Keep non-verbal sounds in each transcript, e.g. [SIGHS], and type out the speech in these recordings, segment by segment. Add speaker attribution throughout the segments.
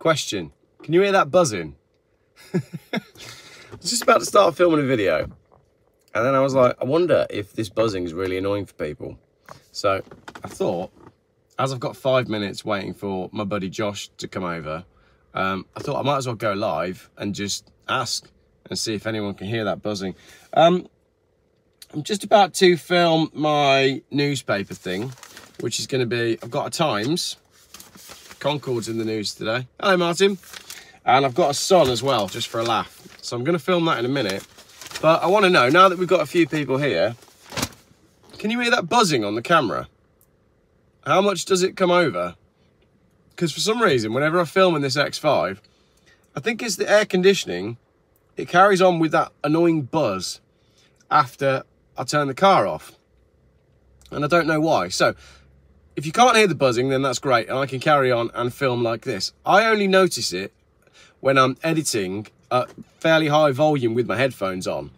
Speaker 1: Question. Can you hear that buzzing? [LAUGHS] I was just about to start filming a video. And then I was like, I wonder if this buzzing is really annoying for people. So I thought, as I've got five minutes waiting for my buddy Josh to come over, um, I thought I might as well go live and just ask and see if anyone can hear that buzzing. Um, I'm just about to film my newspaper thing, which is going to be, I've got a Times, Concorde's in the news today. Hello, Martin. And I've got a Sun as well, just for a laugh. So I'm going to film that in a minute. But I want to know, now that we've got a few people here, can you hear that buzzing on the camera? How much does it come over? Because for some reason, whenever I film in this X5, I think it's the air conditioning. It carries on with that annoying buzz after I turn the car off. And I don't know why. So if you can't hear the buzzing, then that's great. And I can carry on and film like this. I only notice it when I'm editing at fairly high volume with my headphones on.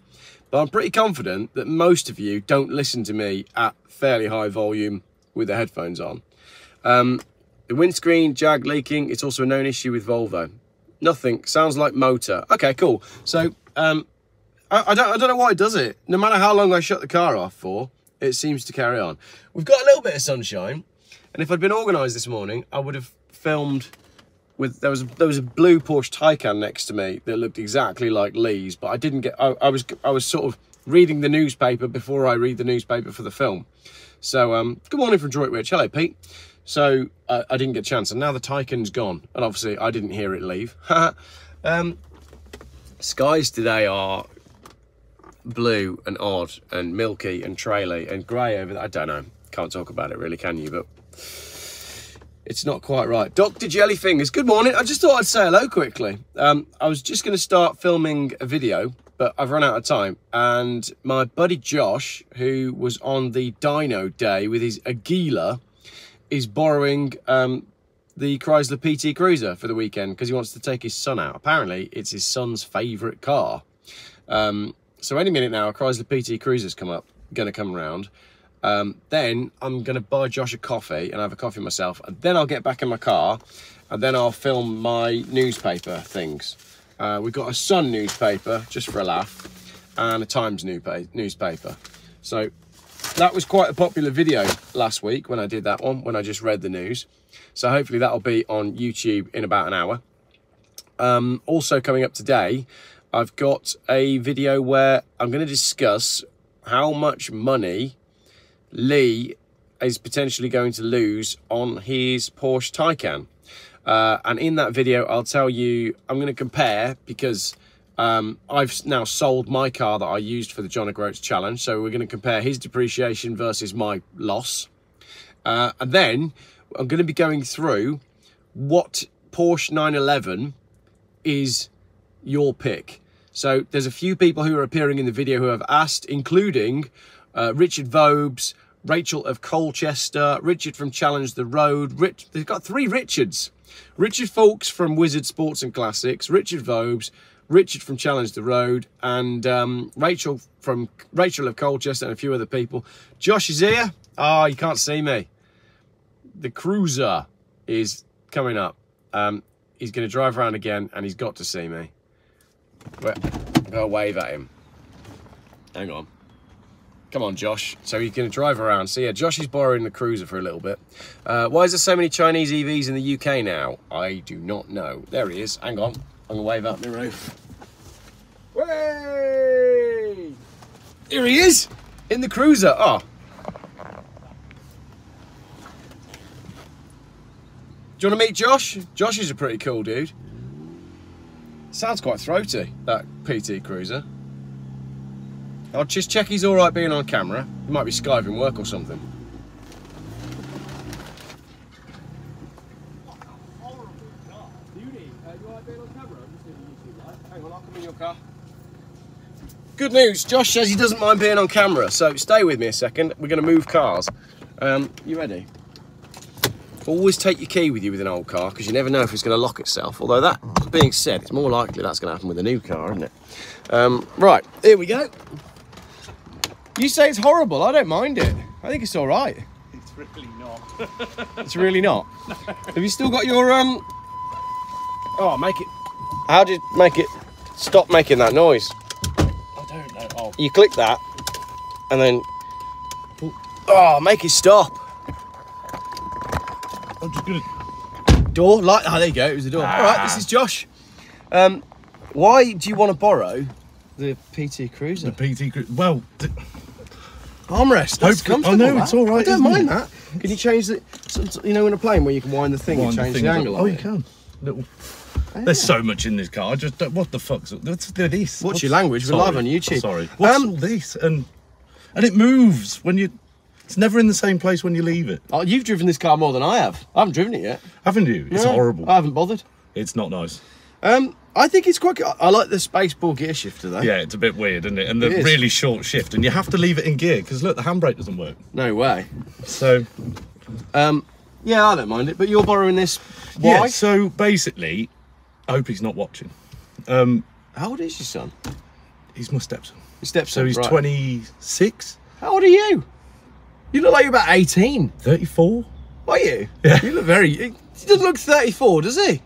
Speaker 1: But I'm pretty confident that most of you don't listen to me at fairly high volume with the headphones on. Um, the windscreen, jag leaking, it's also a known issue with Volvo. Nothing, sounds like motor. Okay, cool. So, um, I, I, don't, I don't know why it does it. No matter how long I shut the car off for, it seems to carry on. We've got a little bit of sunshine, and if I'd been organised this morning, I would have filmed with there was a, there was a blue Porsche Taycan next to me that looked exactly like Lee's, but I didn't get. I, I was I was sort of reading the newspaper before I read the newspaper for the film. So um, good morning from Droitwich. Hello, Pete. So uh, I didn't get a chance, and now the Taycan's gone, and obviously I didn't hear it leave. [LAUGHS] um, skies today are blue and odd and milky and traily and grey over there. I don't know. Can't talk about it really, can you? But it's not quite right. Dr. Jellyfingers, good morning. I just thought I'd say hello quickly. Um, I was just going to start filming a video, but I've run out of time. And my buddy Josh, who was on the dyno day with his Agila, is borrowing um, the Chrysler PT Cruiser for the weekend because he wants to take his son out. Apparently, it's his son's favourite car. Um, so any minute now, a Chrysler PT Cruiser's come up, going to come around. Um, then I'm going to buy Josh a coffee and have a coffee myself. And then I'll get back in my car and then I'll film my newspaper things. Uh, we've got a Sun newspaper, just for a laugh, and a Times newspaper. So that was quite a popular video last week when I did that one, when I just read the news. So hopefully that'll be on YouTube in about an hour. Um, also coming up today, I've got a video where I'm going to discuss how much money Lee is potentially going to lose on his Porsche Taycan. Uh, and in that video, I'll tell you, I'm going to compare because um, I've now sold my car that I used for the John O'Groats challenge. So we're going to compare his depreciation versus my loss. Uh, and then I'm going to be going through what Porsche 911 is your pick. So there's a few people who are appearing in the video who have asked, including uh, Richard Vobes, Rachel of Colchester, Richard from Challenge the Road. Rich, they've got three Richards. Richard Folks from Wizard Sports and Classics, Richard Vobes, Richard from Challenge the Road, and um, Rachel from Rachel of Colchester and a few other people. Josh is here. Ah, oh, you can't see me. The cruiser is coming up. Um, he's going to drive around again, and he's got to see me. Well, to wave at him. Hang on. Come on, Josh. So he's going to drive around. So yeah, Josh is borrowing the Cruiser for a little bit. Uh, why is there so many Chinese EVs in the UK now? I do not know. There he is. Hang on. I'm going to wave up the roof. Way! Here he is! In the Cruiser. Oh. Do you want to meet Josh? Josh is a pretty cool dude. Sounds quite throaty, that PT Cruiser. I'll just check he's all right being on camera. He might be skiving work or something. Good news, Josh says he doesn't mind being on camera, so stay with me a second. We're going to move cars. Um, you ready? Always take your key with you with an old car because you never know if it's going to lock itself. Although that being said, it's more likely that's going to happen with a new car, isn't it? Um, right, here we go. You say it's horrible. I don't mind it. I think it's all right.
Speaker 2: It's really not. [LAUGHS]
Speaker 1: it's really not. No. Have you still got your um Oh, make it. How did you make it stop making that noise?
Speaker 2: I don't know. Oh,
Speaker 1: You click that, and then. Oh, make it stop.
Speaker 2: I'm just gonna.
Speaker 1: Door, light. Oh, there you go. It was the door. All right, this is Josh. Um, why do you want to borrow the PT Cruiser?
Speaker 2: The PT. Cruiser. Well, d-
Speaker 1: Armrest. That's
Speaker 2: Hopefully-
Speaker 1: comfortable.
Speaker 2: I know,
Speaker 1: that.
Speaker 2: it's all right,
Speaker 1: I don't mind
Speaker 2: it?
Speaker 1: that. Can you change the? You know, in a plane where you can wind the thing
Speaker 2: wind
Speaker 1: and change the,
Speaker 2: up.
Speaker 1: angle.
Speaker 2: Oh, you can. Little. There's so much in this car. I just don't, what the fuck's what's this?
Speaker 1: What's your language? We're live on YouTube.
Speaker 2: Sorry. What's
Speaker 1: Um,
Speaker 2: all this? And and it moves when you. It's never in the same place when you leave it,
Speaker 1: Oh, you've driven this car more than I have. I haven't driven it yet.
Speaker 2: haven't you? It's
Speaker 1: No,
Speaker 2: horrible.
Speaker 1: I haven't bothered.
Speaker 2: It's not nice.
Speaker 1: Um, I think it's quite. I like the space ball gear shifter though.
Speaker 2: Yeah, it's a bit weird, isn't it? And the
Speaker 1: It is.
Speaker 2: really short shift, and you have to leave it in gear because look, the handbrake doesn't work.
Speaker 1: No way.
Speaker 2: So
Speaker 1: Um, yeah, I don't mind it. But you're borrowing this.
Speaker 2: yeah.
Speaker 1: Why?
Speaker 2: So basically, I hope he's not watching. Um,
Speaker 1: How old is your son?
Speaker 2: he's my stepson.
Speaker 1: Your stepson.
Speaker 2: So he's
Speaker 1: right.
Speaker 2: 26,
Speaker 1: How old are you? You look like you're about 18.
Speaker 2: 34.
Speaker 1: Are you?
Speaker 2: Yeah.
Speaker 1: You look very. He doesn't look 34, does he?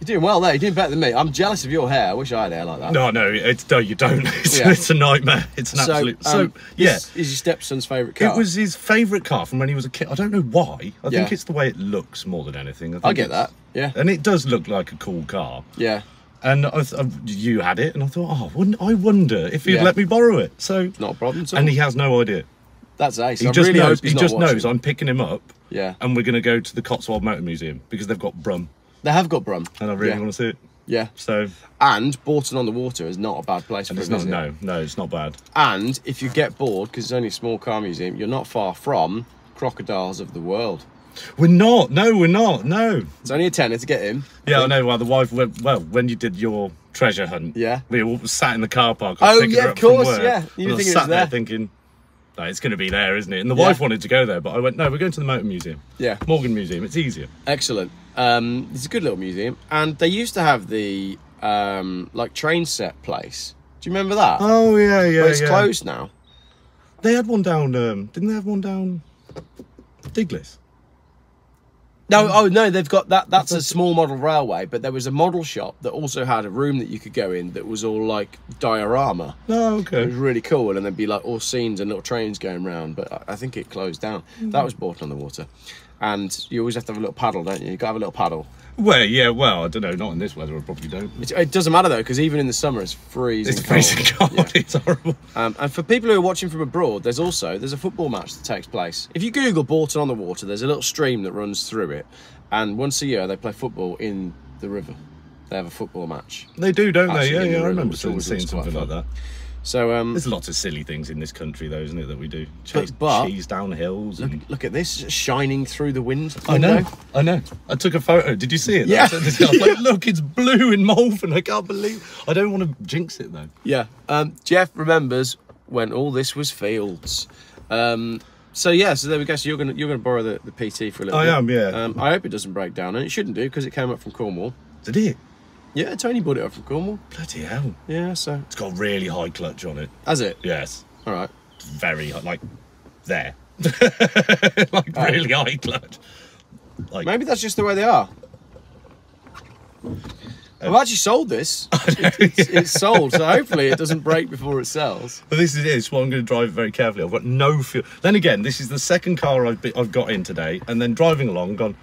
Speaker 1: You're doing well there. You're doing better than me. I'm jealous of your hair. I wish I had hair like that.
Speaker 2: No, no, it's no, you don't. [LAUGHS] It's,
Speaker 1: Yeah.
Speaker 2: it's a nightmare. It's an
Speaker 1: so,
Speaker 2: absolute.
Speaker 1: um,
Speaker 2: So yeah,
Speaker 1: Is, your stepson's favourite car?
Speaker 2: it was his favourite car from when he was a kid. I don't know why. I
Speaker 1: Yeah.
Speaker 2: think it's the way it looks more than anything. think
Speaker 1: I get that. Yeah.
Speaker 2: And it does look like a cool car.
Speaker 1: Yeah.
Speaker 2: And I th- I- you had it, and I thought, oh, wouldn't I wonder if he'd
Speaker 1: Yeah.
Speaker 2: let me borrow it? So,
Speaker 1: Not a problem.
Speaker 2: and he has no idea.
Speaker 1: That's ace.
Speaker 2: He
Speaker 1: I
Speaker 2: just
Speaker 1: really
Speaker 2: knows. He just
Speaker 1: watching.
Speaker 2: knows I'm picking him up,
Speaker 1: Yeah.
Speaker 2: and we're going to go to the Cotswold Motor Museum because they've got Brum,
Speaker 1: They have got Brum.
Speaker 2: and I really
Speaker 1: yeah.
Speaker 2: want to see it.
Speaker 1: Yeah.
Speaker 2: So,
Speaker 1: And Bourton on the Water is not a bad place
Speaker 2: and
Speaker 1: for
Speaker 2: it's not. No, no, it's not bad.
Speaker 1: And if you get bored, because it's only a small car museum, you're not far from Crocodiles of the World.
Speaker 2: We're not. No, we're not. No.
Speaker 1: It's only a tenner to get in.
Speaker 2: Yeah, I know. Well, the wife went. Well, when you did your treasure hunt,
Speaker 1: Yeah.
Speaker 2: we all sat in the car park. I
Speaker 1: Oh, yeah, of course,
Speaker 2: work,
Speaker 1: yeah. You were
Speaker 2: sat
Speaker 1: was
Speaker 2: there
Speaker 1: there.
Speaker 2: thinking, no, it's going to be there, isn't it? And the
Speaker 1: Yeah.
Speaker 2: wife wanted to go there, but I went, no, we're going to the motor museum.
Speaker 1: Yeah.
Speaker 2: Morgan Museum. It's easier.
Speaker 1: Excellent. Um, it's a good little museum. And they used to have the um, like train set place. Do you remember that?
Speaker 2: Oh yeah, yeah,
Speaker 1: but it's
Speaker 2: yeah.
Speaker 1: closed now.
Speaker 2: They had one down. Um, didn't they have one down? Diglis.
Speaker 1: No, oh no, they've got that. That's a small model railway, but there was a model shop that also had a room that you could go in that was all like diorama.
Speaker 2: Oh, okay.
Speaker 1: It was really cool, and there'd be like all scenes and little trains going round. But I- I think it closed down. That was Bourton on the Water, and you always have to have a little paddle, don't you? You got to have a little paddle.
Speaker 2: Well, yeah. Well, I don't know. Not in this weather. I probably don't.
Speaker 1: It, it doesn't matter though, because even in the summer it's freezing.
Speaker 2: It's freezing cold.
Speaker 1: Yeah.
Speaker 2: It's horrible.
Speaker 1: Um, and for people who are watching from abroad, there's also there's a football match that takes place. If you Google Bourton on the Water, there's a little stream that runs through it, and once a year they play football in the river. They have a football match.
Speaker 2: They do, don't
Speaker 1: Actually,
Speaker 2: they? Yeah,
Speaker 1: the
Speaker 2: yeah. I remember seeing,
Speaker 1: always
Speaker 2: seeing
Speaker 1: looks quite
Speaker 2: something like that.
Speaker 1: So um,
Speaker 2: There's lots of silly things in this country, though, isn't it? That we do. Chase
Speaker 1: but-
Speaker 2: cheese down hills.
Speaker 1: look,
Speaker 2: And...
Speaker 1: look at this shining through the wind.
Speaker 2: I know. I know. I took a photo. Did you see it?
Speaker 1: Yeah.
Speaker 2: I it. I was like, [LAUGHS] look, it's blue in Malvern. I can't believe. I don't want to jinx it though.
Speaker 1: Yeah. Um, Geoff remembers when all this was fields. Um, so yeah, so there we go. So you're gonna you're gonna borrow the, the PT for a little
Speaker 2: I
Speaker 1: bit.
Speaker 2: am, yeah.
Speaker 1: Um, I hope it doesn't break down, and it shouldn't do because it came up from Cornwall.
Speaker 2: Did it?
Speaker 1: Yeah, Tony bought it up from Cornwall.
Speaker 2: Bloody hell!
Speaker 1: Yeah, so
Speaker 2: It's got really high clutch on it.
Speaker 1: has it?
Speaker 2: Yes,
Speaker 1: All right.
Speaker 2: very high, like there, [LAUGHS] like really high clutch. Like
Speaker 1: Maybe that's just the way they are. I've uh, actually sold this. [LAUGHS] It's, it's sold, so [LAUGHS] hopefully it doesn't break before it sells.
Speaker 2: But this is it. So I'm going to drive very carefully. I've got no fuel. Then again, this is the second car I've, I've got in today, and then driving along, gone.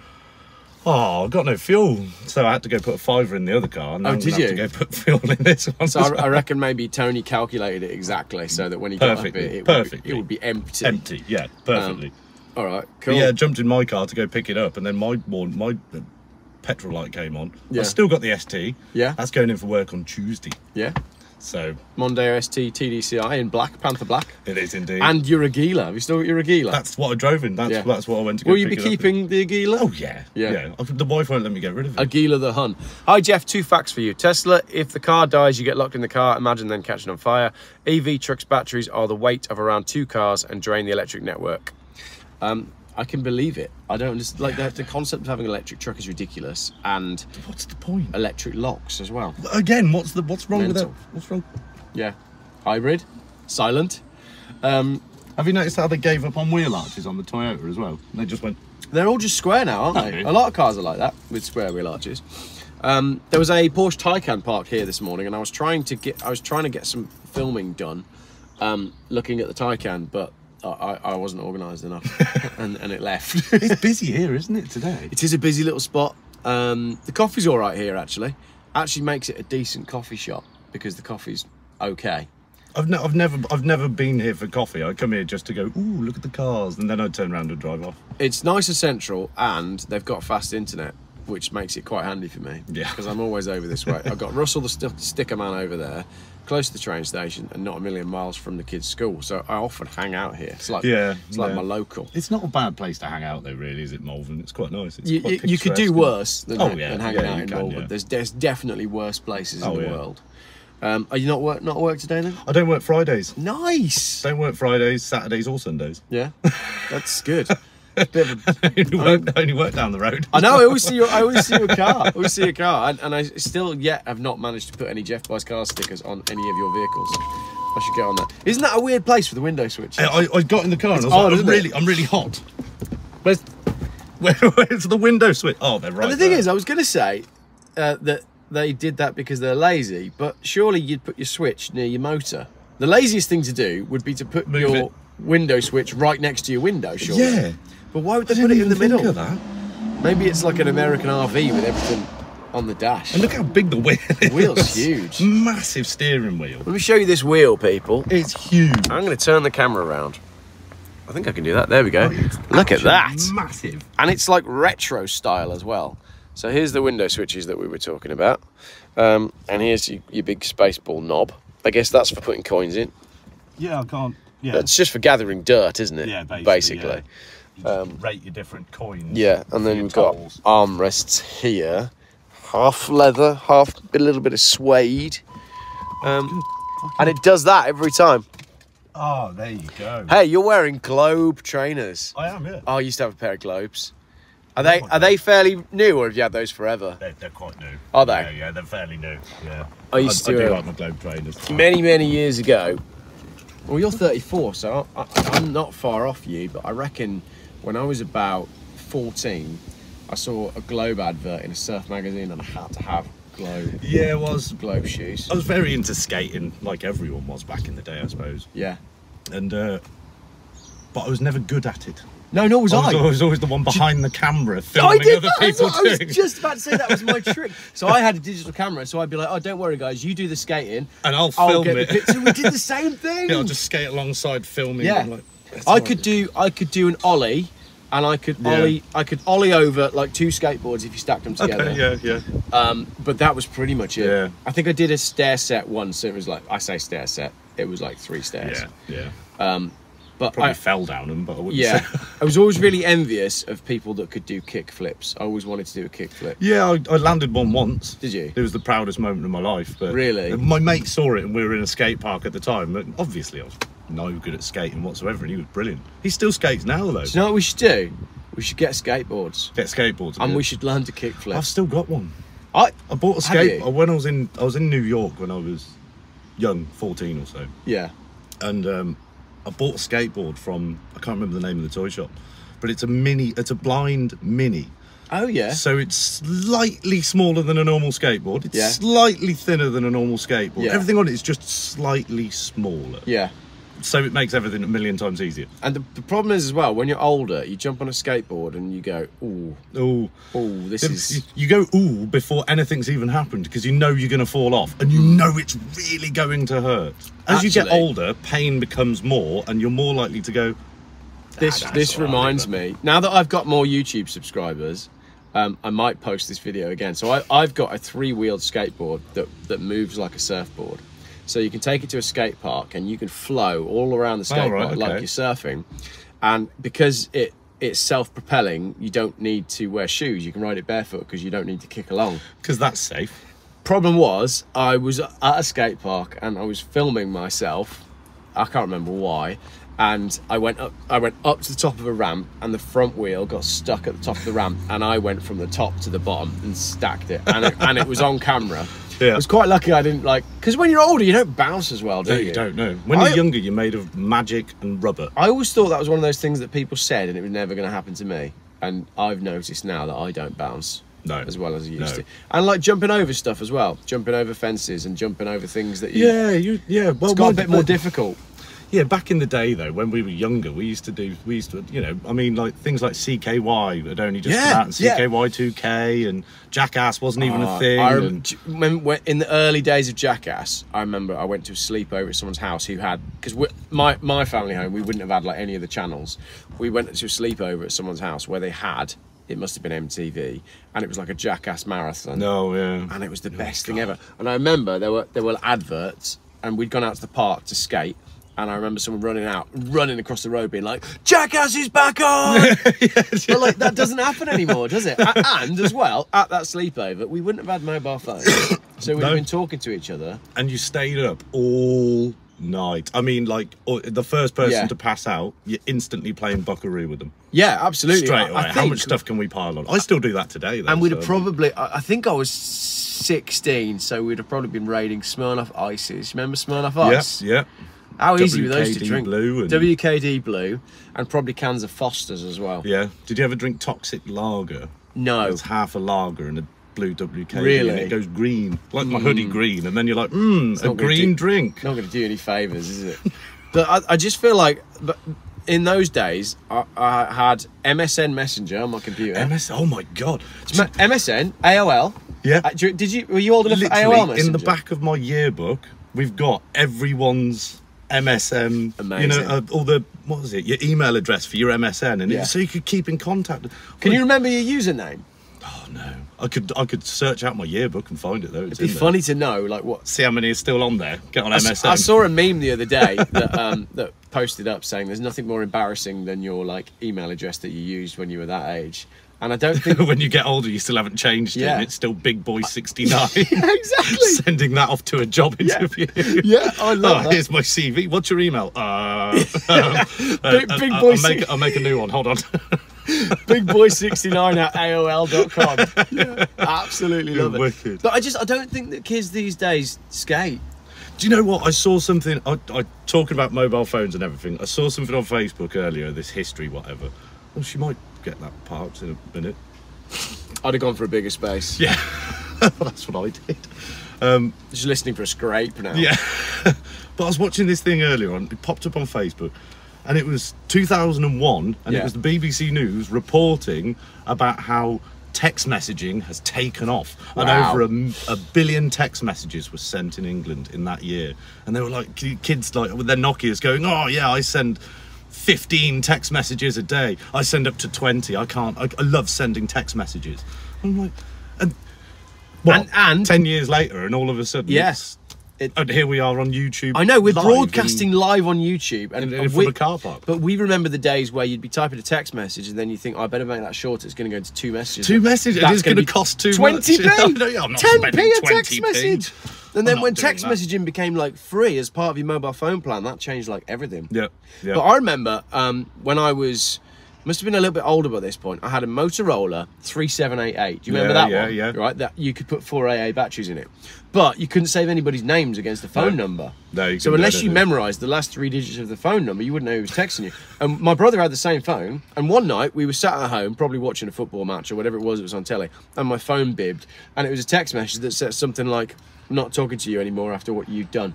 Speaker 2: Oh, I've got no fuel, so I had to go put a fiver in the other car. And
Speaker 1: Oh, did you?
Speaker 2: To go put [LAUGHS] fuel in this one.
Speaker 1: So I, I reckon maybe Tony calculated it exactly so that when he got
Speaker 2: Perfectly,
Speaker 1: up it, it,
Speaker 2: perfectly.
Speaker 1: Would, be, it would be empty.
Speaker 2: empty. Yeah, perfectly.
Speaker 1: All right,
Speaker 2: But
Speaker 1: cool.
Speaker 2: yeah, I jumped in my car to go pick it up, and then my my uh, petrol light came on.
Speaker 1: Yeah.
Speaker 2: I've still got the ST.
Speaker 1: Yeah.
Speaker 2: That's going in for work on Tuesday.
Speaker 1: yeah.
Speaker 2: So
Speaker 1: Mondeo ST TDCI in black, Panther Black.
Speaker 2: it is indeed.
Speaker 1: And your Agila. Have you still got your Agila?
Speaker 2: that's what I drove in. That's
Speaker 1: Yeah.
Speaker 2: that's what I went to
Speaker 1: Will you be
Speaker 2: it up in.
Speaker 1: keeping the Agila?
Speaker 2: Oh yeah,
Speaker 1: Yeah.
Speaker 2: yeah. The wife won't let me get rid of it.
Speaker 1: Agila the Hun. Hi Geoff, two facts for you. Tesla, if the car dies, you get locked in the car. Imagine then catching on fire. EV trucks batteries are the weight of around two cars and drain the electric network. Um, I can believe it. I don't just like the, the concept of having an electric truck is ridiculous, and
Speaker 2: What's the point?
Speaker 1: electric locks as well.
Speaker 2: Again, what's the what's wrong with
Speaker 1: Mental.
Speaker 2: that? What's wrong?
Speaker 1: Yeah, hybrid, silent. Um,
Speaker 2: Have you noticed how they gave up on wheel arches on the Toyota as well? They just went.
Speaker 1: They're all just square now, aren't they? A lot of cars are like that with square wheel arches. Um, there was a Porsche Taycan parked here this morning, and I was trying to get I was trying to get some filming done, um, looking at the Taycan, but I, I wasn't organised enough, [LAUGHS] and, and it left.
Speaker 2: It's busy here, isn't it today?
Speaker 1: it is a busy little spot. Um, the coffee's all right here, actually. Actually, makes it a decent coffee shop because the coffee's okay.
Speaker 2: I've, ne- I've never I've never been here for coffee. I come here just to go. Ooh, look at the cars, and then I turn around and drive off.
Speaker 1: It's nice and central, and they've got fast internet, which makes it quite handy for me.
Speaker 2: Yeah. [LAUGHS]
Speaker 1: Because I'm always over this way. I've got Russell, the st- sticker man, over there, close to the train station, and not a million miles from the kids' school. So I often hang out here. It's like
Speaker 2: Yeah,
Speaker 1: it's like
Speaker 2: yeah.
Speaker 1: my local.
Speaker 2: It's not a bad place to hang out though, really, is it, Malvern? It's quite nice. It's
Speaker 1: You,
Speaker 2: quite
Speaker 1: you, you could do worse than,
Speaker 2: Oh,
Speaker 1: than hanging
Speaker 2: yeah,
Speaker 1: out in
Speaker 2: can,
Speaker 1: Malvern.
Speaker 2: yeah.
Speaker 1: There's, there's definitely worse places in
Speaker 2: Oh,
Speaker 1: the
Speaker 2: yeah.
Speaker 1: world. Um, are you not work not at work today then?
Speaker 2: I don't work Fridays.
Speaker 1: Nice.
Speaker 2: Don't work Fridays, Saturdays, or Sundays.
Speaker 1: Yeah, [LAUGHS] that's good. Bit of a-
Speaker 2: I only work, work down the road.
Speaker 1: I know. I always see your. I always see your [LAUGHS] car. I always see your car, and, and I still yet have not managed to put any Geoff Buys car stickers on any of your vehicles. I should get on that. Isn't that a weird place for the window switch?
Speaker 2: I, I, I got in the car and I was
Speaker 1: odd,
Speaker 2: like, I'm
Speaker 1: it?
Speaker 2: really, I'm really hot.
Speaker 1: Where's,
Speaker 2: Where, [LAUGHS] where's the window switch? Oh, they're right.
Speaker 1: and the thing
Speaker 2: there.
Speaker 1: is, I was going to say uh, that they did that because they're lazy, but surely you'd put your switch near your motor. The laziest thing to do would be to put
Speaker 2: Move
Speaker 1: your
Speaker 2: it.
Speaker 1: Window switch right next to your window. sure.
Speaker 2: yeah.
Speaker 1: But why would they
Speaker 2: I
Speaker 1: put it in the
Speaker 2: even think
Speaker 1: middle?
Speaker 2: of that.
Speaker 1: Maybe it's like an American RV with everything on the dash.
Speaker 2: And look how big the wheel is.
Speaker 1: wheel's huge.
Speaker 2: Massive steering wheel.
Speaker 1: Let me show you this wheel, people.
Speaker 2: It's huge.
Speaker 1: I'm going to turn the camera around. I think I can do that. There we go. Look at that.
Speaker 2: Massive.
Speaker 1: And it's like retro style as well. So here's the window switches that we were talking about. Um, and here's your, your big spaceball knob. I guess that's for putting coins in.
Speaker 2: Yeah, I can't. Yeah.
Speaker 1: That's just for gathering dirt, isn't it?
Speaker 2: Yeah, basically,
Speaker 1: Basically.
Speaker 2: um, rate your different coins.
Speaker 1: Yeah, and then we've got armrests here. Half leather, half a little bit of suede. Um, and it does that every time.
Speaker 2: Oh, there you go.
Speaker 1: Hey, you're wearing Globe trainers.
Speaker 2: I am, yeah.
Speaker 1: Oh, I used to have a pair of Globes. Are they are they fairly new, or have you had those forever?
Speaker 2: They're, they're quite new.
Speaker 1: Are they?
Speaker 2: Yeah, yeah, they're fairly new. Yeah.
Speaker 1: I used
Speaker 2: I,
Speaker 1: to,
Speaker 2: do
Speaker 1: uh,
Speaker 2: like my globe trainers.
Speaker 1: Many many years ago. Well, you're 34, so I, I, I'm not far off you. But I reckon when I was about 14, I saw a Globe advert in a surf magazine, and I had to have Globe
Speaker 2: Yeah, it was.
Speaker 1: Globe shoes.
Speaker 2: I was very into skating, like everyone was back in the day, I suppose.
Speaker 1: Yeah.
Speaker 2: And, uh, but I was never good at it.
Speaker 1: No, no, was
Speaker 2: I
Speaker 1: I?
Speaker 2: was always, the one behind the camera
Speaker 1: I
Speaker 2: filming
Speaker 1: did
Speaker 2: other
Speaker 1: that.
Speaker 2: People
Speaker 1: I was
Speaker 2: doing.
Speaker 1: just about to say that was my [LAUGHS] trick. So I had a digital camera, so I'd be like, "Oh, don't worry, guys, you do the skating,
Speaker 2: And I'll
Speaker 1: I'll
Speaker 2: film
Speaker 1: get
Speaker 2: it.
Speaker 1: the picture." We did the [LAUGHS] same thing.
Speaker 2: Yeah, I'll just skate alongside filming.
Speaker 1: Yeah.
Speaker 2: Like,
Speaker 1: I could do I could do an ollie and I could
Speaker 2: Yeah.
Speaker 1: ollie I could ollie over like two skateboards if you stacked them together.
Speaker 2: Okay, yeah, yeah.
Speaker 1: Um, but that was pretty much it.
Speaker 2: Yeah.
Speaker 1: I think I did a stair set once. It was like I say stair set. It was like three stairs.
Speaker 2: Yeah, yeah.
Speaker 1: But
Speaker 2: Probably
Speaker 1: I,
Speaker 2: fell down them, but I wouldn't
Speaker 1: yeah,
Speaker 2: say.
Speaker 1: I was always really envious of people that could do kick flips. I always wanted to do a kick flip.
Speaker 2: Yeah, I, I landed one once.
Speaker 1: Did you?
Speaker 2: It was the proudest moment of my life. But
Speaker 1: Really?
Speaker 2: my mate saw it, and we were in a skate park at the time. And obviously, I was no good at skating whatsoever, and he was brilliant. He still skates now, though.
Speaker 1: Do you know what we should do? We should get skateboards
Speaker 2: Get skateboards,
Speaker 1: and we should learn to kick flip.
Speaker 2: I've still got one.
Speaker 1: I
Speaker 2: I bought a skate when I was in. I was in New York when I was young, fourteen or so,
Speaker 1: yeah.
Speaker 2: and um, I bought a skateboard from. I can't remember the name of the toy shop, but it's a mini. It's a blind mini.
Speaker 1: Oh yeah.
Speaker 2: So it's slightly smaller than a normal skateboard. It's
Speaker 1: Yeah.
Speaker 2: slightly thinner than a normal skateboard.
Speaker 1: Yeah.
Speaker 2: Everything on it is just slightly smaller.
Speaker 1: Yeah.
Speaker 2: So it makes everything a million times easier.
Speaker 1: And the, the problem is as well, when you're older, you jump on a skateboard and you go, ooh,
Speaker 2: Oh,
Speaker 1: ooh, this is
Speaker 2: you go ooh before anything's even happened because you know you're going to fall off and you know it's really going to hurt. As you get older, pain becomes more and you're more likely to go.
Speaker 1: this.
Speaker 2: that's
Speaker 1: this reminds me. Now that I've got more YouTube subscribers, um, I might post this video again. So I, I've got a three-wheeled skateboard that that moves like a surfboard. So you can take it to a skate park and you can flow all around the oh, skate
Speaker 2: Oh, right,
Speaker 1: park like you're surfing. And because it it's self-propelling, you don't need to wear shoes. You can ride it barefoot because you don't need to kick along.
Speaker 2: Because that's safe.
Speaker 1: problem was I was at a skate park and I was filming myself. I can't remember why. And I went up I went up to the top of a ramp and the front wheel got stuck at the top of the ramp and I went from the top to the bottom and stacked it and it, and it was on camera.
Speaker 2: Yeah.
Speaker 1: I was quite lucky I didn't like because when you're older you don't bounce as well, do
Speaker 2: No,
Speaker 1: you?
Speaker 2: you don't know. When
Speaker 1: I-
Speaker 2: you're younger, you're made of magic and rubber.
Speaker 1: I always thought that was one of those things that people said and it was never going to happen to me. And I've noticed now that I don't bounce
Speaker 2: No.
Speaker 1: as well as I used
Speaker 2: No.
Speaker 1: to. And like jumping over stuff as well, jumping over fences and jumping over things that you.
Speaker 2: Yeah, you. Yeah, well,
Speaker 1: It's got a bit more difficult.
Speaker 2: Yeah, back in the day though, when we were younger, we used to do, we used to, you know, I mean, like things like CKY had only just
Speaker 1: Yeah,
Speaker 2: come out, and. CKY 2K and Jackass wasn't even
Speaker 1: Uh,
Speaker 2: a thing.
Speaker 1: I rem-
Speaker 2: and-
Speaker 1: remember when, in the early days of Jackass, I remember I went to a sleepover at someone's house who had because my my family home we wouldn't have had like any of the channels. We went to a sleepover at someone's house where they had it must have been MTV and it was like a Jackass marathon.
Speaker 2: no, yeah.
Speaker 1: and it was the best thing ever. And I remember there were there were adverts, and we'd gone out to the park to skate. And I remember someone running out, running across the road, being like, "Jackass is back on!" [LAUGHS] But like that doesn't happen anymore, does it? A- And as well, at that sleepover, we wouldn't have had mobile phones, [COUGHS] so we'd
Speaker 2: No.
Speaker 1: have been talking to each other.
Speaker 2: and you stayed up all night. I mean, like or the first person
Speaker 1: Yeah.
Speaker 2: to pass out, you're instantly playing Buckaroo with them
Speaker 1: Yeah, absolutely.
Speaker 2: straight
Speaker 1: I-
Speaker 2: away.
Speaker 1: I
Speaker 2: How
Speaker 1: think-
Speaker 2: much stuff can we pile on? I still do that today. Though,
Speaker 1: And we'd have
Speaker 2: so-
Speaker 1: probably, I I think I was 16, so we'd have probably been raiding Smirnoff Ices. Remember Smirnoff
Speaker 2: Yeah,
Speaker 1: Ice?
Speaker 2: yeah.
Speaker 1: How easy were those to drink?
Speaker 2: Blue and-
Speaker 1: WKD Blue, and probably cans of Foster's as well.
Speaker 2: Yeah. Did you ever drink toxic lager?
Speaker 1: No.
Speaker 2: It's half a lager and a blue WKD.
Speaker 1: Really?
Speaker 2: And it goes green, like my hoodie green, and then you're like, mmm, a green
Speaker 1: do-
Speaker 2: drink.
Speaker 1: Not going to do any favours, is it? [LAUGHS] but I, I just feel like, but in those days, I, I had MSN Messenger on my computer.
Speaker 2: MS. Oh my god.
Speaker 1: MSN, AOL.
Speaker 2: Yeah.
Speaker 1: Uh, Did you? Were you old enough for
Speaker 2: Literally,
Speaker 1: AOL Messenger?
Speaker 2: in the back of my yearbook, we've got everyone's MSN. You know, uh, all the what was it? Your email address for your MSN, and
Speaker 1: Yeah.
Speaker 2: it, so you could keep in contact.
Speaker 1: Can you remember your username?
Speaker 2: Oh no, I could I could search out my yearbook and find it though. It's
Speaker 1: It'd be
Speaker 2: in there.
Speaker 1: funny to know, like what.
Speaker 2: See how many is still on there. Get on
Speaker 1: I,
Speaker 2: MSN.
Speaker 1: I saw a meme the other day [LAUGHS] that um, that posted up saying there's nothing more embarrassing than your like email address that you used when you were that age, and I don't think. [LAUGHS]
Speaker 2: when you get older, you still haven't changed it.
Speaker 1: Yeah.
Speaker 2: And it's still Big Boy sixty nine. [LAUGHS] [LAUGHS]
Speaker 1: exactly.
Speaker 2: Sending that off to a job interview.
Speaker 1: Yeah, I love
Speaker 2: oh,
Speaker 1: that.
Speaker 2: here's my CV. What's your email? Uh, um,
Speaker 1: Big-
Speaker 2: uh,
Speaker 1: big
Speaker 2: uh,
Speaker 1: boy
Speaker 2: I'll make, I'll make a new one. Hold on.
Speaker 1: bigboy69 at AOL.com. Yeah, absolutely love it.
Speaker 2: wicked.
Speaker 1: But I just I don't think that kids these days skate.
Speaker 2: Do you know what? I saw something. I, I talking about mobile phones and everything. I saw something on Facebook earlier. This history, whatever. Well, she might get that part in a minute.
Speaker 1: I'd have gone for a bigger space.
Speaker 2: Yeah, [LAUGHS] that's what I did.
Speaker 1: Um, Just listening for a scrape now.
Speaker 2: Yeah. [LAUGHS] but I was watching this thing earlier on. It popped up on Facebook, and it was 2001, and
Speaker 1: Yeah.
Speaker 2: it was the BBC News reporting about how text messaging has taken off, and
Speaker 1: Wow.
Speaker 2: over a, billion text messages were sent in England in that year. And they were like kids like with their Nokia's going, "Oh yeah, I send." 15 text messages a day. I send up to 20. I can't. I, I love sending text messages. I'm like, and what?
Speaker 1: And- and-
Speaker 2: 10 years later, and all of a sudden,
Speaker 1: Yes.
Speaker 2: it's- and here we are on YouTube.
Speaker 1: I know we're
Speaker 2: live
Speaker 1: broadcasting
Speaker 2: and-
Speaker 1: live on YouTube, and, and
Speaker 2: from
Speaker 1: we-
Speaker 2: a car park.
Speaker 1: But we remember the days where you'd be typing a text message, and then you think, oh, "I better make that shorter. It's going to go into two messages."
Speaker 2: Two messages. It is gonna cost too [LAUGHS]
Speaker 1: Twenty p.
Speaker 2: know, yeah, I'm not
Speaker 1: Ten p a text message. And then when text
Speaker 2: that.
Speaker 1: messaging became like free as part of your mobile phone plan, that changed like everything.
Speaker 2: Yeah, yeah.
Speaker 1: But I remember um, when I was must have been a little bit older by this point. I had a Motorola 3788. Do you remember
Speaker 2: Yeah,
Speaker 1: that
Speaker 2: yeah,
Speaker 1: one?
Speaker 2: yeah.
Speaker 1: Right, that you could put four AA batteries in it, but you couldn't save anybody's names against the phone
Speaker 2: No.
Speaker 1: number.
Speaker 2: No, you
Speaker 1: so unless you memorised the last three digits of the phone number, you wouldn't know who was texting you. And my brother had the same phone. And one night we were sat at home, probably watching a football match or whatever it was that was on telly, and my phone bibbed, and it was a text message that said something like, "I'm not talking to you anymore after what you've done."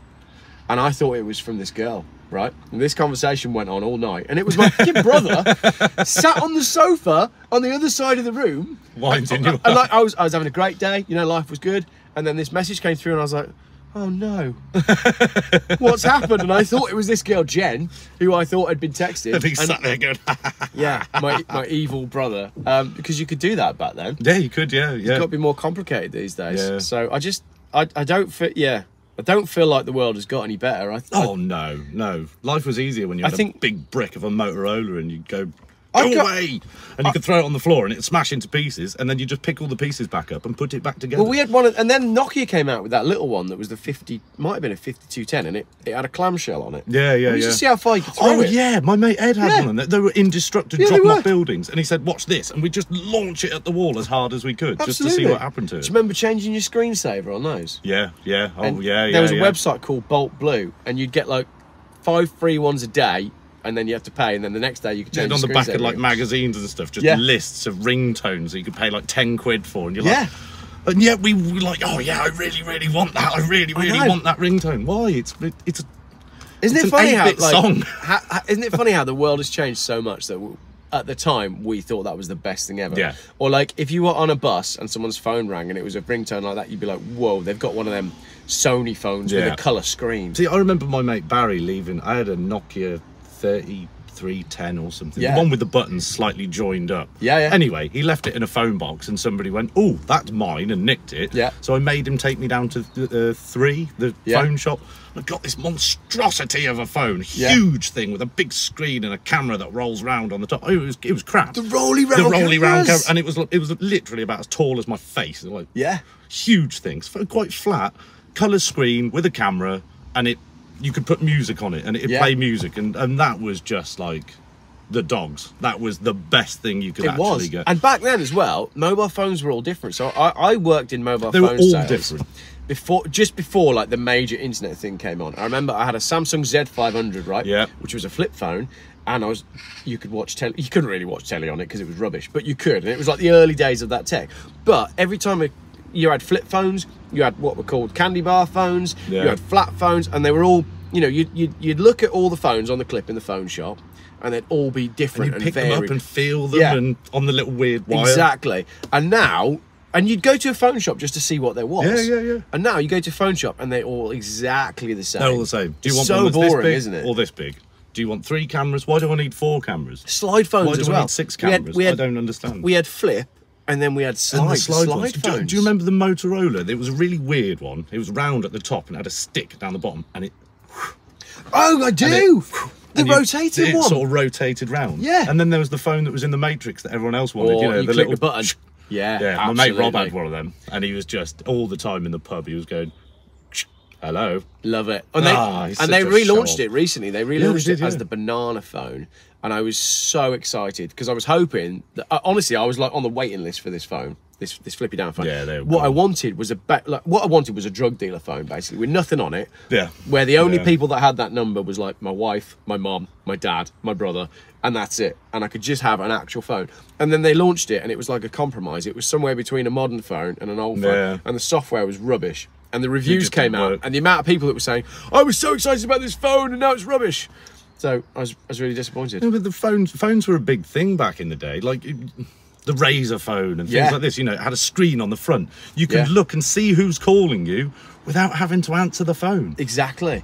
Speaker 1: and I thought it was from this girl, right? And this conversation went on all night, and it was my [LAUGHS] fucking brother sat on the sofa on the other side of the room,
Speaker 2: Winding you
Speaker 1: and
Speaker 2: up.
Speaker 1: like I was, I was having a great day, you know, life was good, and then this message came through, and I was like. Oh no! [LAUGHS] What's happened? And I thought it was this girl Jen, who I thought had been texted.
Speaker 2: And he sat there going, [LAUGHS]
Speaker 1: yeah, my my evil brother. Um, because you could do that back then.
Speaker 2: yeah, you could, yeah, yeah.
Speaker 1: It's got to be more complicated these days.
Speaker 2: Yeah.
Speaker 1: So I just, I, I don't fit, yeah, I don't feel like the world has got any better. I, I
Speaker 2: Oh no, no! Life was easier when you
Speaker 1: I
Speaker 2: had
Speaker 1: think-
Speaker 2: a big brick of a Motorola and you'd go Go away! And you could throw it on the floor and it'd smash into pieces, and then you just pick all the pieces back up and put it back together.
Speaker 1: Well, we had one, of, and then Nokia came out with that little one that was the 50, might have been a 5210, and it, it had a clamshell on it.
Speaker 2: yeah, yeah,
Speaker 1: We used
Speaker 2: yeah.
Speaker 1: to see how far you could throw
Speaker 2: Oh
Speaker 1: it.
Speaker 2: yeah, my mate Ed had
Speaker 1: Yeah.
Speaker 2: one. And they were indestructible,
Speaker 1: Yeah,
Speaker 2: dropping off buildings, and he said, "Watch this," and we just launch it at the wall as hard as we could, just to see what happened to it.
Speaker 1: Do you remember changing your screensaver on those?
Speaker 2: Yeah, yeah, oh
Speaker 1: And
Speaker 2: yeah, yeah.
Speaker 1: There was a website called Bolt Blue, and you'd get like five free ones a day, and then you have to pay, and then the next day you can change
Speaker 2: on
Speaker 1: your
Speaker 2: the back of like magazines and stuff, just
Speaker 1: Yeah.
Speaker 2: lists of ringtones that you could pay like ten quid for, and you're
Speaker 1: Yeah.
Speaker 2: like, and yet we were like, oh yeah, I really, really want that. I really, really
Speaker 1: know.
Speaker 2: want that ringtone. Why? It's it, it's
Speaker 1: Isn't
Speaker 2: It's
Speaker 1: it funny how
Speaker 2: 8-bit
Speaker 1: like,
Speaker 2: song. [LAUGHS]
Speaker 1: how, isn't it funny how the world has changed so much that at the time we thought that was the best thing ever.
Speaker 2: Yeah.
Speaker 1: Or like if you were on a bus and someone's phone rang and it was a ringtone like that, you'd be like, "Whoa, they've got one of them Sony phones with a color screen."
Speaker 2: See, I remember my mate Barry leaving. I had a Nokia 3310 or something.
Speaker 1: Yeah.
Speaker 2: The one with the buttons slightly joined up.
Speaker 1: Yeah, yeah.
Speaker 2: Anyway, he left it in a phone box and somebody went, Oh, that's mine and nicked it.
Speaker 1: Yeah.
Speaker 2: So I made him take me down to the, uh, three, the
Speaker 1: Yeah.
Speaker 2: phone shop. I got this monstrosity of a phone,
Speaker 1: Yeah.
Speaker 2: huge thing with a big screen and a camera that rolls round on the top. Oh, it was it was crap.
Speaker 1: The rolly
Speaker 2: the
Speaker 1: round
Speaker 2: rolly round camera, and it was it was literally about as tall as my face. Like
Speaker 1: Yeah.
Speaker 2: huge things, quite flat, colour screen with a camera, and it you could put music on it, and it'd
Speaker 1: Yeah.
Speaker 2: play music, and and that was just like the dogs. That was the best thing you could
Speaker 1: It
Speaker 2: actually
Speaker 1: was,
Speaker 2: get.
Speaker 1: and back then as well, mobile phones were all different. So I, I worked in mobile
Speaker 2: They were all
Speaker 1: sales
Speaker 2: different.
Speaker 1: before, just before like the major internet thing came on. I remember I had a Samsung Z500, right?
Speaker 2: Yeah.
Speaker 1: Which was a flip phone, and I was you could watch telly. You couldn't really watch telly on it because it was rubbish, but you could, and it was like the early days of that tech. But every time it, you had flip phones, you had what were called candy bar phones,
Speaker 2: Yeah.
Speaker 1: you had flat phones, and they were all. You know, you'd, you'd, you'd look at all the phones on the clip in the phone shop, and they'd all be
Speaker 2: and
Speaker 1: different
Speaker 2: you
Speaker 1: and,
Speaker 2: pick
Speaker 1: varied.
Speaker 2: them up and feel them,
Speaker 1: Yeah.
Speaker 2: and on the little weird wire.
Speaker 1: Exactly. And now, and you'd go to a phone shop just to see what there was.
Speaker 2: Yeah, yeah, yeah.
Speaker 1: And now you go to a phone shop and they're all exactly the same.
Speaker 2: They're all the same. Do you want
Speaker 1: so boring,
Speaker 2: this big
Speaker 1: isn't it?
Speaker 2: or this big? Do you want three cameras? Why do I need four cameras?
Speaker 1: slide phones
Speaker 2: Why do
Speaker 1: as
Speaker 2: I
Speaker 1: well.
Speaker 2: need six
Speaker 1: We had-
Speaker 2: cameras?
Speaker 1: We had,
Speaker 2: I don't understand.
Speaker 1: We had flip, and then we had slide,
Speaker 2: and the slide,
Speaker 1: slide.
Speaker 2: Do,
Speaker 1: phones.
Speaker 2: do you remember the Motorola? It was a really weird one. It was round at the top and had a stick down the bottom, and it
Speaker 1: Oh, I do. the
Speaker 2: and you- it
Speaker 1: one.
Speaker 2: sort of rotated round.
Speaker 1: Yeah.
Speaker 2: And then there was the phone that was in the Matrix that everyone else wanted.
Speaker 1: or
Speaker 2: you know,
Speaker 1: you
Speaker 2: the
Speaker 1: click
Speaker 2: little
Speaker 1: the button. [LAUGHS] Yeah,
Speaker 2: Yeah, my mate Rob had one of them, and he was just all the time in the pub. He was going, "Hello."
Speaker 1: Love it. And they,
Speaker 2: Ah, he's
Speaker 1: and they
Speaker 2: such a
Speaker 1: relaunched
Speaker 2: show-off.
Speaker 1: it recently. They
Speaker 2: they
Speaker 1: relaunched
Speaker 2: did,
Speaker 1: it as
Speaker 2: yeah.
Speaker 1: the banana phone. And I was so excited because I was hoping that, uh, honestly, I was like on the waiting list for this phone, this this flippy down phone.
Speaker 2: Yeah,
Speaker 1: What I wanted was a ba- like, what I wanted was a drug dealer phone, basically, with nothing on it.
Speaker 2: Yeah.
Speaker 1: Where the only
Speaker 2: Yeah.
Speaker 1: people that had that number was like my wife, my mom, my dad, my brother, and that's it. And I could just have an actual phone. And then they launched it, and it was like a compromise. It was somewhere between a modern phone and an old phone,
Speaker 2: Yeah.
Speaker 1: and the software was rubbish. And the reviews came out,
Speaker 2: work.
Speaker 1: and the amount of people that were saying, "I was so excited about this phone, and now it's rubbish." So I was, I was really disappointed.
Speaker 2: No, but the phones phones were a big thing back in the day. Like the Razr phone and things
Speaker 1: Yeah.
Speaker 2: like this. You know, it had a screen on the front. You could
Speaker 1: Yeah.
Speaker 2: look and see who's calling you without having to answer the phone.
Speaker 1: Exactly.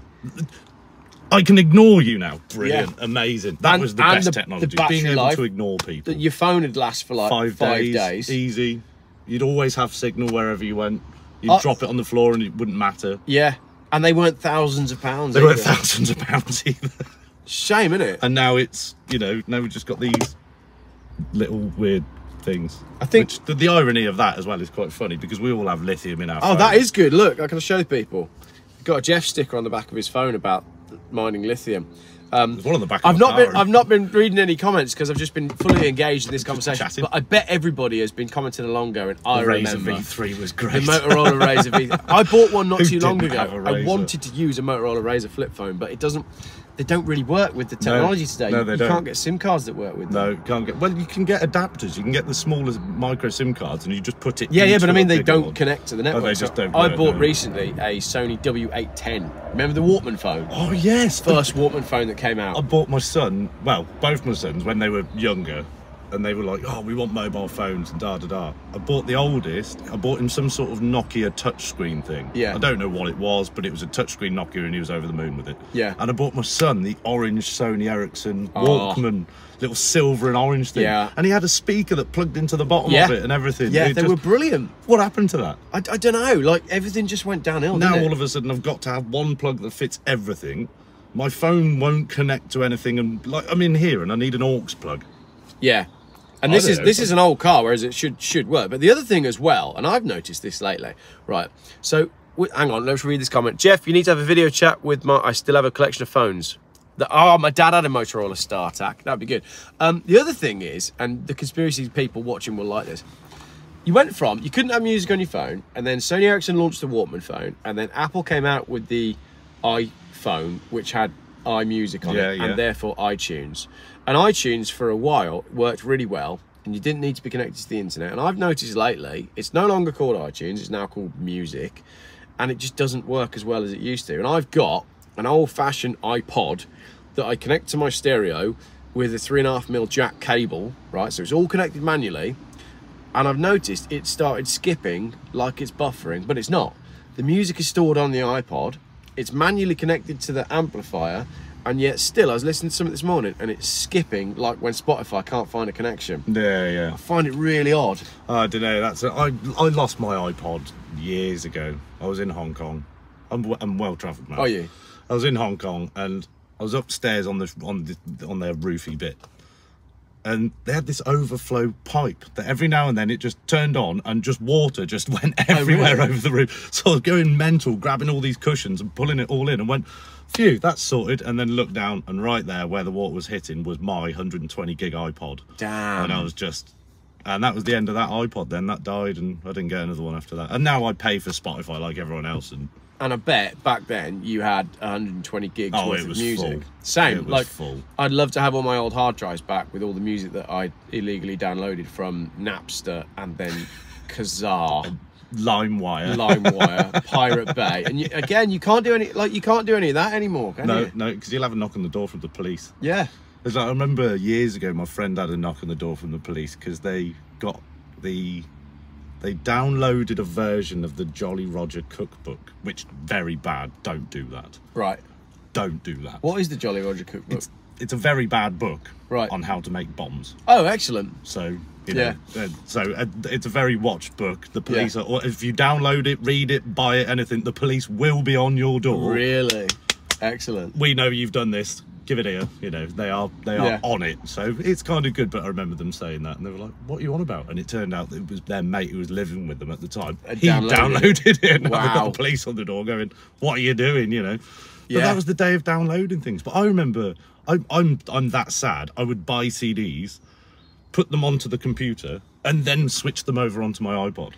Speaker 2: I can ignore you now. Brilliant, amazing. That
Speaker 1: And-
Speaker 2: was the best
Speaker 1: the-
Speaker 2: technology.
Speaker 1: the
Speaker 2: Being able
Speaker 1: life.
Speaker 2: to ignore people.
Speaker 1: Your phone would last for like
Speaker 2: five,
Speaker 1: five,
Speaker 2: days,
Speaker 1: days.
Speaker 2: easy. You'd always have signal wherever you went. You'd
Speaker 1: Uh,
Speaker 2: drop it on the floor and it wouldn't matter.
Speaker 1: Yeah, and they weren't thousands of pounds.
Speaker 2: They weren't thousands of pounds [LAUGHS] either.
Speaker 1: Shame, isn't it?
Speaker 2: And now it's you know now we've just got these little weird things.
Speaker 1: I think-
Speaker 2: Which, the, the irony of that as well is quite funny because we all have lithium in our.
Speaker 1: Oh, that is good. Look, I can show people. Got a Geoff sticker on the back of his phone about mining lithium.
Speaker 2: Um, There's one on the back. Of
Speaker 1: I've not been. I've not been reading any comments because I've just been fully engaged in this conversation.
Speaker 2: chatting.
Speaker 1: But I bet everybody has been commenting along going, I
Speaker 2: The Razr
Speaker 1: remember.
Speaker 2: V3 was great. The.
Speaker 1: Motorola [LAUGHS] Razr V. I bought one not
Speaker 2: Who
Speaker 1: too long ago. I wanted to use a Motorola Razr flip phone, but it doesn't. They don't really work with the technology today.
Speaker 2: No, they
Speaker 1: you
Speaker 2: don't.
Speaker 1: can't get SIM cards that work with them.
Speaker 2: No, can't get. Well, you can get adapters. You can get the smallest micro SIM cards, and you just put it.
Speaker 1: Yeah, yeah, but I mean they don't
Speaker 2: one.
Speaker 1: connect to the oh, network.
Speaker 2: they just don't
Speaker 1: I bought
Speaker 2: no.
Speaker 1: recently a Sony W810. Remember the Walkman phone?
Speaker 2: Oh yes,
Speaker 1: First Walkman phone that came out.
Speaker 2: I bought my son, well, both my sons, when they were younger, and they were like, "Oh, we want mobile phones," and da da da. I bought the oldest. I bought him some sort of Nokia touchscreen thing.
Speaker 1: Yeah.
Speaker 2: I don't know what it was, but it was a touchscreen Nokia, and he was over the moon with it.
Speaker 1: Yeah.
Speaker 2: And I bought my son the orange Sony Ericsson
Speaker 1: Oh.
Speaker 2: Walkman, little silver and orange thing.
Speaker 1: Yeah.
Speaker 2: And he had a speaker that plugged into the bottom
Speaker 1: Yeah.
Speaker 2: of it and everything.
Speaker 1: Yeah,
Speaker 2: It
Speaker 1: they
Speaker 2: just-
Speaker 1: were brilliant.
Speaker 2: What happened to that?
Speaker 1: I, I don't know. Like everything just went downhill.
Speaker 2: now all of a sudden I've got to have one plug that fits everything. My phone won't connect to anything, and like I'm in here and I need an aux plug.
Speaker 1: Yeah. And this is
Speaker 2: know,
Speaker 1: this is an old car, whereas it should should work. But the other thing as well, and I've noticed this lately, right? So hang on, let's read this comment. Geoff, you need to have a video chat with my. I still have a collection of phones. That oh, my dad had a Motorola StarTAC. That'd be good. Um, the other thing is, and the conspiracy people watching will like this. You went from you couldn't have music on your phone, and then Sony Ericsson launched the Walkman phone, and then Apple came out with the iPhone, which had iMusic on
Speaker 2: Yeah,
Speaker 1: it,
Speaker 2: yeah.
Speaker 1: and therefore iTunes. And iTunes for a while worked really well, and you didn't need to be connected to the internet. And I've noticed lately, it's no longer called iTunes; it's now called Music, and it just doesn't work as well as it used to. And I've got an old-fashioned iPod that I connect to my stereo with a three and a half mil jack cable, right? So it's all connected manually and I've noticed it started skipping like it's buffering, but it's not. The music is stored on the iPod, it's manually connected to the amplifier, and yet still, I was listening to something this morning and it's skipping like when Spotify can't find a connection.
Speaker 2: Yeah, yeah.
Speaker 1: I find it really odd.
Speaker 2: I don't know. That's I. I lost my iPod years ago. I was in Hong Kong. I'm, I'm well travelled, man.
Speaker 1: Are you?
Speaker 2: I was in Hong Kong and I was upstairs on the on the on their roofy bit, and they had this overflow pipe that every now and then it just turned on and just water just [LAUGHS] went oh, everywhere
Speaker 1: really?
Speaker 2: over the roof. So I was going mental, grabbing all these cushions and pulling it all in, and went, "Phew, that's sorted." And then looked down, and right there where the water was hitting was my 120 gig iPod.
Speaker 1: Damn.
Speaker 2: And I was just. And that was the end of that iPod. Then that died, and I didn't get another one after that. And now I pay for Spotify like everyone else, and
Speaker 1: And I bet back then you had 120 gigs
Speaker 2: Oh,
Speaker 1: worth
Speaker 2: it
Speaker 1: of music.
Speaker 2: full.
Speaker 1: Same,
Speaker 2: It was
Speaker 1: like
Speaker 2: full.
Speaker 1: I'd love to have all my old hard drives back with all the music that I illegally downloaded from Napster and then [LAUGHS] Kazaa.
Speaker 2: LimeWire.
Speaker 1: LimeWire, [LAUGHS] Pirate Bay, and you, again, you can't do any like you can't do any of that anymore, can
Speaker 2: No,
Speaker 1: you?
Speaker 2: no, because you'll have a knock on the door from the police.
Speaker 1: Yeah,
Speaker 2: like I remember years ago, my friend had a knock on the door from the police because they got the they downloaded a version of the Jolly Roger cookbook, which very bad. Don't do that.
Speaker 1: right.
Speaker 2: Don't do that.
Speaker 1: What is the Jolly Roger cookbook?
Speaker 2: It's it's a very bad book
Speaker 1: Right.
Speaker 2: on how to make bombs.
Speaker 1: oh, excellent.
Speaker 2: So you know,
Speaker 1: Yeah.
Speaker 2: uh, so uh, it's a very watched book. The police are, or if you download it, read it, buy it, anything, the police will be on your door.
Speaker 1: Really, excellent.
Speaker 2: we know you've done this. Give it here. You know they are they are
Speaker 1: Yeah.
Speaker 2: on it. So it's kind of good. But I remember them saying that, and they were like, "What are you on about?" And it turned out that it was their mate who was living with them at the time.
Speaker 1: Had
Speaker 2: he
Speaker 1: downloaded
Speaker 2: downloaded it. And they've got the police on the door going, "What are you doing?" You know. But
Speaker 1: Yeah.
Speaker 2: that was the day of downloading things. But I remember, I, I'm I'm that sad. I would buy CDs, put them onto the computer, and then switch them over onto my iPod.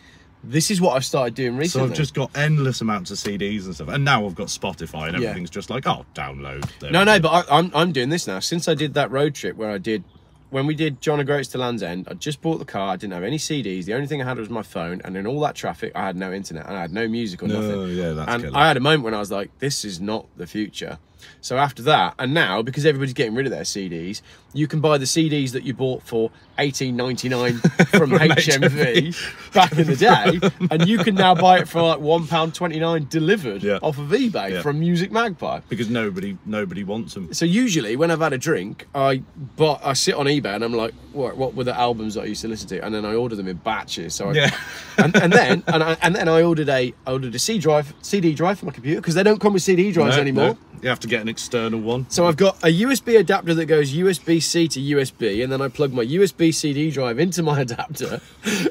Speaker 1: This is what I've started doing recently. So.
Speaker 2: I've just got endless amounts of CDs and stuff, and now I've got Spotify, and
Speaker 1: Yeah.
Speaker 2: everything's just like, oh, download. There
Speaker 1: No, no, but I, I'm I'm doing this now. Since I did that road trip where I did, when we did John O'Groats to Land's End, I just bought the car. I didn't have any CDs. The only thing I had was my phone, and in all that traffic, I had no internet and I had no music or
Speaker 2: No,
Speaker 1: nothing.
Speaker 2: yeah, that's
Speaker 1: and
Speaker 2: killer.
Speaker 1: I had a moment when I was like, "This is not the future." So after that, and now because everybody's getting rid of their CDs, you can buy the CDs that you bought for eighteen ninety nine [LAUGHS] from HMV [LAUGHS] back in the day, and you can now buy it for like one pound twenty nine delivered
Speaker 2: Yeah.
Speaker 1: off of eBay
Speaker 2: Yeah.
Speaker 1: from Music Magpie.
Speaker 2: because nobody nobody wants them.
Speaker 1: So usually when I've had a drink, I but I sit on eBay and I'm like, what, what were the albums that I used to listen to? And then I order them in batches. So I,
Speaker 2: Yeah. [LAUGHS]
Speaker 1: and, and then and, I, and then I ordered a I ordered a C drive CD drive for my computer because they don't come with CD drives
Speaker 2: No,
Speaker 1: anymore.
Speaker 2: no, you have to get an external one.
Speaker 1: So I've got a USB adapter that goes USB C to USB, and then I plug my USB CD drive into my [LAUGHS] adapter,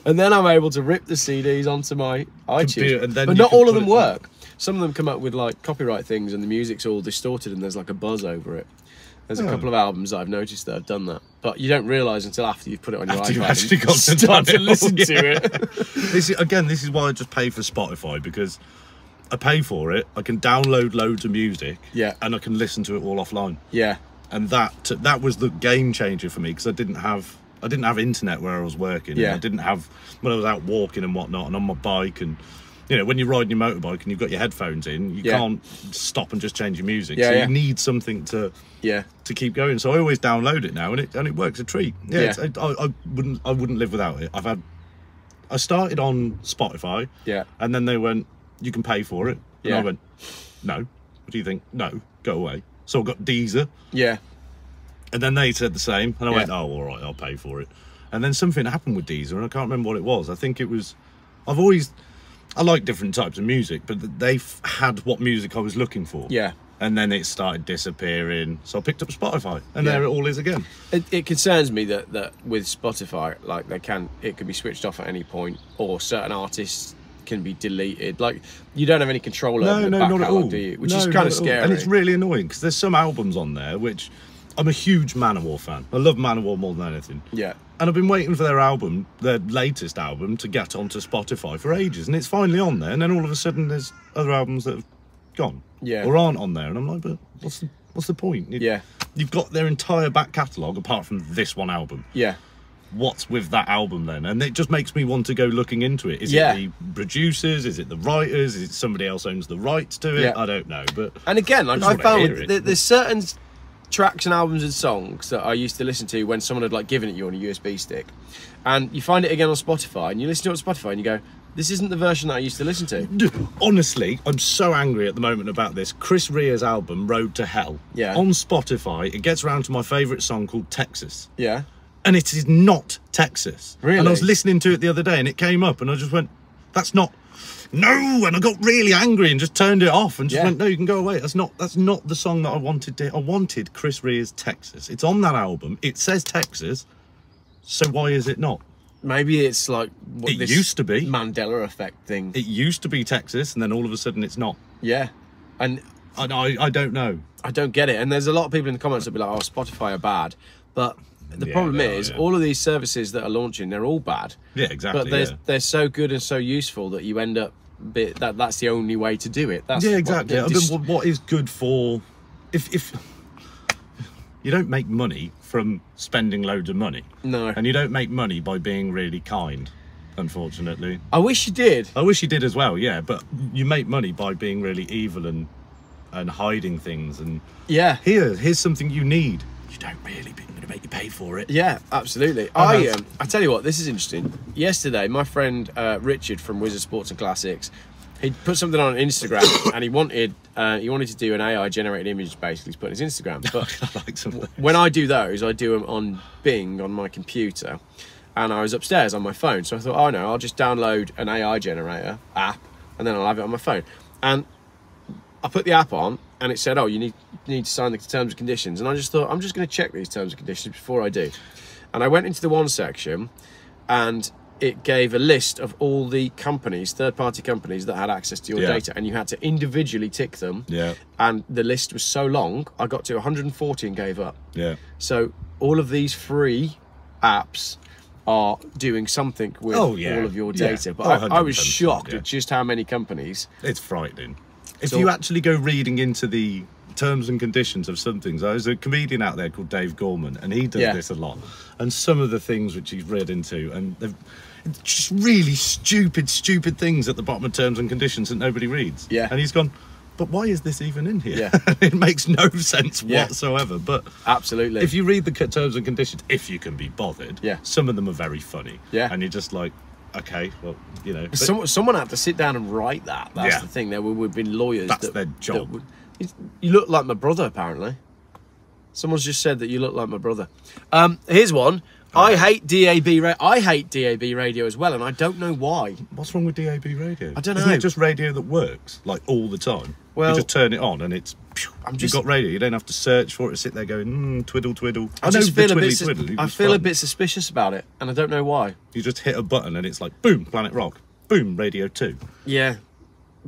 Speaker 1: and then I'm able to rip the CDs onto my iTunes.
Speaker 2: Computer, and then
Speaker 1: but not all of them work. Some of them come up with like copyright things, and the music's all distorted, and there's like a buzz over it. There's a
Speaker 2: Oh.
Speaker 1: couple of albums that I've noticed that have done that, but you don't realise until after you've put it on your
Speaker 2: After
Speaker 1: iPad
Speaker 2: you've
Speaker 1: and
Speaker 2: actually gone and [LAUGHS]
Speaker 1: start to listen
Speaker 2: Oh,
Speaker 1: to [LAUGHS] it.
Speaker 2: This is, again, this is why I just pay for Spotify because I pay for it. I can download loads of music.
Speaker 1: Yeah.
Speaker 2: and I can listen to it all offline.
Speaker 1: yeah,
Speaker 2: And that that was the game changer for me because I didn't have I didn't have internet where I was working.
Speaker 1: Yeah.
Speaker 2: I didn't have when I was out walking and whatnot and on my bike and. You know, when you're riding your motorbike and you've got your headphones in, you
Speaker 1: Yeah.
Speaker 2: can't stop and just change your music.
Speaker 1: Yeah,
Speaker 2: so
Speaker 1: yeah.
Speaker 2: you need something to
Speaker 1: yeah,
Speaker 2: to keep going. So I always download it now, and it and it works a treat. Yeah,
Speaker 1: Yeah.
Speaker 2: I, I wouldn't I wouldn't live without it. I've had I started on Spotify,
Speaker 1: yeah,
Speaker 2: and then they went, you can pay for it, and
Speaker 1: Yeah.
Speaker 2: I went, no. What do you think? No, go away. So I got Deezer,
Speaker 1: yeah,
Speaker 2: and then they said the same, and I went, oh, all right, I'll pay for it. And then something happened with Deezer, and I can't remember what it was. I think it was, I've always, I like different types of music, but they've had what music I was looking for.
Speaker 1: yeah,
Speaker 2: and then it started disappearing. So I picked up Spotify, and
Speaker 1: Yeah.
Speaker 2: there it all is again.
Speaker 1: It, it concerns me that, that with Spotify, like they can, it can be switched off at any point, or certain artists can be deleted. Like you don't have any control over
Speaker 2: No,
Speaker 1: the
Speaker 2: no,
Speaker 1: back
Speaker 2: not at all.
Speaker 1: do you? Which
Speaker 2: No,
Speaker 1: is kind of scary.
Speaker 2: and it's really annoying because there's some albums on there which I'm a huge Manowar fan. I love Manowar more than anything.
Speaker 1: yeah,
Speaker 2: And I've been waiting for their album, their latest album, to get onto Spotify for ages, and it's finally on there. And then all of a sudden, there's other albums that have gone,
Speaker 1: Yeah.
Speaker 2: or aren't on there, and I'm like, but what's the what's the point? You-
Speaker 1: Yeah.
Speaker 2: you've got their entire back catalogue apart from this one album.
Speaker 1: yeah,
Speaker 2: What's with that album then? And it just makes me want to go looking into it. Is
Speaker 1: Yeah.
Speaker 2: it the producers? Is it the writers? Is it somebody else owns the rights to it?
Speaker 1: Yeah.
Speaker 2: I don't know, but
Speaker 1: and again, like I found with-
Speaker 2: it.
Speaker 1: there's certain tracks and albums and songs that I used to listen to when someone had like given it you on a USB stick, and you find it again on Spotify, and you listen to it on Spotify, and you go, "This isn't the version that I used to listen to."
Speaker 2: Honestly, I'm so angry at the moment about this. Chris Rea's album, Road to Hell,
Speaker 1: Yeah.
Speaker 2: on Spotify, it gets around to my favourite song called Texas.
Speaker 1: Yeah,
Speaker 2: And it is not Texas.
Speaker 1: Really?
Speaker 2: And I was listening to it the other day and it came up and I just went, that's not no and I got really angry and just turned it off and just
Speaker 1: Yeah.
Speaker 2: went, No, you can go away. That's not that's not the song that I wanted to I wanted Chris Rea's Texas. It's on that album. It says Texas. So why is it not?
Speaker 1: maybe it's like what
Speaker 2: It used to be.
Speaker 1: Mandela effect thing.
Speaker 2: It used to be Texas and then all of a sudden it's not.
Speaker 1: yeah, and
Speaker 2: I I, I don't know.
Speaker 1: I don't get it. And there's a lot of people in the comments that be like, "Oh, Spotify are bad," but the
Speaker 2: Yeah,
Speaker 1: problem
Speaker 2: they are,
Speaker 1: is
Speaker 2: yeah.
Speaker 1: all of these services that are launching, they're all bad.
Speaker 2: Yeah, exactly.
Speaker 1: but they're
Speaker 2: yeah.
Speaker 1: they're so good and so useful that you end up bit that that's the only way to do it. That's
Speaker 2: yeah,
Speaker 1: what-
Speaker 2: exactly. I mean, what- what is good for if if you don't make money from spending loads of money,
Speaker 1: no,
Speaker 2: and you don't make money by being really kind. Unfortunately,
Speaker 1: I wish you did.
Speaker 2: I wish you did as well. Yeah, but you make money by being really evil and and hiding things. And
Speaker 1: Yeah,
Speaker 2: here, here's something you need. You don't really. I'm going to make you pay for it.
Speaker 1: yeah, absolutely.
Speaker 2: I
Speaker 1: I um, I tell you what, this is interesting. Yesterday, my friend uh, Richard from Wizard Sports and Classics, he put something on Instagram [COUGHS] and he wanted uh, he wanted to do an AI generated image basically to put on his Instagram, [LAUGHS] but.
Speaker 2: I like
Speaker 1: when I do those, I do them on Bing on my computer, and I was upstairs on my phone. So I thought, oh no, I'll just download an AI generator app, and then I'll have it on my phone. And I put the app on, and it said, oh, you need you need to sign the terms and conditions. And I just thought, I'm just going to check these terms and conditions before I do. And I went into the one section, and it gave a list of all the companies, third party companies that had access to your
Speaker 2: Yeah.
Speaker 1: data, and you had to individually tick them.
Speaker 2: Yeah.
Speaker 1: And the list was so long, I got to 140 and gave up.
Speaker 2: Yeah.
Speaker 1: So all of these free apps are doing something with
Speaker 2: Oh, yeah.
Speaker 1: all of your
Speaker 2: Yeah.
Speaker 1: data. But
Speaker 2: Oh,
Speaker 1: I, I was shocked
Speaker 2: yeah.
Speaker 1: at just how many companies.
Speaker 2: It's frightening. If
Speaker 1: So-
Speaker 2: you actually go reading into the terms and conditions of some things, there's a comedian out there called Dave Gorman, and he does
Speaker 1: Yeah.
Speaker 2: this a lot. And some of the things which he's read into, and they've just really stupid, stupid things at the bottom of terms and conditions that nobody reads.
Speaker 1: Yeah.
Speaker 2: And he's gone, but why is this even in here?
Speaker 1: Yeah. [LAUGHS]
Speaker 2: it makes no sense
Speaker 1: Yeah.
Speaker 2: whatsoever. But
Speaker 1: Absolutely.
Speaker 2: if you read the terms and conditions, if you can be bothered,
Speaker 1: Yeah.
Speaker 2: some of them are very funny.
Speaker 1: Yeah.
Speaker 2: And you're just like, okay, well, you know.
Speaker 1: Someone, someone had to sit down and write that. That's
Speaker 2: Yeah.
Speaker 1: the thing. There would have been lawyers.
Speaker 2: That's
Speaker 1: that,
Speaker 2: their
Speaker 1: that
Speaker 2: job.
Speaker 1: would- you- look like my brother, apparently. Someone's just said that you look like my brother. Um, here's one. I hate DAB. Ra- I hate DAB radio as well, and I don't know why.
Speaker 2: What's wrong with DAB radio?
Speaker 1: I don't
Speaker 2: Isn't
Speaker 1: know.
Speaker 2: it just radio that works like all the time?
Speaker 1: Well-
Speaker 2: you just turn it on and it's.
Speaker 1: I'm
Speaker 2: You've
Speaker 1: just-
Speaker 2: got radio. You don't have to search for it. Sit there going mm, twiddle twiddle.
Speaker 1: I
Speaker 2: know
Speaker 1: just feel a bit.
Speaker 2: twiddle.
Speaker 1: I feel a bit suspicious about it, and I don't know why.
Speaker 2: You just hit a button and it's like boom, Planet Rock, boom, Radio Two.
Speaker 1: Yeah,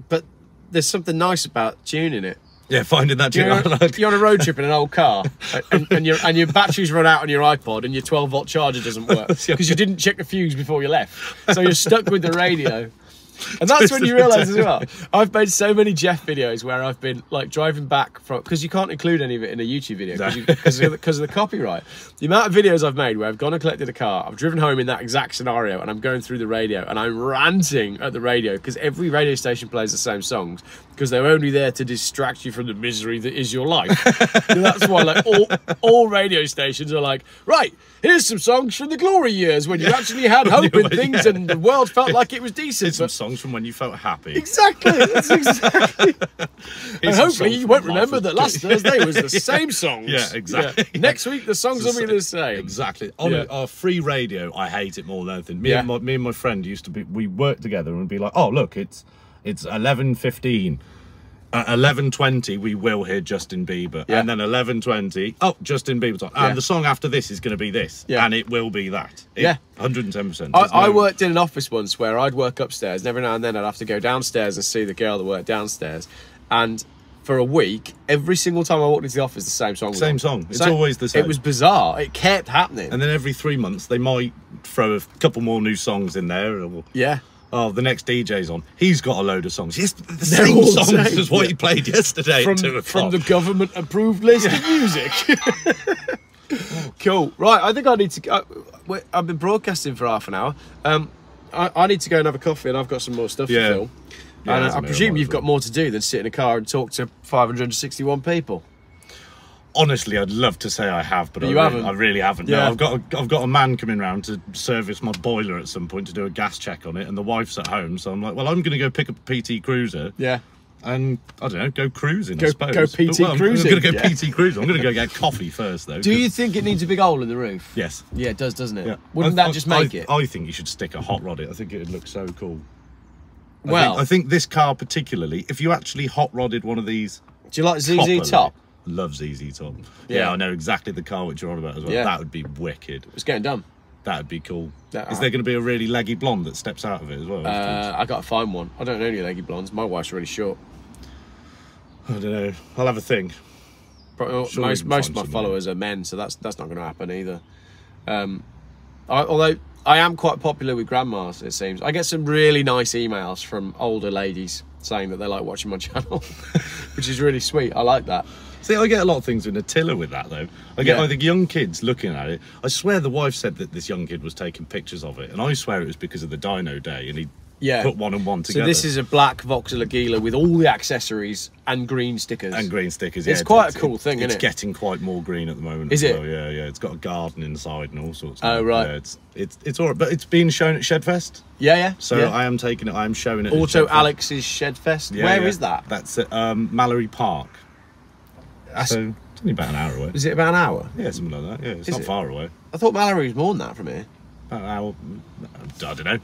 Speaker 1: but there's something nice about tuning it.
Speaker 2: Yeah, finding that.
Speaker 1: You're, [LAUGHS]
Speaker 2: tune-
Speaker 1: you're on a road trip in an old car, [LAUGHS] and, and your and your batteries run out on your iPod, and your 12 volt charger doesn't work [LAUGHS] because you didn't check the fuse before you left. So you're stuck with the radio. And that's when you realise as well. [LAUGHS] I've made so many Geoff videos where I've been like driving back from because you can't include any of it in a YouTube video because
Speaker 2: No.
Speaker 1: of, of the copyright. The amount of videos I've made where I've gone and collected a car, I've driven home in that exact scenario, and I'm going through the radio and I'm ranting at the radio because every radio station plays the same songs because they're only there to distract you from the misery that is your life. [LAUGHS] That's why like all all radio stations are like, right, here's some songs from the glory years when you actually had hope [LAUGHS] in things
Speaker 2: yeah.
Speaker 1: and the world felt like it was decent.
Speaker 2: Here's some songs from when you felt happy.
Speaker 1: Exactly. [LAUGHS] Exactly. and hopefully you won't remember
Speaker 2: was
Speaker 1: that last Thursday was the same songs.
Speaker 2: Yeah, exactly.
Speaker 1: Yeah. Next week the songs will be the same.
Speaker 2: Exactly. On
Speaker 1: Yeah.
Speaker 2: our free radio, I hate it more than anything. Me,
Speaker 1: Yeah.
Speaker 2: and my, me and my friend used to be, we worked together and be like, oh, look, it's it's 11.15. At eleven twenty, we will hear Justin Bieber,
Speaker 1: Yeah.
Speaker 2: and then 11.20, oh, Justin Bieber song,
Speaker 1: Yeah.
Speaker 2: and the song after this is going to be this,
Speaker 1: Yeah.
Speaker 2: and it will be that.
Speaker 1: Yeah.
Speaker 2: hundred and ten percent.
Speaker 1: I, I worked in an office once where I'd work upstairs, and every now and then I'd have to go downstairs and see the girl that worked downstairs. And for a week, every single time I walked into the office, the same song. was
Speaker 2: Same
Speaker 1: on.
Speaker 2: song. It's always the same.
Speaker 1: It was bizarre. It kept happening.
Speaker 2: And then every three months, they might throw a couple more new songs in there. Or,
Speaker 1: yeah.
Speaker 2: Oh, the next DJ's on. He's got a load of songs. Yes, the
Speaker 1: They're
Speaker 2: same songs
Speaker 1: same,
Speaker 2: as what
Speaker 1: yeah.
Speaker 2: he played yesterday
Speaker 1: From, from the government approved list of music. [LAUGHS] cool. Right. I think I need to. I, wait, I've been broadcasting for half an hour. Um, I, I need to go and have a coffee, and I've got some more stuff
Speaker 2: Yeah.
Speaker 1: to film.
Speaker 2: Yeah,
Speaker 1: and I, I presume you've got more to do than sit in a car and talk to 561 people.
Speaker 2: Honestly, I'd love to say I have, but,
Speaker 1: But
Speaker 2: I,
Speaker 1: you
Speaker 2: really,
Speaker 1: haven't?
Speaker 2: I really haven't.
Speaker 1: Yeah.
Speaker 2: No, I've got a, I've got a man coming round to service my boiler at some point to do a gas check on it, and the wife's at home, so I'm like, well, I'm going to go pick up a PT Cruiser
Speaker 1: Yeah.
Speaker 2: and I don't know, go cruising.
Speaker 1: Go-
Speaker 2: I suppose.
Speaker 1: go
Speaker 2: But,
Speaker 1: PT
Speaker 2: well, I'm-
Speaker 1: cruising,
Speaker 2: I'm going to go
Speaker 1: yeah.
Speaker 2: PT cruising. I'm going to go get coffee first, though.
Speaker 1: Do you think it needs a big hole in the roof?
Speaker 2: Yes.
Speaker 1: Yeah, it does, doesn't it?
Speaker 2: Yeah.
Speaker 1: Wouldn't
Speaker 2: I-
Speaker 1: that
Speaker 2: I-
Speaker 1: just make
Speaker 2: I,
Speaker 1: it?
Speaker 2: I think you should stick a hot rod in. I think it would look so cool.
Speaker 1: Well,
Speaker 2: think, I think this car particularly, if you actually hot rodded one of these,
Speaker 1: do you like ZZ
Speaker 2: properly-
Speaker 1: Top?
Speaker 2: Love ZZ Top.
Speaker 1: Yeah.
Speaker 2: Yeah. I know exactly the car which you're on about as well.
Speaker 1: Yeah.
Speaker 2: That would be wicked.
Speaker 1: It's getting done.
Speaker 2: That would be cool.
Speaker 1: That-
Speaker 2: Is there going to be a really leggy blonde that steps out of it as well?
Speaker 1: Uh, I got to find one. I don't know any leggy blondes. My wife's really short.
Speaker 2: I don't know. I'll have a think.
Speaker 1: Pro-
Speaker 2: Sure
Speaker 1: most most of my
Speaker 2: someone.
Speaker 1: followers are men, so that's that's not going to happen either. Um, I, although I am quite popular with grandmas, it seems. I get some really nice emails from older ladies saying that they like watching my [LAUGHS] channel, which is really sweet. I like that.
Speaker 2: See, I get a lot of things in Attila with that though. I get
Speaker 1: Yeah.
Speaker 2: I think young kids looking at it. I swear the wife said that this young kid was taking pictures of it, and I swear it was because of the Dino Day, and he
Speaker 1: Yeah.
Speaker 2: put one and one together.
Speaker 1: So this is a black Vauxhall Agila with all the accessories and green stickers.
Speaker 2: and green stickers.
Speaker 1: It's
Speaker 2: yeah,
Speaker 1: quite a cool thing,
Speaker 2: It's
Speaker 1: isn't it?
Speaker 2: It's getting quite more green at the moment.
Speaker 1: Is
Speaker 2: as
Speaker 1: it?
Speaker 2: Well. Yeah, yeah. It's got a garden inside and all sorts.
Speaker 1: Oh,
Speaker 2: of
Speaker 1: right.
Speaker 2: Yeah, it's it's it's all right, but it's being shown at Shedfest.
Speaker 1: Yeah, yeah.
Speaker 2: So
Speaker 1: yeah.
Speaker 2: I am taking it. I am showing it. at
Speaker 1: Auto
Speaker 2: Shedfest.
Speaker 1: Alex's Shedfest.
Speaker 2: Yeah,
Speaker 1: Where is that?
Speaker 2: That's at um, Mallory Park.
Speaker 1: That's-
Speaker 2: So it's only about an hour away.
Speaker 1: Is it about an hour?
Speaker 2: Yeah, something like that. Yeah, it's
Speaker 1: Is
Speaker 2: not
Speaker 1: it?
Speaker 2: far away.
Speaker 1: I thought Mallory was more than that from here.
Speaker 2: About an hour. I don't know.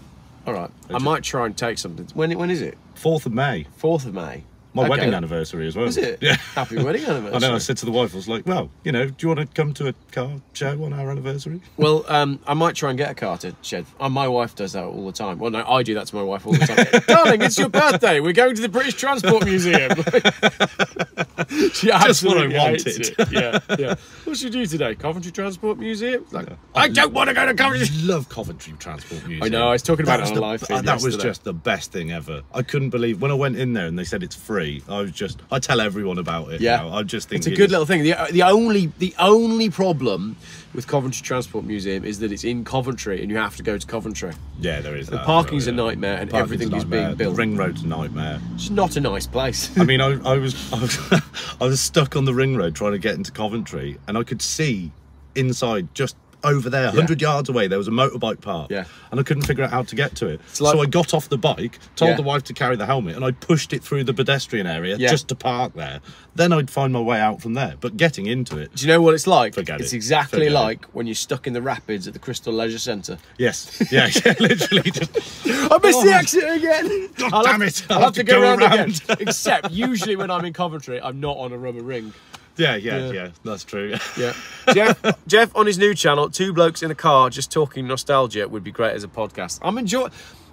Speaker 1: All right. I might try and take something. When when is it?
Speaker 2: Fourth of May.
Speaker 1: Fourth of May.
Speaker 2: My
Speaker 1: Okay.
Speaker 2: wedding anniversary as well.
Speaker 1: Is it?
Speaker 2: Yeah.
Speaker 1: Happy wedding anniversary. [LAUGHS]
Speaker 2: I know. I said to the wife, I was like, "Well, you know, do you want to come to a car show on our anniversary?"
Speaker 1: Well, um, I might try and get a car to shed. Uh, my wife does that all the time. Well, no, I do that to my wife all the time. [LAUGHS] Darling, it's your birthday. We're going to the British Transport Museum. [LAUGHS] she
Speaker 2: Just what I wanted.
Speaker 1: it. Yeah, yeah. What should you do today? Coventry Transport Museum? Like, I don't want to go to
Speaker 2: I
Speaker 1: Coventry.
Speaker 2: love Coventry Transport Museum.
Speaker 1: I know, I was talking about
Speaker 2: That
Speaker 1: it on
Speaker 2: the-
Speaker 1: live feed
Speaker 2: uh, That was just the best thing ever. I couldn't believe when I went in there and they said it's free. I was just, I tell everyone about it.
Speaker 1: Yeah.
Speaker 2: now. I just think
Speaker 1: It's a good little thing. The, uh, the only the only problem with Coventry Transport Museum is that it's in Coventry and you have to go to Coventry.
Speaker 2: Yeah, there is.
Speaker 1: The
Speaker 2: that,
Speaker 1: parking's oh,
Speaker 2: yeah.
Speaker 1: a nightmare and
Speaker 2: Parking's
Speaker 1: everything is being built.
Speaker 2: The ring road's a nightmare.
Speaker 1: It's not a nice place.
Speaker 2: I mean, I, [LAUGHS] I was I was [LAUGHS] I was stuck on the ring road trying to get into Coventry, and I could see inside just over there, hundred yards away, there was a motorbike park.
Speaker 1: Yeah.
Speaker 2: and I couldn't figure out how to get to it.
Speaker 1: like-
Speaker 2: so I got off the bike, told
Speaker 1: Yeah.
Speaker 2: the wife to carry the helmet, and I pushed it through the pedestrian area
Speaker 1: Yeah.
Speaker 2: just to park there. Then I'd find my way out from there. But getting into it,
Speaker 1: Do you know what it's like?
Speaker 2: Forget
Speaker 1: it's
Speaker 2: it.
Speaker 1: exactly
Speaker 2: Forget it.
Speaker 1: like when you're stuck in the rapids at the Crystal Leisure Centre.
Speaker 2: yes, yeah, [LAUGHS] yeah literally just. [LAUGHS]
Speaker 1: I missed
Speaker 2: Oh.
Speaker 1: the exit again. [LAUGHS]
Speaker 2: God
Speaker 1: I'll
Speaker 2: damn
Speaker 1: have,
Speaker 2: it,
Speaker 1: I'll
Speaker 2: I'll
Speaker 1: have to go, around,
Speaker 2: around.
Speaker 1: again. Except usually when I'm in Coventry, I'm not on a rubber ring.
Speaker 2: Yeah, yeah,
Speaker 1: Yeah.
Speaker 2: yeah, that's true. [LAUGHS]
Speaker 1: Yeah. Geoff, Geoff on his new channel, two blokes in a car just talking nostalgia would be great as a podcast. I'm enjoying.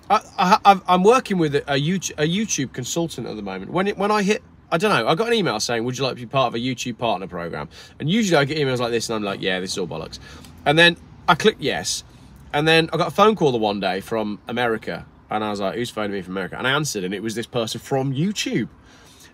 Speaker 1: I, I, I'm- I'm working with a, a, YouTube, a YouTube consultant at the moment. When it, when I hit, I don't know. I got an email saying, "Would you like to be part of a YouTube partner program?" And usually I get emails like this, and I'm like, "Yeah, this is all bollocks." And then I click yes, and then I got a phone call the one day from America, and I was like, "Who's phoning me from America?" And I answered, and it was this person from YouTube.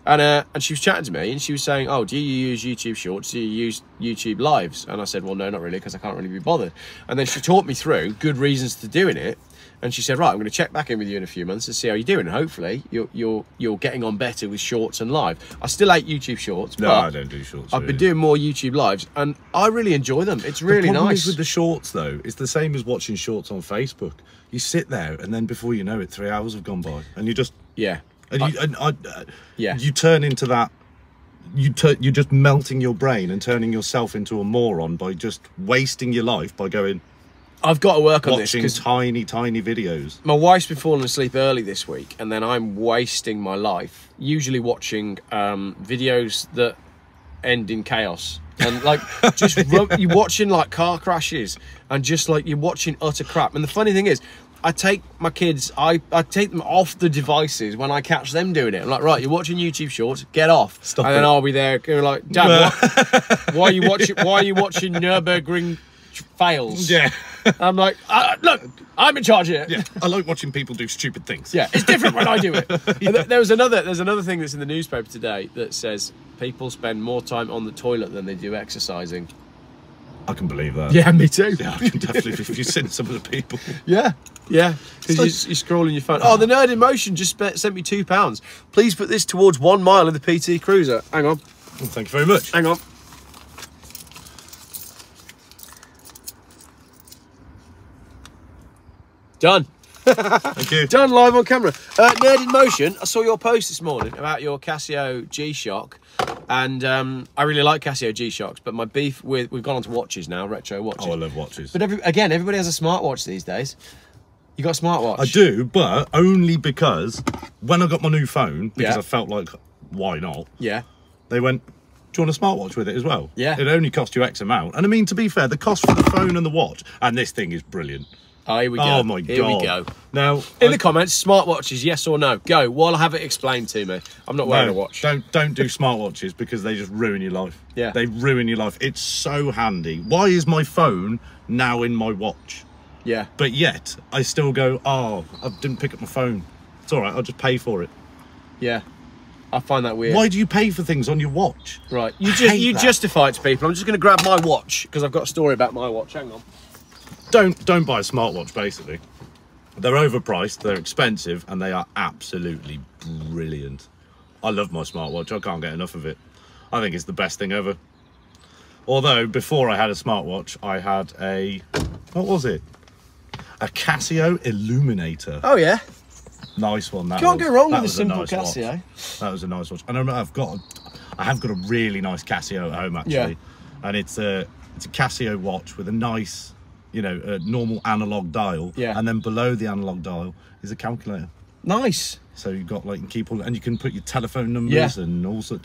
Speaker 1: And uh, and she was chatting to me, and she was saying, "Oh, do you use YouTube Shorts? Do you use YouTube Lives?" And I said, "Well, no, not really, because I can't really be bothered." And then she taught me through good reasons to doing it, and she said, "Right, I'm going to check back in with you in a few months and see how you're doing. And hopefully, you're you're you're getting on better with Shorts and Live. I still hate YouTube Shorts,
Speaker 2: no,
Speaker 1: but
Speaker 2: I don't do shorts.
Speaker 1: I've been doing more YouTube Lives, and I really enjoy them. It's really
Speaker 2: the problem
Speaker 1: nice.
Speaker 2: Is with the shorts though, it's the same as watching shorts on Facebook. You sit there, and then before you know it, three hours have gone by, and you just
Speaker 1: yeah,
Speaker 2: and you and I, uh,
Speaker 1: Yeah.
Speaker 2: you turn into that. You you're just melting your brain and turning yourself into a moron by just wasting your life by going.
Speaker 1: I've got to work on this
Speaker 2: watching tiny, tiny videos.
Speaker 1: my wife's been falling asleep early this week, and then I'm wasting my life usually watching um, videos that end in chaos. And like [LAUGHS] just rub, you're watching like car crashes and just like you're watching utter crap. And the funny thing is, I take my kids, I, I take them off the devices when I catch them doing it. I'm like, right, you're watching YouTube shorts, get off.
Speaker 2: Stop
Speaker 1: and then. I'll be there like, Dad, why, [LAUGHS] why are you watching? Why are you watching Nurburgring fails?
Speaker 2: Yeah.
Speaker 1: I'm like, uh, look, I'm in charge here.
Speaker 2: yeah. I like watching people do stupid things.
Speaker 1: Yeah, it's different when I do it. [LAUGHS] And th- There was another. There's another thing that's in the newspaper today that says people spend more time on the toilet than they do exercising.
Speaker 2: I can believe that.
Speaker 1: Yeah, me too.
Speaker 2: Yeah, I can definitely. if you've seen some of the people. [LAUGHS]
Speaker 1: Yeah, yeah. Because
Speaker 2: like-
Speaker 1: you're, scrolling your phone. Oh, the nerd in motion just sent me two pounds. Please put this towards one mile of the PT Cruiser. Hang on,
Speaker 2: Well, thank you very much.
Speaker 1: hang on. Done. [LAUGHS]
Speaker 2: Thank you.
Speaker 1: Done live on camera. Uh, Nerd in Motion, I saw your post this morning about your Casio G Shock, and um, I really like Casio G Shocks, but my beef with we've gone on to watches now, retro watches.
Speaker 2: Oh, I love watches.
Speaker 1: But every, again, everybody has a smartwatch these days. You got a smartwatch?
Speaker 2: I do, but only because when I got my new phone, because
Speaker 1: Yeah.
Speaker 2: I felt like, why not?
Speaker 1: Yeah.
Speaker 2: They went, do you want a smartwatch with it as well?
Speaker 1: Yeah.
Speaker 2: It only cost you X amount. And I mean, to be fair, the cost for the phone and the watch, and this thing is brilliant.
Speaker 1: Oh, here we go.
Speaker 2: Oh my
Speaker 1: here
Speaker 2: god.
Speaker 1: Here we go.
Speaker 2: Now,
Speaker 1: In
Speaker 2: I-
Speaker 1: the comments, smartwatches, yes or no? Go. While I have it explained to me. I'm not wearing
Speaker 2: no,
Speaker 1: a watch.
Speaker 2: Don't don't do smartwatches because they just ruin your life.
Speaker 1: Yeah.
Speaker 2: They ruin your life. It's so handy. Why is my phone now in my watch?
Speaker 1: Yeah.
Speaker 2: But yet I still go, oh, I didn't pick up my phone. It's all right. I'll just pay for it.
Speaker 1: Yeah. I find that weird.
Speaker 2: Why do you pay for things on your watch?
Speaker 1: Right. You
Speaker 2: I
Speaker 1: just you
Speaker 2: that.
Speaker 1: justify it to people. I'm just going to grab my watch because I've got a story about my watch. Hang on.
Speaker 2: Don't don't buy a smartwatch. Basically, they're overpriced. They're expensive, and they are absolutely brilliant. I love my smartwatch. I can't get enough of it. I think it's the best thing ever. Although before I had a smartwatch, I had a what was it? A Casio Illuminator.
Speaker 1: Oh yeah.
Speaker 2: Nice one. That
Speaker 1: Can't
Speaker 2: was.
Speaker 1: go wrong
Speaker 2: That
Speaker 1: with a simple
Speaker 2: nice watch.
Speaker 1: Casio.
Speaker 2: That was a nice watch. And I've got, a, I have got a really nice Casio at home actually,
Speaker 1: Yeah.
Speaker 2: and it's a it's a Casio watch with a nice, you know, a normal analog dial.
Speaker 1: Yeah.
Speaker 2: And then below the analog dial is a calculator.
Speaker 1: Nice.
Speaker 2: So you've got like you keep all, and you can put your telephone numbers
Speaker 1: Yeah.
Speaker 2: and also.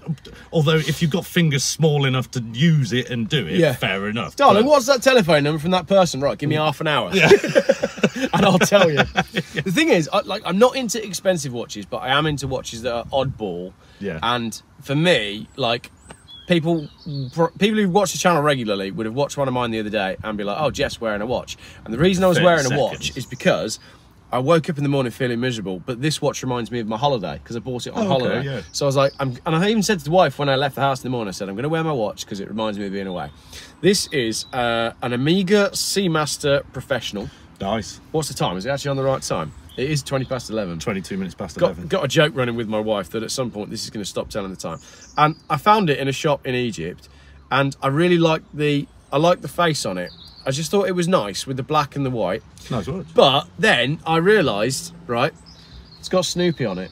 Speaker 2: Although if you've got fingers small enough to use it and do it,
Speaker 1: Yeah.
Speaker 2: fair enough.
Speaker 1: Darling,
Speaker 2: But-
Speaker 1: what's that telephone number from that person? Right, give me half an hour. Yeah. [LAUGHS] and I'll tell you. [LAUGHS] The thing is, I, like, I'm not into expensive watches, but I am into watches that are oddball.
Speaker 2: Yeah.
Speaker 1: And for me, like, people people who watch the channel regularly would have watched one of mine the other day and be like, "Oh, Geoff's wearing a watch." And the reason I was
Speaker 2: 30
Speaker 1: wearing a watch is because. I woke up in the morning feeling miserable, but this watch reminds me of my holiday because I bought it on
Speaker 2: Oh, okay,
Speaker 1: holiday.
Speaker 2: yeah.
Speaker 1: So I was like, I'm, and I even said to the wife when I left the house in the morning, I said, I'm going to wear my watch because it reminds me of being away. This is uh, an Omega Seamaster Professional.
Speaker 2: nice.
Speaker 1: What's the time? Is it actually on the right time? It is 20 past 11.
Speaker 2: Twenty-two minutes past eleven.
Speaker 1: got a joke running with my wife that at some point this is going to stop telling the time. And I found it in a shop in Egypt, and I really like the I like the face on it. I just thought it was nice with the black and the white.
Speaker 2: Nice watch.
Speaker 1: But then I realised, right, it's got Snoopy on it.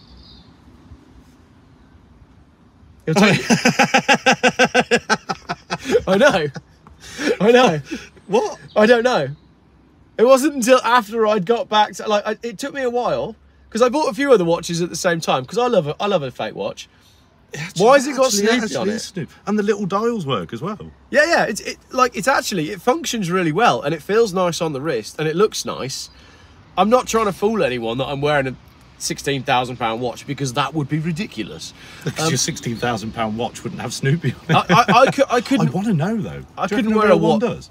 Speaker 1: Tell you- [LAUGHS] I know. I know.
Speaker 2: What?
Speaker 1: I don't know. It wasn't until after I'd got back to like I, it took me a while because I bought a few other watches at the same time because I love a, I love a fake watch. Why has it got
Speaker 2: Actually,
Speaker 1: Snoopy
Speaker 2: actually
Speaker 1: on it?
Speaker 2: Snoop. And the little dials work as well.
Speaker 1: Yeah, yeah. It's it like it's actually it functions really well and it feels nice on the wrist and it looks nice. I'm not trying to fool anyone that I'm wearing a sixteen thousand pound watch because that would be ridiculous. [LAUGHS]
Speaker 2: Because um, your sixteen thousand pound watch wouldn't have Snoopy on it.
Speaker 1: I, I, I, could, I
Speaker 2: I
Speaker 1: couldn't. [LAUGHS]
Speaker 2: want to know though.
Speaker 1: I
Speaker 2: Do
Speaker 1: couldn't wear a
Speaker 2: real one
Speaker 1: wa-
Speaker 2: does.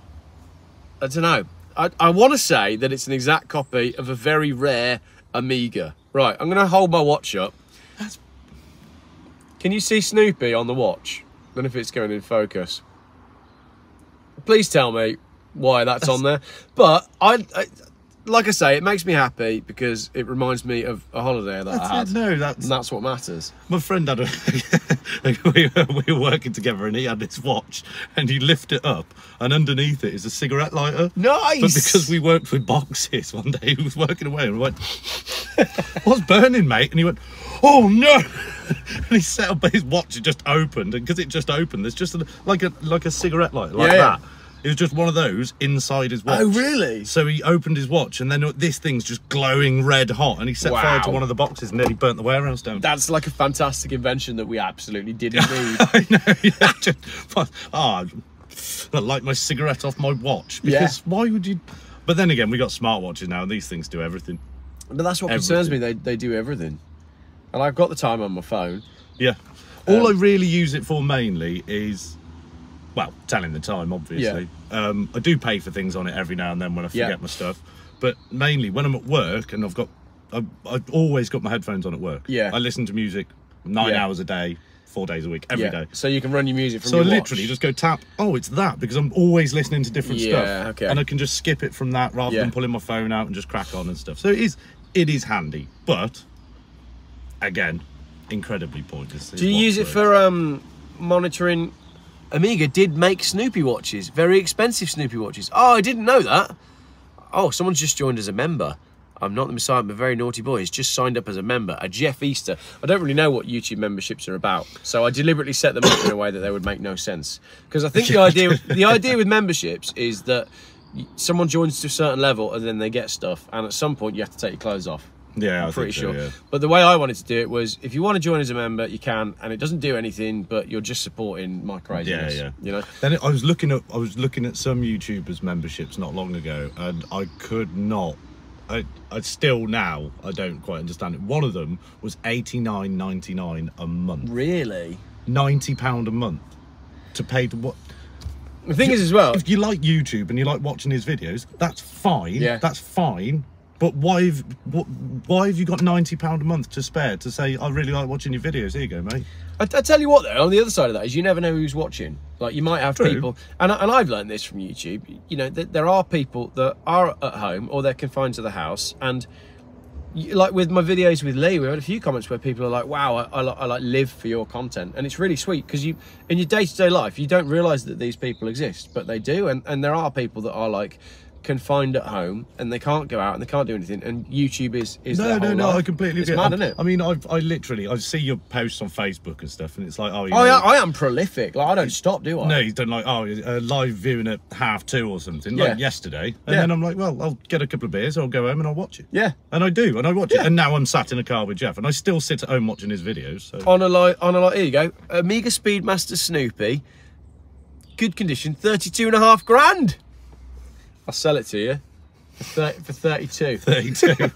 Speaker 1: I don't know. I, I want to say that it's an exact copy of a very rare Omega. Right, I'm going to hold my watch up.
Speaker 2: That's-
Speaker 1: Can you see Snoopy on the watch? I don't know if it's going in focus. Please tell me why that's, on there. But I, I, like I say, it makes me happy because it reminds me of a holiday that I had.
Speaker 2: It. No, that's
Speaker 1: And that's what matters.
Speaker 2: my friend had a. [LAUGHS] we, were, we were working together, and he had this watch, and you lift it up, and underneath it is a cigarette lighter.
Speaker 1: Nice.
Speaker 2: But because we worked with boxes [LAUGHS] one day, he was working away, and we went, "What's burning, mate?" And he went, "Oh no!" [LAUGHS] And he set up his watch. It just opened, and because it just opened, there's just a, like a like a cigarette light like
Speaker 1: Yeah, yeah.
Speaker 2: that. It was just one of those inside his oh, watch.
Speaker 1: Oh, really?
Speaker 2: So he opened his watch, and then this thing's just glowing red hot, and he set fire to one of the boxes and nearly burnt the warehouse down.
Speaker 1: That's like a fantastic invention that we absolutely didn't need. [LAUGHS]
Speaker 2: I know. Yeah, [LAUGHS] just, oh, I light my cigarette off my watch
Speaker 1: Yeah.
Speaker 2: because why would you? But then again, we got smartwatches now, and these things do everything.
Speaker 1: but that's what concerns me. They, they do everything. And I've got the time on my phone.
Speaker 2: Yeah. All I really use it for mainly is, well, telling the time, obviously. Um, I do pay for things on it every now and then when I
Speaker 1: Yeah.
Speaker 2: forget my stuff. But mainly when I'm at work and I've got, I've, I've always got my headphones on at work.
Speaker 1: Yeah.
Speaker 2: I listen to music nine
Speaker 1: Yeah.
Speaker 2: hours a day, four days a week, every day.
Speaker 1: So you can run your music from
Speaker 2: So I literally
Speaker 1: watch.
Speaker 2: just go tap. Oh, it's that because I'm always listening to different
Speaker 1: Yeah,
Speaker 2: stuff,
Speaker 1: okay.
Speaker 2: and I can just skip it from that rather
Speaker 1: Yeah.
Speaker 2: than pulling my phone out and just crack on and stuff. So it is, it is handy, but again, incredibly pointless.
Speaker 1: Do you use it for um, monitoring? Omega did make Snoopy watches, very expensive Snoopy watches. Oh, I didn't know that. Oh, someone's just joined as a member. I'm not the Messiah, I'm a very naughty boy. He's just signed up as a member, a Geoffista. I don't really know what YouTube memberships are about, so I deliberately set them up in a way that they would make no sense. Because I think the idea, the idea with memberships is that someone joins to a certain level and then they get stuff, and at some point you have to take your clothes off.
Speaker 2: Yeah, I
Speaker 1: I'm pretty
Speaker 2: think so,
Speaker 1: sure.
Speaker 2: yeah.
Speaker 1: But the way I wanted to do it was, if you want to join as a member, you can, and it doesn't do anything, but you're just supporting my craziness.
Speaker 2: yeah. yeah.
Speaker 1: You know.
Speaker 2: Then I was looking at I was looking at some YouTubers memberships not long ago, and I could not. I, I still now I don't quite understand it. One of them was eighty nine ninety nine a month,
Speaker 1: Really.
Speaker 2: ninety pound a month to pay to what.
Speaker 1: The thing is, as well,
Speaker 2: If you like YouTube and you like watching his videos, that's fine.
Speaker 1: Yeah.
Speaker 2: That's fine. But why have what, why have you got ninety pound a month to spare to say I really like watching your videos? Here you go, mate.
Speaker 1: I, I tell you what, though, on the other side of that is you never know who's watching. Like you might have
Speaker 2: True.
Speaker 1: people, and and I've learned this from YouTube. You know, that there are people that are at home or they're confined to the house, and like with my videos with Lee, we had a few comments where people are like, "Wow, I, I, I like live for your content," and it's really sweet because you, in your day to day life, you don't realize that these people exist, but they do, and and there are people that are like confined at home and they can't go out and they can't do anything, and YouTube is is
Speaker 2: No, no, no.
Speaker 1: life.
Speaker 2: I completely
Speaker 1: It's mad,
Speaker 2: I,
Speaker 1: isn't it?
Speaker 2: I mean, I've, I literally, I see your posts on Facebook and stuff, and it's like, oh, you
Speaker 1: Oh,
Speaker 2: know,
Speaker 1: yeah, I am prolific. Like I don't stop, do I?
Speaker 2: No, he's done like oh a uh, live viewing at half two or something
Speaker 1: Yeah.
Speaker 2: like yesterday, and
Speaker 1: Yeah.
Speaker 2: then I'm like, well, I'll get a couple of beers, I'll go home and I'll watch it.
Speaker 1: Yeah.
Speaker 2: and I do, and I watch
Speaker 1: Yeah.
Speaker 2: it, and now I'm sat in a car with Geoff, and I still sit at home watching his videos. So
Speaker 1: on a light on a light here you go Omega speedmaster snoopy good condition 32 and a half grand i'll sell it to you. For, 30, for 32 [LAUGHS]
Speaker 2: 32.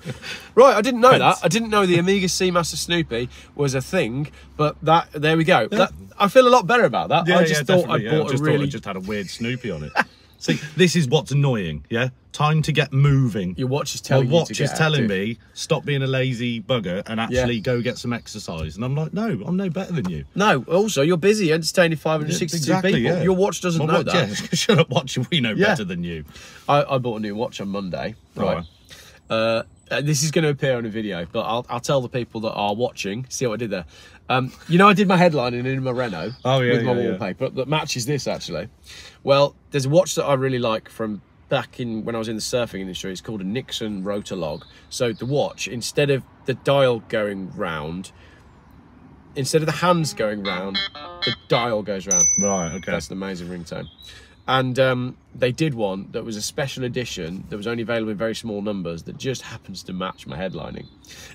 Speaker 1: right i didn't know that. I didn't know the Omega seamaster snoopy was a thing but that there we go. That, i feel a lot better about that.
Speaker 2: Yeah,
Speaker 1: i just
Speaker 2: yeah,
Speaker 1: thought i
Speaker 2: yeah.
Speaker 1: bought
Speaker 2: just
Speaker 1: a
Speaker 2: thought
Speaker 1: really
Speaker 2: I just had a weird Snoopy on it. [LAUGHS] See, this is what's annoying. Yeah, time to get moving.
Speaker 1: your watch is
Speaker 2: My
Speaker 1: telling you
Speaker 2: watch
Speaker 1: to
Speaker 2: is
Speaker 1: get
Speaker 2: telling
Speaker 1: active.
Speaker 2: me stop being a lazy bugger and actually
Speaker 1: Yeah.
Speaker 2: go get some exercise, and I'm like, no, I'm no better than you.
Speaker 1: no also you're busy entertaining 562
Speaker 2: Exactly,
Speaker 1: people
Speaker 2: yeah.
Speaker 1: your watch doesn't
Speaker 2: My
Speaker 1: know
Speaker 2: watch-
Speaker 1: that
Speaker 2: Yeah, shut up, watch. We know
Speaker 1: Yeah.
Speaker 2: better than you.
Speaker 1: I, I bought a new watch on monday right
Speaker 2: Right.
Speaker 1: Uh, uh, this is going to appear on a video, but I'll, I'll tell the people that are watching. See what I did there. Um, you know, I did my headlining in my Renault
Speaker 2: Oh, yeah,
Speaker 1: with my
Speaker 2: yeah, yeah.
Speaker 1: wallpaper that matches this actually. Well, there's a watch that I really like from back in when I was in the surfing industry. It's called a Nixon Rotolog. So the watch, instead of the dial going round, instead of the hands going round, the dial goes round.
Speaker 2: Right. Okay.
Speaker 1: That's an amazing ringtone. And um, they did one that was a special edition that was only available in very small numbers that just happens to match my headlining.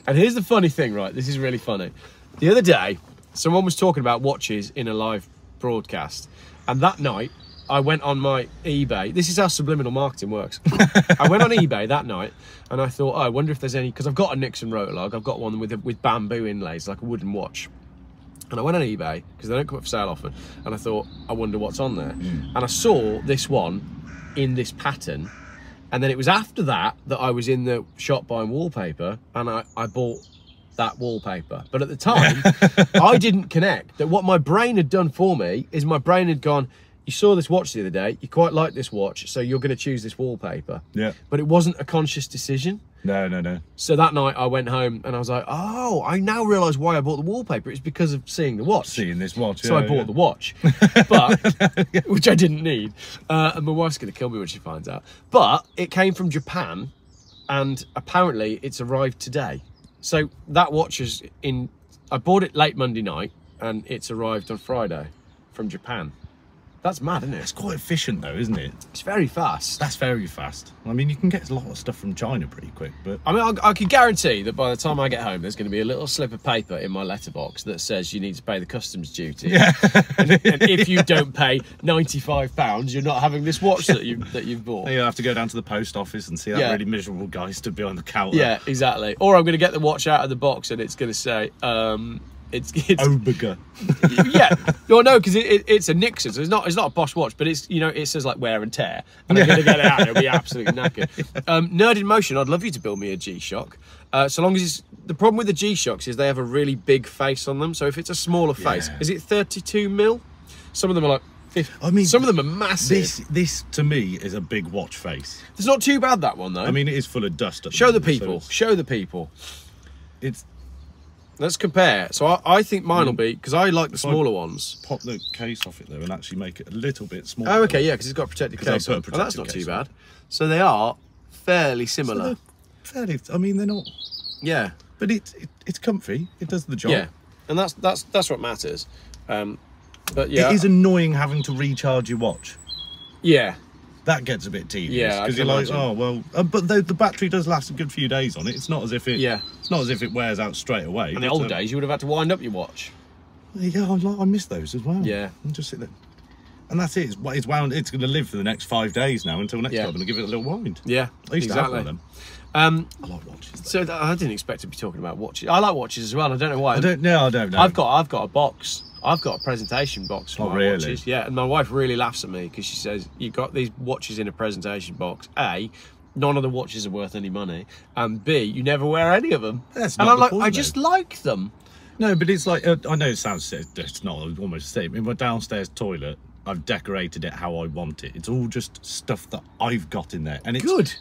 Speaker 1: And here's the funny thing, right? This is really funny. The other day, someone was talking about watches in a live broadcast. And that night, I went on my eBay. This is how subliminal marketing works. I went on eBay that night and I thought, oh, I wonder if there's any, because I've got a Nixon Rotolog. I've got one with, a, with bamboo inlays, like a wooden watch. And I went on eBay because they don't come up for sale often. And I thought, I wonder what's on there. Mm. And I saw this one in this pattern. And then it was after that that I was in the shop buying wallpaper and I, I bought that wallpaper. But at the time, [LAUGHS] I didn't connect that what my brain had done for me is my brain had gone, You saw this watch the other day, you quite like this watch, so you're going to choose this wallpaper.
Speaker 2: Yeah.
Speaker 1: But it wasn't a conscious decision.
Speaker 2: No, no, no.
Speaker 1: So that night I went home and I was like, oh, I now realise why I bought the wallpaper. It's because of seeing the watch.
Speaker 2: Seeing this watch.
Speaker 1: So I bought
Speaker 2: yeah.
Speaker 1: the watch, [LAUGHS] but [LAUGHS] which I didn't need, uh, and my wife's going to kill me when she finds out. But it came from Japan, and apparently it's arrived today. So that watch is in. I bought it late Monday night, and it's arrived on Friday from Japan. That's mad, isn't it?
Speaker 2: It's quite efficient though, isn't it?
Speaker 1: It's very fast.
Speaker 2: That's very fast. I mean, you can get a lot of stuff from China pretty quick, but
Speaker 1: I mean, I, I can guarantee that by the time I get home, there's going to be a little slip of paper in my letterbox that says you need to pay the customs duty. Yeah. and, and if you don't pay ninety-five pounds, you're not having this watch that you that you've bought.
Speaker 2: You'll have to go down to the post office and see that
Speaker 1: Yeah.
Speaker 2: really miserable guy stood behind the counter.
Speaker 1: Yeah, exactly. Or I'm going to get the watch out of the box and it's going to say, um, it's it's
Speaker 2: Oberger. [LAUGHS]
Speaker 1: yeah. Well, no, because it, it, it's a Nixon, so it's not it's not a Bosch watch, but it's you know it says like wear and tear, and I'm going to get it out. and It'll be absolutely knackered. [LAUGHS] Um, Nerd in motion. I'd love you to build me a G Shock. Uh, so long as it's, the problem with the G Shocks is they have a really big face on them. So if it's a smaller face,
Speaker 2: Yeah.
Speaker 1: is it 32 mil? Some of them are like.
Speaker 2: I mean,
Speaker 1: some of them are massive.
Speaker 2: This, this to me is a big watch face.
Speaker 1: it's not too bad that one though.
Speaker 2: I mean, it is full of dust.
Speaker 1: Show the
Speaker 2: so
Speaker 1: people.
Speaker 2: it's-
Speaker 1: show the people.
Speaker 2: it's
Speaker 1: Let's compare. So I, I think mine
Speaker 2: Mm.
Speaker 1: will be because I like the smaller ones.
Speaker 2: pop the case off it though and actually make it a little bit smaller.
Speaker 1: Oh, okay, yeah, because it's got a protected
Speaker 2: 'Cause
Speaker 1: case.
Speaker 2: a.
Speaker 1: Oh, that's not too bad. So they are fairly similar.
Speaker 2: they're fairly. I mean, they're not,
Speaker 1: yeah,
Speaker 2: but it, it it's comfy. It does the job.
Speaker 1: yeah, and that's that's that's what matters. Um, but yeah,
Speaker 2: It is annoying having to recharge your watch.
Speaker 1: yeah,
Speaker 2: That gets a bit tedious
Speaker 1: Yeah,
Speaker 2: because you're like,
Speaker 1: imagine.
Speaker 2: oh well. Uh, but the, the battery does last a good few days on it. It's not as if it.
Speaker 1: Yeah.
Speaker 2: It's not as if it wears out straight away.
Speaker 1: in the old
Speaker 2: um,
Speaker 1: days you would have had to wind up your watch.
Speaker 2: Yeah, I, like, I miss those as well.
Speaker 1: Yeah.
Speaker 2: And just sit there. And that's it. It's, it's wound. It's going to live for the next five days now until next
Speaker 1: Yeah.
Speaker 2: time. I'm going to give it a little wind.
Speaker 1: Yeah,
Speaker 2: I used
Speaker 1: exactly.
Speaker 2: to have one of them.
Speaker 1: Um,
Speaker 2: I like watches. though.
Speaker 1: so I didn't expect to be talking about watches. I like watches as well. I don't know why.
Speaker 2: I don't know. I don't know.
Speaker 1: I've got I've got a box. I've got a presentation box for
Speaker 2: Oh,
Speaker 1: my
Speaker 2: really?
Speaker 1: watches. Yeah, and my wife really laughs at me because she says you got these watches in a presentation box. A, none of the watches are worth any money, and B, you never wear any of them.
Speaker 2: That's
Speaker 1: and I'm like,
Speaker 2: point,
Speaker 1: I
Speaker 2: though.
Speaker 1: just like them.
Speaker 2: No, but it's like uh, I know it sounds it's not almost the same. In my downstairs toilet, I've decorated it how I want it. It's all just stuff that I've got in there, and it's
Speaker 1: Good.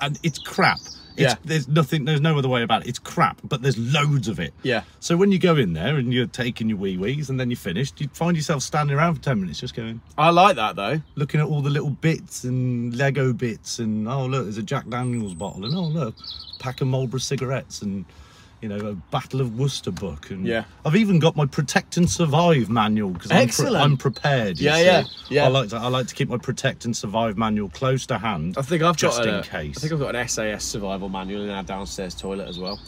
Speaker 2: and it's crap. It's,
Speaker 1: Yeah.
Speaker 2: There's nothing. There's no other way about it. It's crap, but there's loads of it.
Speaker 1: Yeah.
Speaker 2: So when you go in there and you're taking your wee wees, and then you're finished, you find yourself standing around for ten minutes, just going,
Speaker 1: I like that though.
Speaker 2: looking at all the little bits and Lego bits, and oh look, there's a Jack Daniels bottle, and oh look, a pack of Marlboro cigarettes, and you know a Battle of Worcester book, and
Speaker 1: Yeah.
Speaker 2: I've even got my Protect and Survive manual because I'm, pre- I'm prepared. you
Speaker 1: Yeah,
Speaker 2: see.
Speaker 1: yeah, yeah.
Speaker 2: I like to I like to keep my Protect and Survive manual close to hand.
Speaker 1: I think I've
Speaker 2: just
Speaker 1: got
Speaker 2: in
Speaker 1: a,
Speaker 2: case.
Speaker 1: I think I've got an SAS survival manual in our downstairs toilet as well.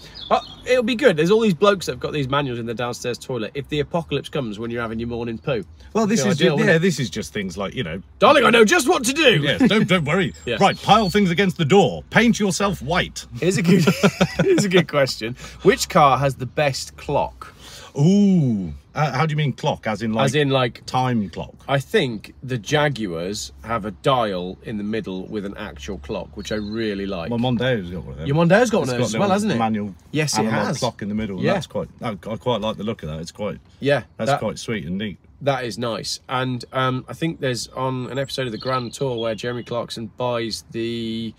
Speaker 1: It'll be good. There's all these blokes that have got these manuals in the downstairs toilet. If the apocalypse comes when you're having your morning poo,
Speaker 2: well, this is
Speaker 1: ideal,
Speaker 2: just, yeah, this is just things like you know.
Speaker 1: darling, I know just what to do.
Speaker 2: Yeah, don't don't worry.
Speaker 1: Yeah. [LAUGHS]
Speaker 2: Right, pile things against the door. Paint yourself white.
Speaker 1: Here's a good. [LAUGHS] here's a good question. Which car has the best clock?
Speaker 2: Ooh, uh, how do you mean clock? As in like
Speaker 1: As in, like,
Speaker 2: time clock?
Speaker 1: I think the Jaguars have a dial in the middle with an actual clock, which I really like.
Speaker 2: My Mondeo's got one of them.
Speaker 1: Your Mondeo's got
Speaker 2: It's
Speaker 1: one of those as well, hasn't it?
Speaker 2: Manual.
Speaker 1: Yes, it has.
Speaker 2: clock in the middle.
Speaker 1: Yeah.
Speaker 2: That's quite. I, I quite like the look of that. It's quite.
Speaker 1: yeah,
Speaker 2: That's
Speaker 1: that-
Speaker 2: quite sweet and neat.
Speaker 1: That is nice. And um, I think there's on an episode of the Grand Tour where Jeremy Clarkson buys the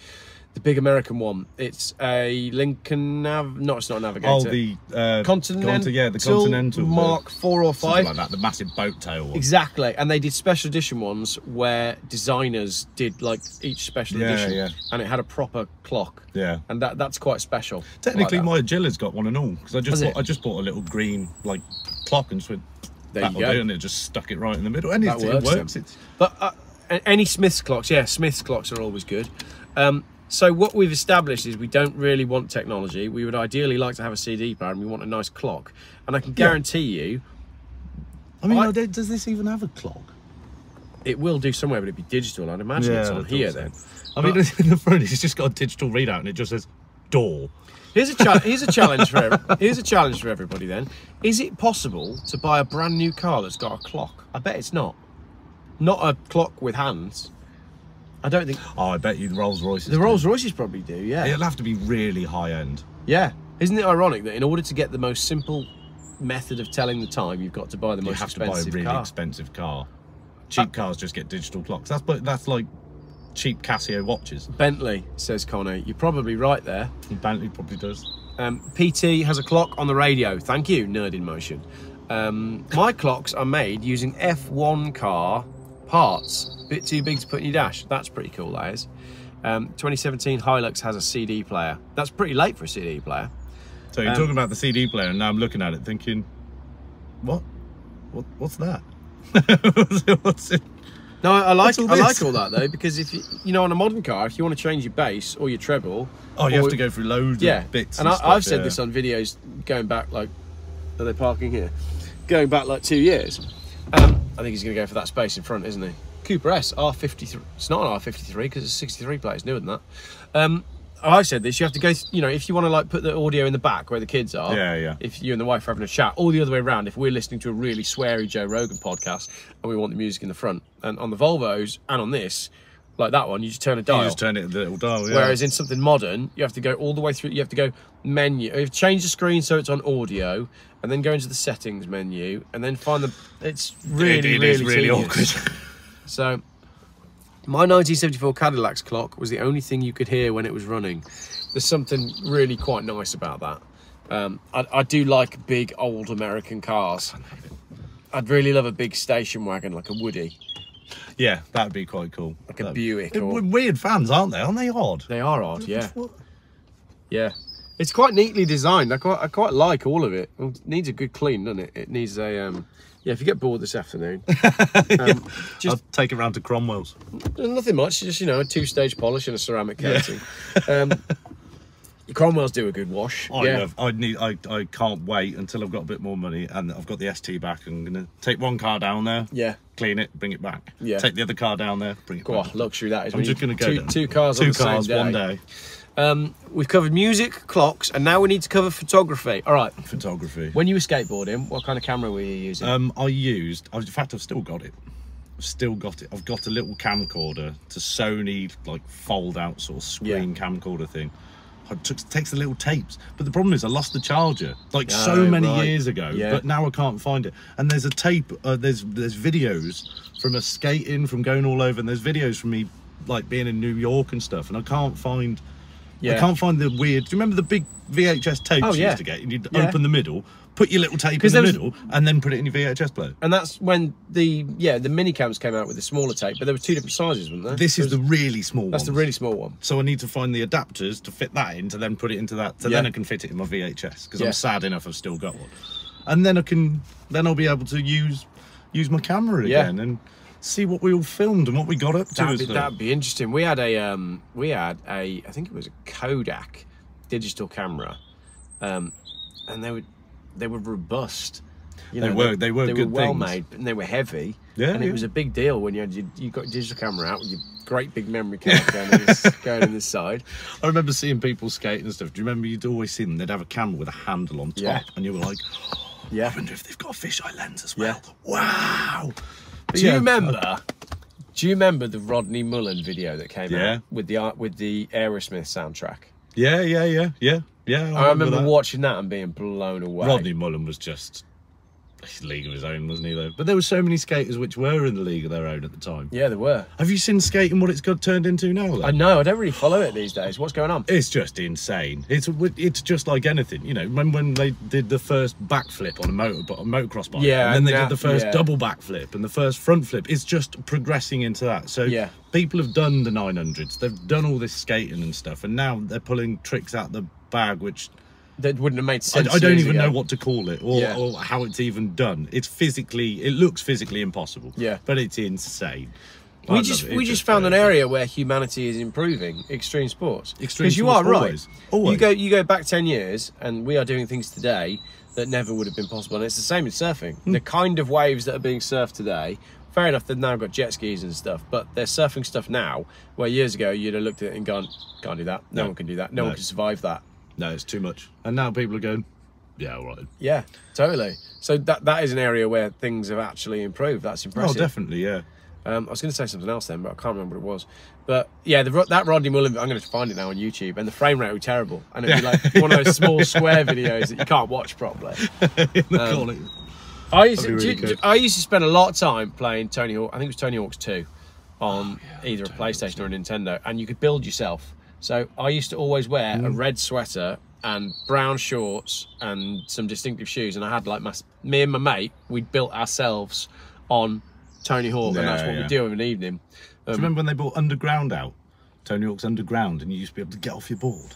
Speaker 1: the big American one. It's a Lincoln Nav. No, it's not a Navigator.
Speaker 2: Oh, the uh,
Speaker 1: Continental.
Speaker 2: Conti- yeah, the Continental
Speaker 1: Mark four or five.
Speaker 2: like that. The massive boat tail one.
Speaker 1: Exactly, and they did special edition ones where designers did like each special
Speaker 2: Yeah,
Speaker 1: edition,
Speaker 2: yeah.
Speaker 1: and it had a proper clock,
Speaker 2: Yeah.
Speaker 1: and that that's quite special.
Speaker 2: Technically,
Speaker 1: like
Speaker 2: my Agila's got one and all because I just bought. I just bought a little green like clock and just went.
Speaker 1: There you go.
Speaker 2: and it just stuck it right in the middle, and
Speaker 1: That
Speaker 2: it,
Speaker 1: works
Speaker 2: it works. It's,
Speaker 1: But uh, any Smith's clocks, yeah, Smith's clocks are always good. Um, so what we've established is we don't really want technology. We would ideally like to have a CD player, and we want a nice clock. And I can guarantee you,
Speaker 2: I mean,
Speaker 1: I-
Speaker 2: does this even have a clock?
Speaker 1: it will do somewhere, but it'd be digital. I'd imagine it's
Speaker 2: I
Speaker 1: on here then.
Speaker 2: I mean, [LAUGHS] in the front, it's just got a digital readout, and it just says door.
Speaker 1: Here's a here's a [LAUGHS] challenge for here's a challenge for everybody. Then, is it possible to buy a brand new car that's got a clock? I bet it's not. Not a clock with hands. I don't think
Speaker 2: Oh, I bet you the Rolls Royces.
Speaker 1: the Rolls Royces probably do. Yeah.
Speaker 2: It'll have to be really high end.
Speaker 1: Yeah. Isn't it ironic that in order to get the most simple method of telling the time, you've got to buy the most expensive car?
Speaker 2: You have to buy a really
Speaker 1: car?
Speaker 2: expensive car. Cheap cars just get digital clocks. That's but that's like cheap Casio watches.
Speaker 1: Bentley, says Connor. You're probably right there. [LAUGHS]
Speaker 2: Bentley probably does.
Speaker 1: Um, PT has a clock on the radio. Thank you, Nerd in Motion. Um, my clocks are made using F1 car parts. Bit too big to put in your dash. That's pretty cool, that is. Um, 2017 Hilux has a CD player. That's pretty late for a CD player.
Speaker 2: So you're
Speaker 1: Um,
Speaker 2: talking about the CD player, and now I'm looking at it thinking, what? What? What's that? [LAUGHS] what's it?
Speaker 1: No, I, like
Speaker 2: all
Speaker 1: I like all that though because if you you know on a modern car, if you want to change your bass or your treble,
Speaker 2: Oh, you have to go through loads
Speaker 1: yeah
Speaker 2: of bits.
Speaker 1: And,
Speaker 2: And,
Speaker 1: I, I've said
Speaker 2: yeah.
Speaker 1: this on videos going back like, are they parking here? Going back like two years. Um, I think he's going to go for that space in front, isn't he? Cooper S R53. It's not an R53 because it's 63 plates newer than that. Um, I said this. You have to go. th- You know, if you want to like put the audio in the back where the kids are.
Speaker 2: Yeah, yeah.
Speaker 1: If you and the wife are having a chat, or the other way around, if we're listening to a really sweary Joe Rogan podcast and we want the music in the front, and on the Volvos and on this, like that one, you just turn a dial.
Speaker 2: You just turn it the little dial. Yeah.
Speaker 1: Whereas in something modern, you have to go all the way through. You have to go menu. You have to change the screen so it's on audio, and then go into the settings menu, and then find the. It's really,
Speaker 2: it, it
Speaker 1: really,
Speaker 2: is really
Speaker 1: tedious.
Speaker 2: awkward. [LAUGHS]
Speaker 1: So, my 1974 Cadillac's clock was the only thing you could hear when it was running. There's something really quite nice about that. Um, I, I do like big old American cars. I'd really love a big station wagon like a Woody,
Speaker 2: yeah, that'd be quite cool.
Speaker 1: like a
Speaker 2: That'd-
Speaker 1: Buick. Or,
Speaker 2: weird fans, aren't they? Aren't they odd?
Speaker 1: they are odd, yeah.
Speaker 2: What?
Speaker 1: Yeah, it's quite neatly designed. I quite, I quite like all of it. It needs a good clean, doesn't it? It needs a um. Yeah, if you get bored this afternoon, [LAUGHS] um, just
Speaker 2: I'll take it round to Cromwell's.
Speaker 1: nothing much. Just you know, a two-stage polish and a ceramic coating. Um, [LAUGHS] Cromwell's do a good wash.
Speaker 2: I
Speaker 1: yeah,
Speaker 2: love. I need. I. I can't wait until I've got a bit more money and I've got the ST back. I'm gonna take one car down there,
Speaker 1: yeah.
Speaker 2: clean it, bring it back.
Speaker 1: Yeah.
Speaker 2: Take the other car down there, bring it
Speaker 1: Go
Speaker 2: back.
Speaker 1: on, luxury that is.
Speaker 2: I'm just gonna go
Speaker 1: two,
Speaker 2: down.
Speaker 1: two cars
Speaker 2: Two
Speaker 1: on
Speaker 2: cars
Speaker 1: same
Speaker 2: one
Speaker 1: day.
Speaker 2: day.
Speaker 1: Um, we've covered music, clocks, and now we need to cover photography. All right.
Speaker 2: Photography.
Speaker 1: When you were skateboarding, what kind of camera were you using?
Speaker 2: Um, I used. I, in fact, I've still got it. I've still got it. I've got a little camcorder to Sony, like fold out sort of screen camcorder thing. It took, takes the little tapes, but the problem is I lost the charger like so
Speaker 1: Oh,
Speaker 2: many
Speaker 1: right.
Speaker 2: years ago.
Speaker 1: Yeah.
Speaker 2: But now I can't find it. And there's a tape. Uh, there's there's videos from us skating, from going all over, and there's videos from me like being in New York and stuff. And I can't find.
Speaker 1: Yeah.
Speaker 2: I can't find the weird. Do you remember the big VHS tapes
Speaker 1: Oh,
Speaker 2: you
Speaker 1: yeah.
Speaker 2: used to get? And you'd
Speaker 1: Yeah.
Speaker 2: open the middle, put your little tape in the
Speaker 1: was-
Speaker 2: middle, and then put it in your VHS player.
Speaker 1: and that's when the yeah the mini cams came out with the smaller tape, but there were two different sizes, weren't there?
Speaker 2: This is the really small one.
Speaker 1: that's the really small one.
Speaker 2: So I need to find the adapters to fit that in to then put it into that. So
Speaker 1: Yeah.
Speaker 2: then I can fit it in my VHS because
Speaker 1: Yeah.
Speaker 2: I'm sad enough I've still got one. And then I can then I'll be able to use use my camera
Speaker 1: Yeah.
Speaker 2: again and see what we all filmed and what we got up to.
Speaker 1: That'd be, that'd be interesting. We had a um, we had a I think it was a Kodak digital camera, um, and they were they were robust. You
Speaker 2: They were- they were
Speaker 1: they
Speaker 2: good
Speaker 1: were well
Speaker 2: things.
Speaker 1: made and they were heavy.
Speaker 2: Yeah,
Speaker 1: and it was a big deal when you had your, you got your digital camera out with your great big memory [LAUGHS] card going, in this, going in this side.
Speaker 2: I remember seeing people skating and stuff. Do you remember you'd always see them? They'd have a camera with a handle on top,
Speaker 1: Yeah.
Speaker 2: and you were like, oh,
Speaker 1: Yeah.
Speaker 2: I wonder if they've got a fisheye lens as
Speaker 1: Yeah.
Speaker 2: well. Wow. But
Speaker 1: Do you
Speaker 2: yeah,
Speaker 1: remember? Do you remember the Rodney Mullen video that came
Speaker 2: Yeah.
Speaker 1: out with the art with the Aerosmith soundtrack?
Speaker 2: Yeah, yeah, yeah, yeah, yeah.
Speaker 1: I remember
Speaker 2: that.
Speaker 1: watching that and being blown away.
Speaker 2: Rodney Mullen was just a league of his own, wasn't he? Though, but there were so many skaters which were in the league of their own at the time.
Speaker 1: Yeah, there were.
Speaker 2: Have you seen skating what it's got turned into now? Though?
Speaker 1: I know. I don't really follow it these days. What's going on?
Speaker 2: It's just insane. It's it's just like anything, you know. When when they did the first backflip on a motor a motocross bike,
Speaker 1: Yeah,
Speaker 2: and then they
Speaker 1: now-
Speaker 2: did the first
Speaker 1: yeah.
Speaker 2: double backflip and the first front flip. It's just progressing into that. So
Speaker 1: Yeah.
Speaker 2: people have done the 900s. They've done all this skating and stuff, and now they're pulling tricks out the bag which
Speaker 1: That wouldn't have made sense.
Speaker 2: I don't even
Speaker 1: ago.
Speaker 2: know what to call it or,
Speaker 1: Yeah.
Speaker 2: or how it's even done. It's physically, it looks physically impossible.
Speaker 1: Yeah.
Speaker 2: but it's insane.
Speaker 1: We
Speaker 2: love
Speaker 1: just we just found an area where humanity is improving. Extreme sports.
Speaker 2: Extreme
Speaker 1: Because you are right.
Speaker 2: always, always.
Speaker 1: You go you go back ten years, and we are doing things today that never would have been possible. And it's the same in surfing.
Speaker 2: Hmm.
Speaker 1: The kind of waves that are being surfed today. Fair enough, they've now got jet skis and stuff, but they're surfing stuff now where years ago you'd have looked at it and gone, can't do that. No,
Speaker 2: No.
Speaker 1: one can do that. No,
Speaker 2: No.
Speaker 1: one can survive that.
Speaker 2: No, it's too much. And now people are going, yeah, all right.
Speaker 1: Yeah, totally. So that that is an area where things have actually improved. That's impressive.
Speaker 2: Oh,
Speaker 1: impressive.
Speaker 2: definitely, yeah.
Speaker 1: Um, I was going to say something else then, but I can't remember what it was. But yeah, the, that Rodney Mullen, I'm going to find it now on YouTube, and the frame rate was terrible. And it'd be like [LAUGHS] one of those small square videos that you can't watch properly. [LAUGHS]
Speaker 2: In the corner.
Speaker 1: I used, to,
Speaker 2: really
Speaker 1: do I used to spend a lot of time playing Tony Hawk. I think it was Tony Hawk's 2 on
Speaker 2: Oh,
Speaker 1: either a PlayStation or a Nintendo, and you could build yourself. So I used to always wear
Speaker 2: Mm.
Speaker 1: a red sweater and brown shorts and some distinctive shoes, and I had like my me and my mate we'd built ourselves on Tony Hawk, and that's what
Speaker 2: yeah.
Speaker 1: we do in an evening.
Speaker 2: Do you remember when they brought Underground out? Tony Hawk's Underground, and you used to be able to get off your board.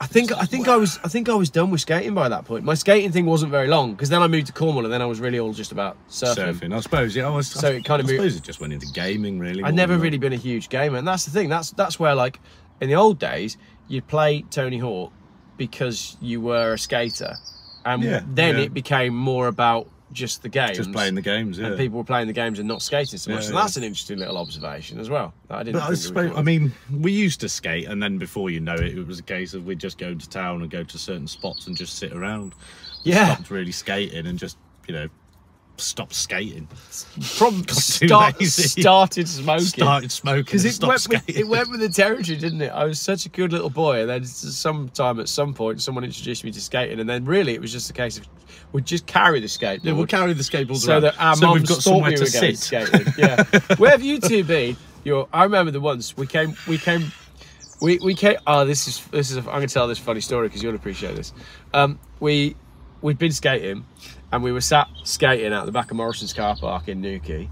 Speaker 1: I think I think I was I think I was done with skating by that point. My skating thing wasn't very long because then I moved to Cornwall and then I was really all just about surfing.
Speaker 2: Surfing, I suppose. Yeah, I was.
Speaker 1: So it kind of
Speaker 2: I
Speaker 1: moved-
Speaker 2: suppose it just went into gaming, really.
Speaker 1: I'd
Speaker 2: more
Speaker 1: never really been a huge gamer, and that's the thing. That's that's where like in the old days you'd play Tony Hawk because you were a skater, and
Speaker 2: Yeah,
Speaker 1: then
Speaker 2: yeah.
Speaker 1: it became more about just the games,
Speaker 2: Just playing the games, yeah.
Speaker 1: and people were playing the games and not skating so much.
Speaker 2: Yeah, yeah.
Speaker 1: that's an interesting little observation as well. I didn't.
Speaker 2: But I suppose, I mean, we used to skate, and then before you know it, it was a case of we'd just go to town and go to certain spots and just sit around. We
Speaker 1: Yeah.
Speaker 2: Stopped really skating and just, you know, stopped skating. [LAUGHS]
Speaker 1: From start, started smoking.
Speaker 2: Started smoking
Speaker 1: Because it went, with, it went with the territory, didn't it? I was such a good little boy, and then sometime at some point, someone introduced me to skating, and then really it was just a case of we'd just carry the skateboard.
Speaker 2: yeah, we'll carry the skateboards
Speaker 1: so
Speaker 2: around.
Speaker 1: that our
Speaker 2: so
Speaker 1: mums
Speaker 2: we've got
Speaker 1: thought
Speaker 2: somewhere
Speaker 1: we
Speaker 2: to
Speaker 1: were going skating. [LAUGHS] Yeah. Where have you two been? You're, I remember the once we came. We came. We we came. Oh, this is this is. A, I'm going to tell this funny story because you'll appreciate this. Um, we we'd been skating, and we were sat skating out the back of Morrison's car park in Newquay,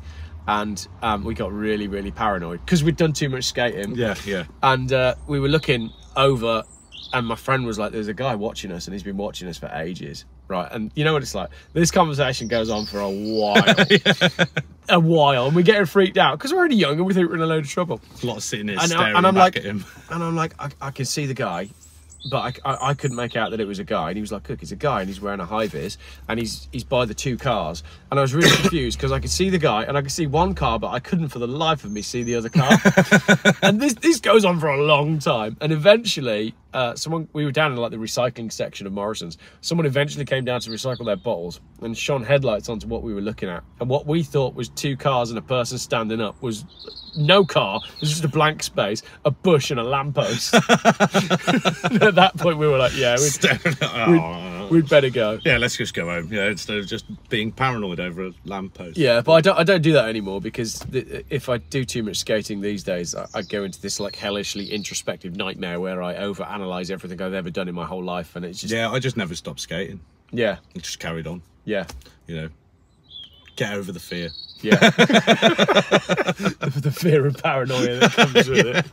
Speaker 1: and um, we got really really paranoid because we'd done too much skating.
Speaker 2: Yeah, yeah.
Speaker 1: and uh, we were looking over and my friend was like there's a guy watching us and he's been watching us for ages. Right and you know what it's like? This conversation goes on for a while. [LAUGHS] A while and we're getting freaked out because we're already young and we think we're in a load of trouble.
Speaker 2: A lot of sitting there
Speaker 1: and, I-
Speaker 2: staring
Speaker 1: and i'm like
Speaker 2: at him.
Speaker 1: and i'm like I, I can see the guy but I, I, I couldn't make out that it was a guy and he was like look it's a guy and he's wearing a high vis and he's he's by the two cars and i was really [COUGHS] confused because i could see the guy and i could see one car but i couldn't for the life of me see the other car [LAUGHS] and this this goes on for a long time. And eventually, uh, someone we were down in like the recycling section of Morrison's. Someone eventually came down to recycle their bottles and shone headlights onto what we were looking at. And what we thought was two cars and a person standing up was no car. Was just a blank space, a bush, and a lamppost. [LAUGHS] At that point, we were like, "Yeah, we'd,
Speaker 2: Oh.
Speaker 1: we'd better go."
Speaker 2: Yeah, let's just go home. Yeah, instead of just being paranoid over a lamppost.
Speaker 1: Yeah, but I don't. I don't do that anymore because th- if I do too much skating these days, I, I go into this like hellishly introspective nightmare where I overanalyze everything I've ever done in my whole life, and it's just
Speaker 2: Yeah, I just never stopped skating.
Speaker 1: yeah,
Speaker 2: I just carried on.
Speaker 1: yeah,
Speaker 2: You know, get over the fear.
Speaker 1: yeah. the, [LAUGHS] [LAUGHS] the fear and paranoia that comes with it.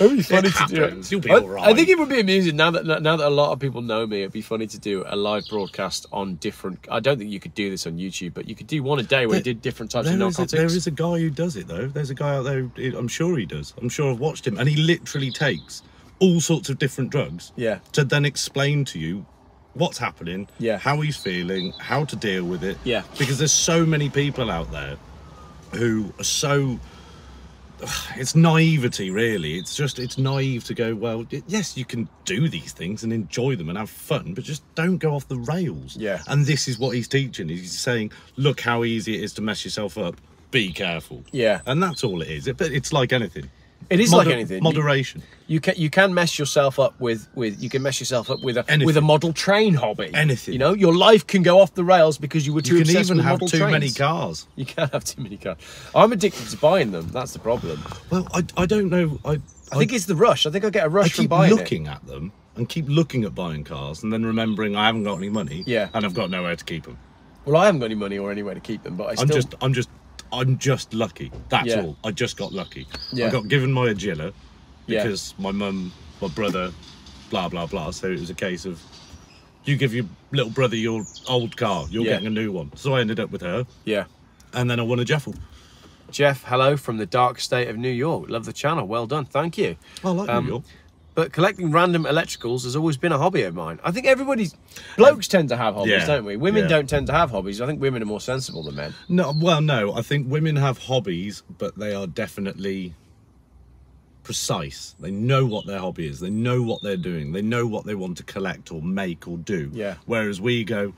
Speaker 1: It'd be funny to do. It.
Speaker 2: You'll be
Speaker 1: I,
Speaker 2: all right.
Speaker 1: I think it would be amusing now that now that a lot of people know me. It'd be funny to do a live broadcast on different. I don't think you could do this on YouTube, but you could do one a day where you did different types of
Speaker 2: There is, a, there is a guy who does it though. There's a guy out there. who- I'm sure he does. I'm sure I've watched him, and he literally takes all sorts of different drugs.
Speaker 1: Yeah.
Speaker 2: To then explain to you what's happening.
Speaker 1: Yeah.
Speaker 2: How he's feeling, how to deal with it.
Speaker 1: Yeah.
Speaker 2: Because there's so many people out there who are so. [SIGHS] It's naivety, really. It's just it's naive to go. Well, yes, you can do these things and enjoy them and have fun, but just don't go off the rails.
Speaker 1: Yeah.
Speaker 2: And this is what he's teaching. He's saying, look how easy it is to mess yourself up. Be careful.
Speaker 1: Yeah.
Speaker 2: And that's all it is. It, but it's like anything.
Speaker 1: It is
Speaker 2: Moder-
Speaker 1: like anything.
Speaker 2: Moderation.
Speaker 1: You can you can mess yourself up with with you can mess yourself up with a
Speaker 2: Anything.
Speaker 1: with a model train hobby.
Speaker 2: Anything.
Speaker 1: You know, your life can go off the rails because you were too
Speaker 2: You can even have too
Speaker 1: trains.
Speaker 2: many cars. [LAUGHS]
Speaker 1: You can't have too many cars. I'm addicted to buying them. That's the problem.
Speaker 2: Well, I, I don't know. I,
Speaker 1: I think it's the rush. I think I get a rush from
Speaker 2: keep
Speaker 1: buying
Speaker 2: looking at them and keep looking at buying cars and then remembering I haven't got any money.
Speaker 1: Yeah.
Speaker 2: And I've got nowhere to keep them.
Speaker 1: Well, I haven't got any money or anywhere to keep them, but I
Speaker 2: I'm
Speaker 1: still.
Speaker 2: just, I'm just, I'm just lucky. That's
Speaker 1: Yeah.
Speaker 2: all. I just got lucky.
Speaker 1: Yeah.
Speaker 2: I got given my Agila
Speaker 1: Yeah.
Speaker 2: because my mum, my brother, blah blah blah. So it was a case of you give your little brother your old car, you're
Speaker 1: Yeah.
Speaker 2: getting a new one. So I ended up with her,
Speaker 1: yeah.
Speaker 2: and then I won a Jeffel.
Speaker 1: Geoff, hello from the dark state of New York. Love the channel. Well done. Thank you.
Speaker 2: I like
Speaker 1: Um,
Speaker 2: New York.
Speaker 1: But collecting random electricals has always been a hobby of mine. I think everybody's blokes tend to have hobbies,
Speaker 2: Yeah,
Speaker 1: don't we? Women
Speaker 2: yeah.
Speaker 1: don't tend to have hobbies. I think women are more sensible than men.
Speaker 2: No, well, no. I think women have hobbies, but they are definitely precise. They know what their hobby is. They know what they're doing. They know what they want to collect or make or do.
Speaker 1: Yeah.
Speaker 2: Whereas we go,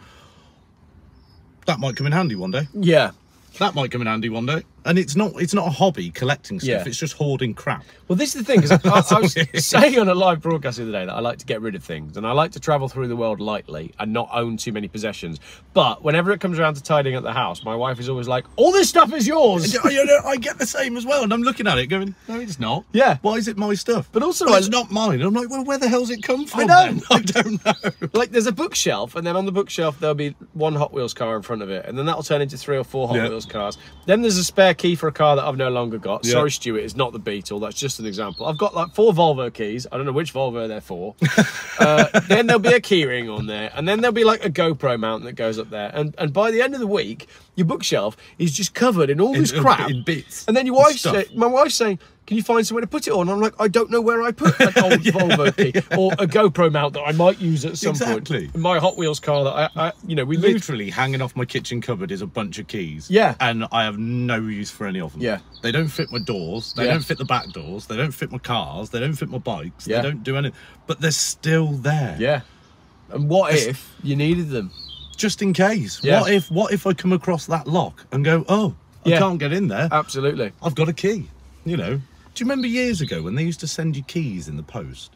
Speaker 2: that might come in handy one day.
Speaker 1: Yeah.
Speaker 2: That might come in handy one day. And it's not. It's not a hobby collecting stuff.
Speaker 1: Yeah.
Speaker 2: It's just hoarding crap.
Speaker 1: Well, this is the thing, because I, I, I [LAUGHS] was
Speaker 2: all it is.
Speaker 1: saying on a live broadcast the other day that I like to get rid of things and I like to travel through the world lightly and not own too many possessions. But whenever it comes around to tidying up the house, my wife is always like, all this stuff is yours.
Speaker 2: I, you know, I get the same as well, and I'm looking at it going, "No, it's not.
Speaker 1: Yeah.
Speaker 2: Why is it my stuff?
Speaker 1: But also
Speaker 2: Well, it's not mine." I'm like, "Well, where the hell's it come from?"
Speaker 1: I know.
Speaker 2: then? [LAUGHS] I don't know.
Speaker 1: Like there's a bookshelf, and then on the bookshelf there'll be one Hot Wheels car in front of it, and then that'll turn into three or four Hot
Speaker 2: Yeah.
Speaker 1: Wheels cars. Then there's a spare spare key for a car that I've no longer got.
Speaker 2: Yeah.
Speaker 1: Sorry, Stuart, it's not the Beetle. That's just an example. I've got like four Volvo keys. I don't know which Volvo they're for. [LAUGHS] uh, then there'll be a keyring on there, and then there'll be like a GoPro mount that goes up there. And and by the end of the week, your bookshelf is just covered in all
Speaker 2: In-
Speaker 1: this crap
Speaker 2: in bits
Speaker 1: And then your wife, say, my wife's saying. Can you find somewhere to put it on? I'm like, I don't know where I put an old [LAUGHS] Volvo key or a GoPro mount that I might use at some
Speaker 2: Exactly.
Speaker 1: point. My Hot Wheels car that I, I you know, we moved
Speaker 2: Literally hanging off my kitchen cupboard is a bunch of keys.
Speaker 1: Yeah.
Speaker 2: And I have no use for any of them.
Speaker 1: Yeah.
Speaker 2: They don't fit my doors. They
Speaker 1: Yeah.
Speaker 2: don't fit the back doors. They don't fit my cars. They don't fit my bikes.
Speaker 1: Yeah.
Speaker 2: They don't do anything. But they're still there.
Speaker 1: Yeah. And what
Speaker 2: It's-
Speaker 1: if you needed them?
Speaker 2: Just in case.
Speaker 1: Yeah.
Speaker 2: What if what if I come across that lock and go, oh, I
Speaker 1: Yeah.
Speaker 2: can't get in there.
Speaker 1: Absolutely.
Speaker 2: I've got a key. You know. Do you remember years ago when they used to send you keys in the post?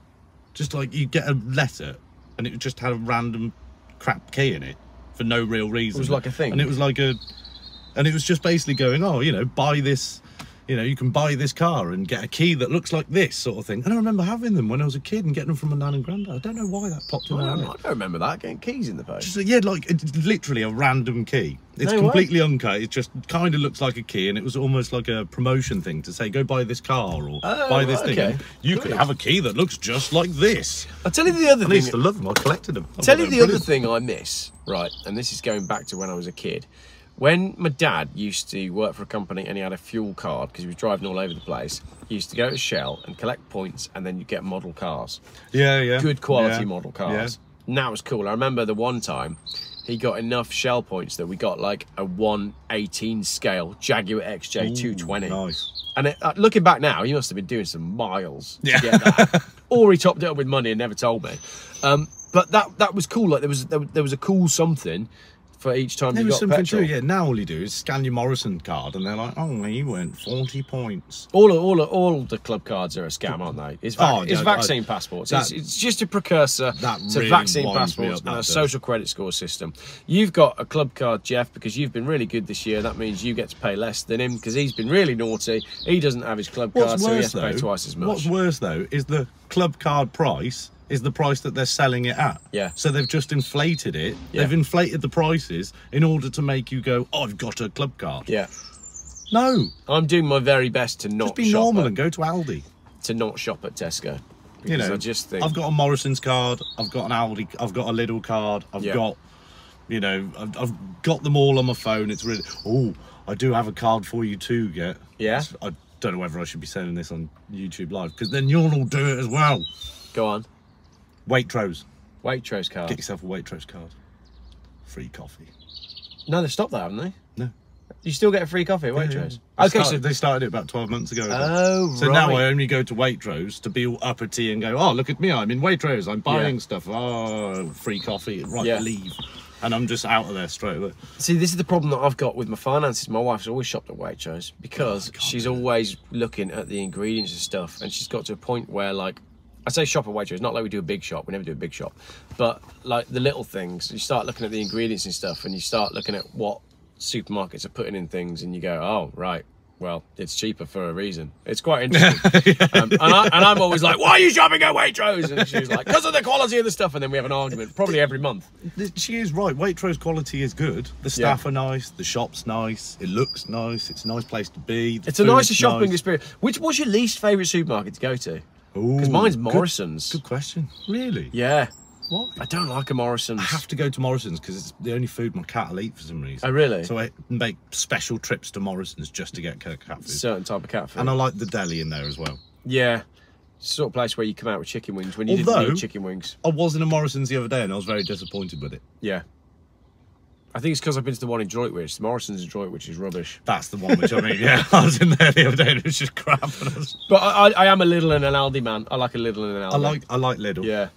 Speaker 2: Just like you get a letter and it just had a random crap key in it for no real reason.
Speaker 1: It was like a thing.
Speaker 2: And it was like a and it was just basically going, Oh, you know, buy this you know, you can buy this car and get a key that looks like this sort of thing. And I remember having them when I was a kid and getting them from my nan and granddad. I don't know why that popped in
Speaker 1: I
Speaker 2: my
Speaker 1: don't,
Speaker 2: head.
Speaker 1: I don't remember that getting keys in the post.
Speaker 2: Just, yeah, like it's literally a random key. It's
Speaker 1: No way.
Speaker 2: completely uncut. It just kind of looks like a key, and it was almost like a promotion thing to say, "Go buy this car or
Speaker 1: Oh,
Speaker 2: buy this
Speaker 1: okay.
Speaker 2: thing." And You
Speaker 1: Good.
Speaker 2: could have a key that looks just like this.
Speaker 1: I'll tell you the other
Speaker 2: I used to love them. I collected them. I'll
Speaker 1: Tell you the
Speaker 2: were
Speaker 1: other thing I miss, right? And this is going back to when I was a kid. When my dad used to work for a company and he had a fuel card because he was driving all over the place, he used to go to Shell and collect points and then you get model cars.
Speaker 2: Yeah, yeah.
Speaker 1: good quality
Speaker 2: Yeah,
Speaker 1: model cars. And that was cool. I remember the one time he got enough shell points that we got like a 118 scale Jaguar XJ 220.
Speaker 2: Nice.
Speaker 1: And it, uh, looking back now, he must have been doing some miles
Speaker 2: Yeah.
Speaker 1: get that. [LAUGHS] or he topped it up with money and never told me. Um, but that that was cool. Like there was there, there was a cool something for each time
Speaker 2: There
Speaker 1: you
Speaker 2: was
Speaker 1: got
Speaker 2: something
Speaker 1: petrol.
Speaker 2: true. Yeah. Now all you do is scan your Morrison card, and they're like, "Oh, you went forty points."
Speaker 1: All all all the club cards are a scam, aren't they? It's, vac-
Speaker 2: Oh,
Speaker 1: it's
Speaker 2: yeah,
Speaker 1: vaccine
Speaker 2: I-
Speaker 1: passports.
Speaker 2: that-
Speaker 1: it's, it's just a precursor
Speaker 2: That
Speaker 1: to
Speaker 2: really
Speaker 1: vaccine passports and a social credit score system. You've got a club card, Geoff, because you've been really good this year. That means you get to pay less than him because he's been really naughty. He doesn't have his club card,
Speaker 2: What's
Speaker 1: so he has
Speaker 2: worse
Speaker 1: to
Speaker 2: though?
Speaker 1: pay twice as much.
Speaker 2: What's worse though is the club card price is the price that they're selling it at.
Speaker 1: Yeah.
Speaker 2: So they've just inflated it.
Speaker 1: Yeah.
Speaker 2: They've inflated the prices in order to make you go, oh, "I've got a club card."
Speaker 1: yeah,
Speaker 2: No,
Speaker 1: I'm doing my very best to not
Speaker 2: just be
Speaker 1: shop
Speaker 2: normal
Speaker 1: at,
Speaker 2: and go to Aldi.
Speaker 1: to not shop at Tesco. Because
Speaker 2: You know,
Speaker 1: I just think
Speaker 2: I've got a Morrison's card. I've got an Aldi. I've got a Lidl card. I've
Speaker 1: Yeah.
Speaker 2: got, you know, I've, I've got them all on my phone. It's really. Oh, I do have a card for you too. Get.
Speaker 1: Yeah?
Speaker 2: I don't know whether I should be saying this on YouTube Live because then you'll all do it as well.
Speaker 1: go on
Speaker 2: Waitrose.
Speaker 1: Waitrose card.
Speaker 2: Get yourself a Waitrose card. Free coffee.
Speaker 1: No, they've stopped that, haven't they?
Speaker 2: No.
Speaker 1: You still get a free coffee at Waitrose.
Speaker 2: yeah. They
Speaker 1: Okay,
Speaker 2: started,
Speaker 1: so
Speaker 2: they started it about 12 months ago.
Speaker 1: Oh,
Speaker 2: So now. I only go to Waitrose to be all uppity and go, oh, look at me, I'm in Waitrose, I'm buying
Speaker 1: Yeah.
Speaker 2: stuff. Oh, free coffee, right,
Speaker 1: Yeah.
Speaker 2: leave. And I'm just out of there straight away.
Speaker 1: See, this is the problem that I've got with my finances. My wife's always shopped at Waitrose because oh, she's always looking at the ingredients and stuff, and she's got to a point where, like, I say shop at Waitrose, It's not like we do a big shop. We never do a big shop, but like the little things. You start looking at the ingredients and stuff, and you start looking at what supermarkets are putting in things, and you go, "Oh, right." Well, it's cheaper for a reason. It's quite interesting. [LAUGHS] um, and, I, and I'm always like, why are you shopping at Waitrose? And she's like, because of the quality of the stuff. And then we have an argument, probably every month.
Speaker 2: She is right. Waitrose quality is good. The staff are nice. The shop's nice. It looks nice. It's a nice place to be. the
Speaker 1: It's a nicer shopping
Speaker 2: nice.
Speaker 1: experience. Which was your least favourite supermarket to go to? Because mine's Morrison's.
Speaker 2: Good, question. Really?
Speaker 1: Yeah.
Speaker 2: Why?
Speaker 1: I don't like a Morrison's.
Speaker 2: I have to go to Morrison's because it's the only food my cat will eat for some reason.
Speaker 1: Oh, really?
Speaker 2: So I make special trips to Morrison's just to get cat food.
Speaker 1: certain type of cat food.
Speaker 2: and I like the deli in there as well.
Speaker 1: yeah. Sort of place where you come out with chicken wings when you didn't
Speaker 2: Although-
Speaker 1: need chicken wings.
Speaker 2: I was in a Morrison's the other day and I was very disappointed with it.
Speaker 1: Yeah. I think it's because I've been to the one in Droitwich. Morrison's in Droitwich is rubbish.
Speaker 2: That's the one which I mean, yeah, [LAUGHS] I was in there the other day and it was just crap. I, was, [LAUGHS]
Speaker 1: But I, I, I am a Lidl and an Aldi man. I like a Lidl and an Aldi.
Speaker 2: I like I like Lidl.
Speaker 1: Yeah.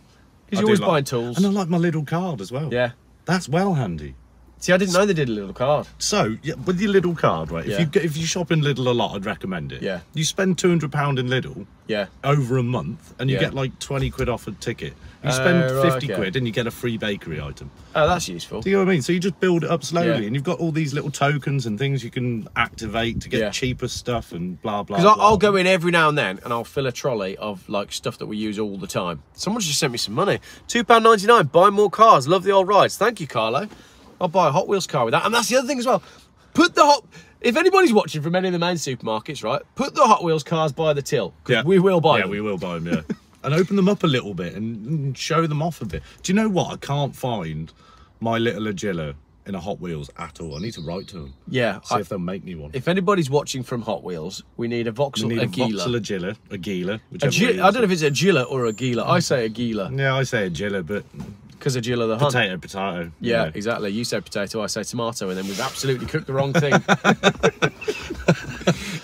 Speaker 1: Because you're always
Speaker 2: like-
Speaker 1: buying tools.
Speaker 2: And I like my Lidl card as well.
Speaker 1: Yeah.
Speaker 2: That's well handy.
Speaker 1: See, I didn't know they did a little card.
Speaker 2: So yeah, with your Lidl card, right?
Speaker 1: Yeah.
Speaker 2: If you get, if you shop in Lidl a lot, I'd recommend it.
Speaker 1: Yeah.
Speaker 2: You spend two hundred pound in Lidl
Speaker 1: Yeah.
Speaker 2: over a month, and you
Speaker 1: Yeah.
Speaker 2: get like twenty quid off a ticket. You spend oh,
Speaker 1: right,
Speaker 2: fifty
Speaker 1: okay.
Speaker 2: quid, and you get a free bakery item.
Speaker 1: Oh, that's useful.
Speaker 2: Do you know what I mean? So you just build it up slowly,
Speaker 1: Yeah.
Speaker 2: and you've got all these little tokens and things you can activate to get
Speaker 1: Yeah.
Speaker 2: cheaper stuff and blah blah.
Speaker 1: Because I'll. I'll go in every now and then and I'll fill a trolley of like stuff that we use all the time. Someone's just sent me some money. £2.99, buy more cars, love the old rides. Thank you, Carlo. I'll buy a Hot Wheels car with that. And that's the other thing as well. Put the hot. If anybody's watching from any of the main supermarkets, right, put the Hot Wheels cars by the till. 'cause we will buy
Speaker 2: Yeah,
Speaker 1: them.
Speaker 2: Yeah, we will buy them. Yeah, [LAUGHS] and open them up a little bit and, and show them off a bit. Do you know what? I can't find my little Agila in a Hot Wheels at all. I need to write to them.
Speaker 1: Yeah,
Speaker 2: See
Speaker 1: I-
Speaker 2: if they'll make me one.
Speaker 1: If anybody's watching from Hot Wheels, we need a
Speaker 2: we
Speaker 1: Vauxhall
Speaker 2: need a
Speaker 1: Agila.
Speaker 2: Vauxhall Agila, Agila,
Speaker 1: A
Speaker 2: whichever
Speaker 1: Gi-
Speaker 2: way it
Speaker 1: I don't know if it's a Gila or a Gila. I say Agila. Gila
Speaker 2: Yeah, I say Agila, but
Speaker 1: because of Gila the Hunt.
Speaker 2: potato, potato.
Speaker 1: Yeah,
Speaker 2: know.
Speaker 1: exactly. You say potato, I say tomato, and then we've absolutely cooked the wrong thing.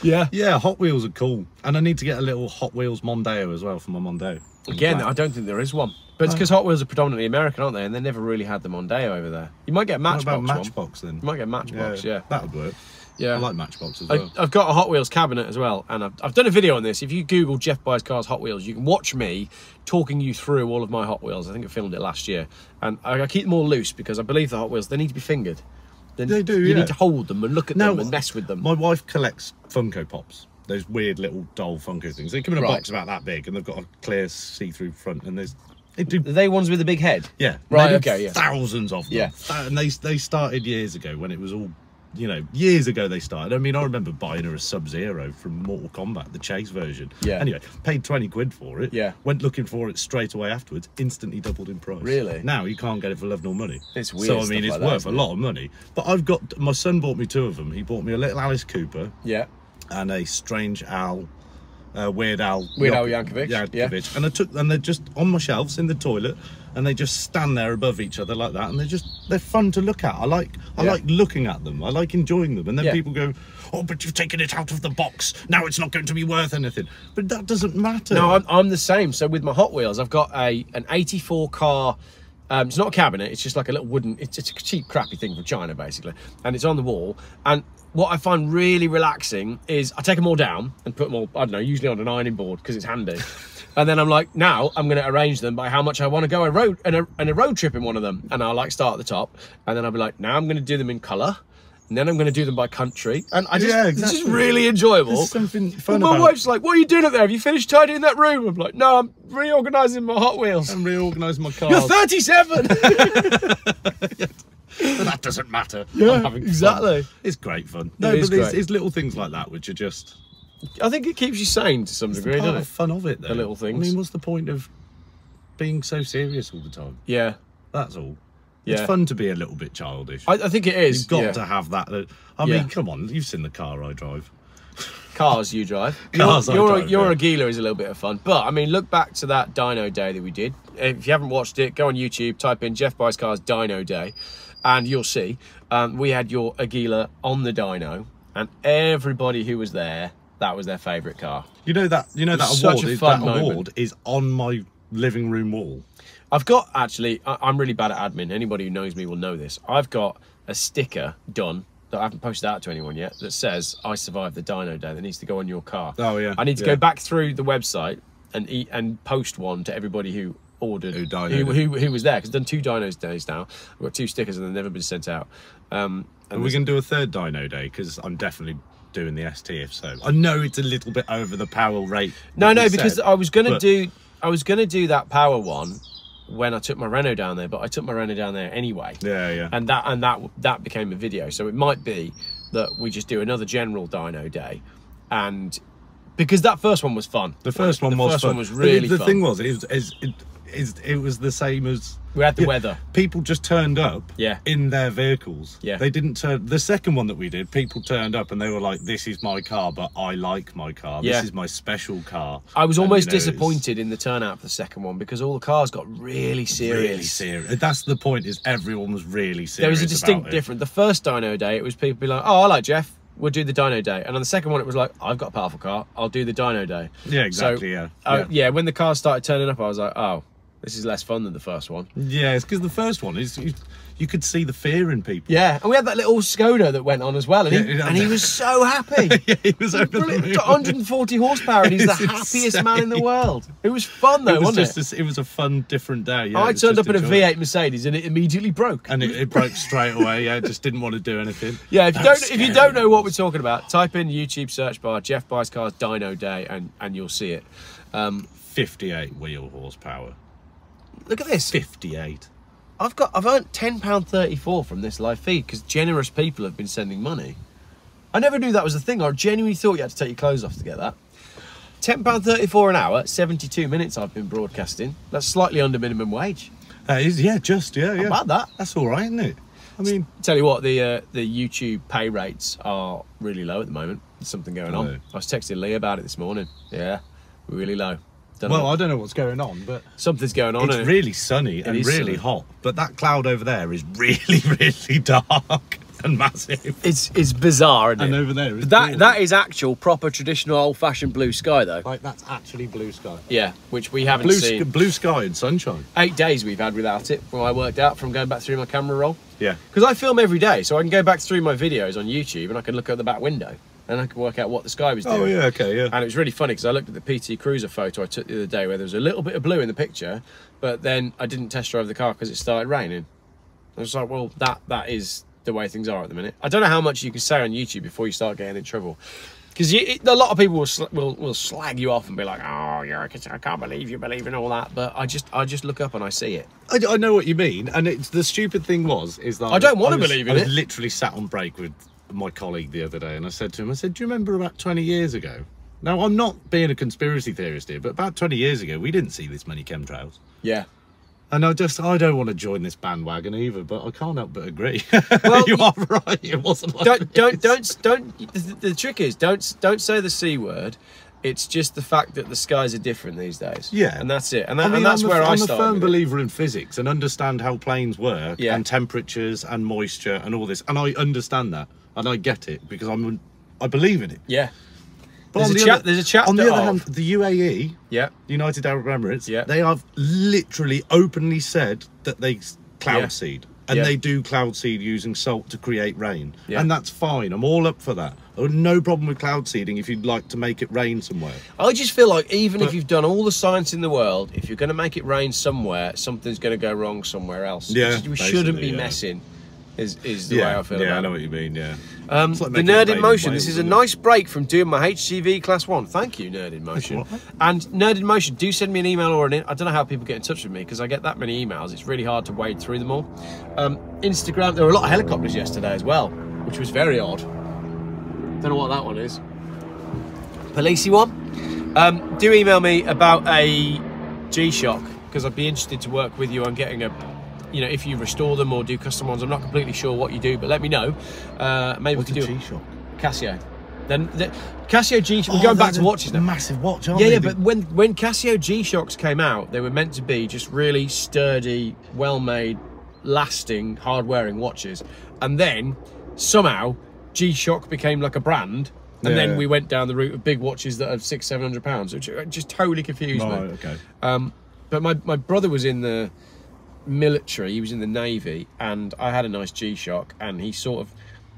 Speaker 1: [LAUGHS] yeah.
Speaker 2: Yeah, Hot Wheels are cool, and I need to get a little Hot Wheels Mondeo as well for my Mondeo.
Speaker 1: Again, I don't think there is one. But it's because Hot Wheels are predominantly American, aren't they? And they never really had the Mondeo over there. You might get a
Speaker 2: What
Speaker 1: Matchbox
Speaker 2: about
Speaker 1: one.
Speaker 2: Matchbox then?
Speaker 1: You might get Matchbox, yeah.
Speaker 2: that would work.
Speaker 1: Yeah.
Speaker 2: I like Matchbox as
Speaker 1: I,
Speaker 2: well.
Speaker 1: I've got a Hot Wheels cabinet as well, and I've, I've done a video on this. If you Google Geoff Buys Cars Hot Wheels, you can watch me talking you through all of my Hot Wheels. I think I filmed it last year, and I, I keep them all loose because I believe the Hot Wheels they need to be fingered.
Speaker 2: They do,
Speaker 1: You
Speaker 2: yeah.
Speaker 1: need to hold them and look at
Speaker 2: No,
Speaker 1: them and mess with them.
Speaker 2: My wife collects Funko Pops. Those weird little doll Funko things. They come in a
Speaker 1: Right.
Speaker 2: box about that big, and they've got a clear see-through front, and there's they do
Speaker 1: Are they ones with the big head?
Speaker 2: yeah
Speaker 1: Right,
Speaker 2: they
Speaker 1: okay, yeah.
Speaker 2: thousands of them.
Speaker 1: Yeah.
Speaker 2: And they they started years ago when it was all. You know, years ago they started. I mean, I remember buying her a Sub Zero from Mortal Kombat, the chase version.
Speaker 1: Yeah.
Speaker 2: Anyway, paid 20 quid for it.
Speaker 1: Yeah.
Speaker 2: Went looking for it straight away afterwards, instantly doubled in price.
Speaker 1: Really?
Speaker 2: Now you can't get it for love nor money.
Speaker 1: It's weird
Speaker 2: So, I mean, it's
Speaker 1: like
Speaker 2: worth
Speaker 1: isn't
Speaker 2: a lot of money. But I've got, my son bought me two of them. He bought me a little Alice Cooper
Speaker 1: Yeah.
Speaker 2: and a strange owl, uh, Weird Al,
Speaker 1: Weird Al
Speaker 2: Yank-
Speaker 1: Yankovic,
Speaker 2: Yankovic. and I took and they're just on my shelves in the toilet, and they just stand there above each other like that, and they're just they're fun to look at. I like I
Speaker 1: Yeah.
Speaker 2: like looking at them. I like enjoying them, and then
Speaker 1: Yeah.
Speaker 2: people go, "Oh, but you've taken it out of the box. Now it's not going to be worth anything." But that doesn't matter.
Speaker 1: No, I'm, I'm the same. So with my Hot Wheels, I've got a an 84 car. Um, it's not a cabinet. It's just like a little wooden. It's, it's a cheap, crappy thing from China, basically, and it's on the wall. And what I find really relaxing is I take them all down and put them all. I don't know, usually on an ironing board because it's handy. And then I'm like, now I'm going to arrange them by how much I want to go a road and a, and a road trip in one of them. And I'll like start at the top, and then I'll be like, now I'm going to do them in colour, and then I'm going to do them by country. And I just,
Speaker 2: Yeah,
Speaker 1: it's just really enjoyable.
Speaker 2: There's something fun
Speaker 1: Well, my
Speaker 2: about
Speaker 1: wife's like, "What are you doing up there? Have you finished tidying that room?" I'm like, "No, I'm reorganising my Hot Wheels."
Speaker 2: I'm reorganising my
Speaker 1: You're 37. [LAUGHS] [LAUGHS]
Speaker 2: that doesn't matter.
Speaker 1: Yeah,
Speaker 2: I'm having fun.
Speaker 1: exactly.
Speaker 2: It's great fun. No,
Speaker 1: is
Speaker 2: but it's,
Speaker 1: great.
Speaker 2: little things like that which are just
Speaker 1: I think it keeps you sane to some
Speaker 2: it's
Speaker 1: degree,
Speaker 2: the
Speaker 1: doesn't it?
Speaker 2: fun of it. Though.
Speaker 1: The little things.
Speaker 2: I mean, what's the point of being so serious all the time?
Speaker 1: Yeah,
Speaker 2: That's all.
Speaker 1: Yeah.
Speaker 2: It's fun to be a little bit childish.
Speaker 1: I, I think it is.
Speaker 2: You've got
Speaker 1: yeah.
Speaker 2: to have that. I
Speaker 1: Yeah.
Speaker 2: mean, come on, you've seen the car I drive.
Speaker 1: cars you drive. [LAUGHS]
Speaker 2: Cars I
Speaker 1: your, your,
Speaker 2: drive,
Speaker 1: your
Speaker 2: yeah.
Speaker 1: Agila is a little bit of fun, but I mean, look back to that Dyno Day that we did. If you haven't watched it, go on YouTube, type in Geoff Buys Cars Dyno Day, and you'll see um, we had your Agila on the dyno, and everybody who was there, that was their favourite car.
Speaker 2: You know that. You know that award. Is, that
Speaker 1: moment.
Speaker 2: award is on my living room wall.
Speaker 1: I've got actually, I- I'm really bad at admin. Anybody who knows me will know this. I've got a sticker done that I haven't posted out to anyone yet that says I survived the Dyno Day that needs to go on your car.
Speaker 2: Oh, yeah,
Speaker 1: I need to
Speaker 2: yeah.
Speaker 1: go back through the website and eat and post one to everybody who ordered
Speaker 2: Who
Speaker 1: who, who, who was there because I've done two dynos days now. I've got two stickers and they've never been sent out. Um,
Speaker 2: And we're going to do a third Dyno Day because I'm definitely doing the ST. If so, I know it's a little bit over the power rate.
Speaker 1: No, no, because
Speaker 2: said,
Speaker 1: I was gonna
Speaker 2: but-
Speaker 1: do I was gonna do that power one when I took my Renault down there, but I took my Renault down there anyway.
Speaker 2: Yeah, yeah.
Speaker 1: And that and that that became a video. So it might be that we just do another general dyno day, and because that first one was fun.
Speaker 2: The first one
Speaker 1: the
Speaker 2: was
Speaker 1: first
Speaker 2: fun.
Speaker 1: one was
Speaker 2: The-
Speaker 1: really
Speaker 2: the,
Speaker 1: fun.
Speaker 2: thing was, it was, is- it, it was the same as
Speaker 1: We had the
Speaker 2: Yeah,
Speaker 1: weather.
Speaker 2: People just turned up
Speaker 1: Yeah.
Speaker 2: in their vehicles.
Speaker 1: Yeah.
Speaker 2: They didn't turn the second one that we did, people turned up and they were like, This is my car, but I like my car.
Speaker 1: Yeah.
Speaker 2: This is my special car.
Speaker 1: I was
Speaker 2: And,
Speaker 1: almost
Speaker 2: you know,
Speaker 1: disappointed in the turnout for the second one because all the cars got really serious.
Speaker 2: Really serious. That's the point, is everyone was really serious.
Speaker 1: there was a distinct difference. The first dyno day, it was people be like, "Oh, I like Geoff. We'll do the dyno day." And on the second one, it was like, "I've got a powerful car. I'll do the dyno day."
Speaker 2: Yeah, exactly,
Speaker 1: So,
Speaker 2: yeah.
Speaker 1: uh,
Speaker 2: Yeah.
Speaker 1: yeah. When the cars started turning up, I was like, "Oh, this is less fun than the first one."
Speaker 2: Yeah, it's because the first one is you, you could see the fear in people.
Speaker 1: Yeah, and we had that little Skoda that went on as well, and, he,
Speaker 2: Yeah, yeah.
Speaker 1: and he was so happy. [LAUGHS]
Speaker 2: yeah, he was over the moon.
Speaker 1: 140 horsepower, and he's the [LAUGHS] happiest man in the world. It was fun though,
Speaker 2: It was
Speaker 1: wasn't
Speaker 2: just
Speaker 1: it?
Speaker 2: a, it was a fun, different day. Yeah,
Speaker 1: I turned up in a
Speaker 2: enjoyable.
Speaker 1: V8 Mercedes, and it immediately broke.
Speaker 2: and it, it broke straight away. Yeah, just didn't want to do anything. [LAUGHS]
Speaker 1: Yeah, if you
Speaker 2: That's
Speaker 1: don't if you don't know what we're talking about, type in YouTube search bar Geoff buys cars Dyno Day and and you'll see it. Um,
Speaker 2: 58 wheel horsepower.
Speaker 1: Look at this.
Speaker 2: 58.
Speaker 1: I've got I've earned ten pound thirty four from this live feed because generous people have been sending money. I never knew that was a thing. I genuinely thought you had to take your clothes off to get that. Ten pound thirty four an hour, seventy two minutes I've been broadcasting. That's slightly under minimum wage.
Speaker 2: That is, yeah, just yeah, yeah.
Speaker 1: about that?
Speaker 2: That's all right, isn't it? I mean,
Speaker 1: Tell you what, the uh, the YouTube pay rates are really low at the moment. There's something going on.
Speaker 2: Really?
Speaker 1: I was texting Lee about it this morning. Yeah, really low. Don't know.
Speaker 2: well, I don't know what's going on, but
Speaker 1: something's going on.
Speaker 2: it's
Speaker 1: and-
Speaker 2: really sunny and really
Speaker 1: sunny.
Speaker 2: hot. But that cloud over there is really, [LAUGHS] really dark and massive.
Speaker 1: It's it's bizarre, isn't
Speaker 2: And
Speaker 1: it?
Speaker 2: over there is
Speaker 1: that that is actual proper traditional old fashioned blue sky though.
Speaker 2: Like that's actually blue sky.
Speaker 1: Yeah, which we haven't
Speaker 2: Blue,
Speaker 1: seen.
Speaker 2: blue sky and sunshine.
Speaker 1: Eight days we've had without it. From I worked out from going back through my camera roll.
Speaker 2: Yeah.
Speaker 1: Because I film every day, so I can go back through my videos on YouTube and I can look out the back window and I could work out what the sky was oh, doing.
Speaker 2: Oh yeah, okay, yeah.
Speaker 1: And it was really funny because I looked at the PT Cruiser photo I took the other day where there was a little bit of blue in the picture, but then I didn't test drive the car because it started raining. I was like, well, that that is the way things are at the minute. I don't know how much you can say on YouTube before you start getting in trouble. Because a lot of people will, sl- will will slag you off and be like, "Oh, you're a, I can't believe you believe in all that." But I just I just look up and I see it.
Speaker 2: I, I know what you mean, and it's the stupid thing was is that
Speaker 1: I don't wanna believe in
Speaker 2: I was
Speaker 1: it.
Speaker 2: literally sat on break with my colleague the other day, and I said to him, I said, "Do you remember about twenty years ago?" Now I'm not being a conspiracy theorist here, but about twenty years ago, we didn't see this many chemtrails.
Speaker 1: Yeah.
Speaker 2: And I just, I don't want to join this bandwagon either, but I can't help but agree. [LAUGHS]
Speaker 1: Well,
Speaker 2: you
Speaker 1: you-
Speaker 2: are right. It wasn't like
Speaker 1: don't don't don't don't. The, the trick is don't don't say the c word. It's just the fact that the skies are different these days.
Speaker 2: Yeah.
Speaker 1: and that's it. And, that,
Speaker 2: I mean,
Speaker 1: and that's
Speaker 2: I'm a,
Speaker 1: where I
Speaker 2: I'm a firm
Speaker 1: with it.
Speaker 2: believer in physics and understand how planes work
Speaker 1: Yeah.
Speaker 2: and temperatures and moisture and all this, and I understand that and I get it because I'm, I believe in it.
Speaker 1: Yeah,
Speaker 2: But
Speaker 1: There's
Speaker 2: on
Speaker 1: a
Speaker 2: the
Speaker 1: chap-
Speaker 2: other,
Speaker 1: there's a chapter
Speaker 2: On the other hand, the UAE,
Speaker 1: yeah,
Speaker 2: United Arab Emirates,
Speaker 1: Yeah.
Speaker 2: they have literally openly said that they cloud
Speaker 1: Yeah.
Speaker 2: seed. And
Speaker 1: Yeah.
Speaker 2: they do cloud seed using salt to create rain.
Speaker 1: Yeah.
Speaker 2: And that's fine. I'm all up for that. No problem with cloud seeding if you'd like to make it rain somewhere.
Speaker 1: I just feel like even if you've done all the science in the world, if you're going to make it rain somewhere, something's going to go wrong somewhere else.
Speaker 2: Yeah,
Speaker 1: we shouldn't be
Speaker 2: yeah.
Speaker 1: messing. Is is the way I feel
Speaker 2: yeah,
Speaker 1: about
Speaker 2: I know
Speaker 1: it.
Speaker 2: what you mean, yeah.
Speaker 1: Um,
Speaker 2: like
Speaker 1: the Nerd in Motion. This is a nice break from doing my HGV Class 1. Thank you, Nerd in Motion. And Nerd in Motion, do send me an email or an... I don't know how people get in touch with me because I get that many emails. It's really hard to wade through them all. Um, Instagram, there were a lot of helicopters yesterday as well, which was very odd. Don't know what that one is. Policey one. Um, do email me about a G-Shock because I'd be interested to work with you on getting a, you know, if you restore them or do custom ones. I'm not completely sure what you do, but let me know. Uh, maybe
Speaker 2: What's
Speaker 1: we
Speaker 2: a
Speaker 1: could do
Speaker 2: G-Shock?
Speaker 1: Casio. Then the, Casio G. We're
Speaker 2: Oh,
Speaker 1: going back to watches now.
Speaker 2: Massive watch, aren't
Speaker 1: Yeah,
Speaker 2: they?
Speaker 1: yeah, but when when Casio G Shocks came out, they were meant to be just really sturdy, well-made, lasting, hard-wearing watches, and then somehow G Shock became like a brand, and
Speaker 2: Yeah.
Speaker 1: then we went down the route of big watches that are six, seven hundred pounds, which just totally confused
Speaker 2: Right,
Speaker 1: me.
Speaker 2: okay.
Speaker 1: Um, but my, my brother was in the military, he was in the Navy, and I had a nice G Shock, and he sort of,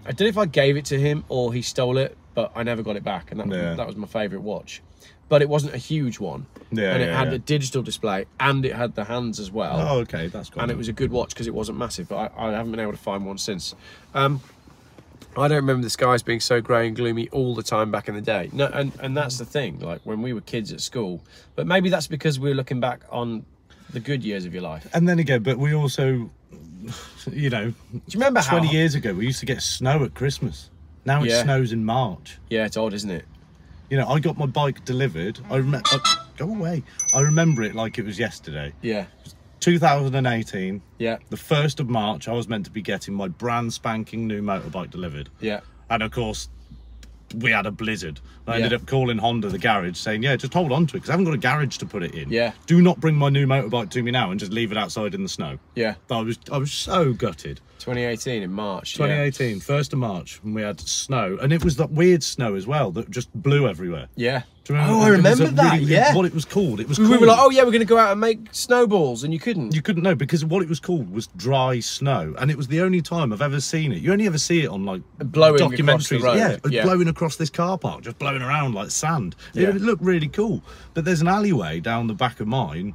Speaker 1: I don't know if I gave it to him or he stole it, but I never got it back, and that,
Speaker 2: Yeah.
Speaker 1: was, that was my favourite watch. But it wasn't a huge one.
Speaker 2: Yeah,
Speaker 1: and it
Speaker 2: yeah,
Speaker 1: had a digital display and it had the hands as well.
Speaker 2: Oh, okay, that's cool.
Speaker 1: And it was a good watch because it wasn't massive, but I, I haven't been able to find one since. Um, I don't remember the skies being so grey and gloomy all the time back in the day. No, and, and that's the thing, like when we were kids at school. But maybe that's because we were looking back on the good years of your life.
Speaker 2: And then again, but we also, you know,
Speaker 1: Do you remember how?
Speaker 2: 20 years ago, we used to get snow at Christmas. Now it
Speaker 1: Yeah.
Speaker 2: snows in March.
Speaker 1: Yeah, it's odd, isn't it?
Speaker 2: You know, I got my bike delivered. I remember. Uh, go away. I remember it like it was yesterday.
Speaker 1: Yeah,
Speaker 2: 2018,
Speaker 1: yeah,
Speaker 2: the 1st of March, I was meant to be getting my brand spanking new motorbike delivered.
Speaker 1: yeah.
Speaker 2: And of course, we had a blizzard. I
Speaker 1: Yeah.
Speaker 2: ended up calling Honda, the garage, saying, Yeah, just hold on to it because I haven't got a garage to put it in.
Speaker 1: Yeah.
Speaker 2: Do not bring my new motorbike to me now and just leave it outside in the snow.
Speaker 1: Yeah,
Speaker 2: I was, I was so gutted.
Speaker 1: 2018 in March. yeah.
Speaker 2: 2018, 1st of March, and we had snow, and it was that weird snow as well that just blew everywhere.
Speaker 1: Yeah.
Speaker 2: You
Speaker 1: Oh, I
Speaker 2: It was a
Speaker 1: remember that.
Speaker 2: really-
Speaker 1: yeah.
Speaker 2: What it was called? It was
Speaker 1: we
Speaker 2: called.
Speaker 1: were like, oh yeah, we're going to go out and make snowballs, and you couldn't.
Speaker 2: You couldn't know because what it was called was dry snow, and it was the only time I've ever seen it. You only ever see it on like
Speaker 1: Blowing across the
Speaker 2: documentaries,
Speaker 1: road,
Speaker 2: yeah,
Speaker 1: yeah.
Speaker 2: blowing across this car park, just blowing around like sand.
Speaker 1: Yeah.
Speaker 2: It, it looked really cool. But there's an alleyway down the back of mine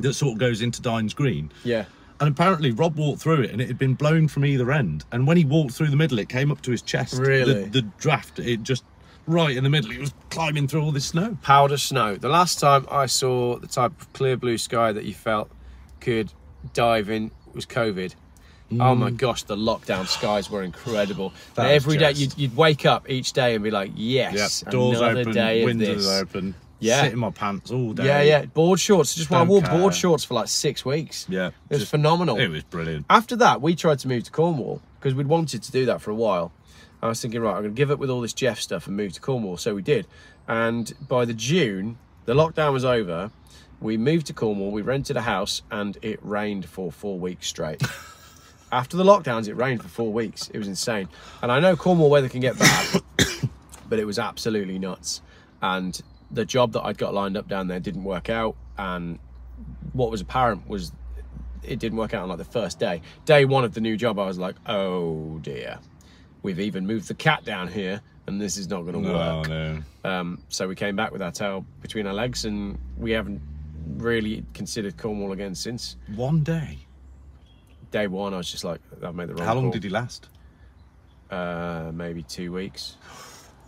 Speaker 2: that sort of goes into Dines Green,
Speaker 1: yeah.
Speaker 2: and apparently Rob walked through it, and it had been blown from either end. And when he walked through the middle, it came up to his chest.
Speaker 1: Really?
Speaker 2: the, the draft, it just right in the middle. He was climbing through all this snow.
Speaker 1: powder snow. The last time I saw the type of clear blue sky that you felt could dive in was COVID. Oh
Speaker 2: Mm.
Speaker 1: my gosh, the lockdown skies were incredible. [SIGHS] Every day you'd, you'd wake up each day and be like, yes,
Speaker 2: Yep. Doors open, windows open.
Speaker 1: Yeah.
Speaker 2: Sit in my pants all day.
Speaker 1: Yeah, yeah. Board shorts. Just I wore
Speaker 2: care.
Speaker 1: board shorts for like six weeks.
Speaker 2: Yeah.
Speaker 1: It was
Speaker 2: just-
Speaker 1: phenomenal.
Speaker 2: It was brilliant.
Speaker 1: After that, we tried to move to Cornwall because we'd wanted to do that for a while. I was thinking, right, I'm going to give up with all this Geoff stuff and move to Cornwall. So we did. And by the June, the lockdown was over. We moved to Cornwall. We rented a house, and it rained for four weeks straight. [LAUGHS] After the lockdowns, it rained for four weeks. It was insane. And I know Cornwall weather can get bad, [COUGHS] but it was absolutely nuts. And the job that I'd got lined up down there didn't work out. And what was apparent was it didn't work out on like the first day. Day one of the new job, I was like, oh dear, we've even moved the cat down here, and this is not going to
Speaker 2: No,
Speaker 1: work.
Speaker 2: no.
Speaker 1: Um, so we came back with our tail between our legs, and we haven't really considered Cornwall again since
Speaker 2: One day.
Speaker 1: day one. I was just like, I've made the wrong.
Speaker 2: How long
Speaker 1: call.
Speaker 2: did he last?
Speaker 1: Uh, maybe two weeks.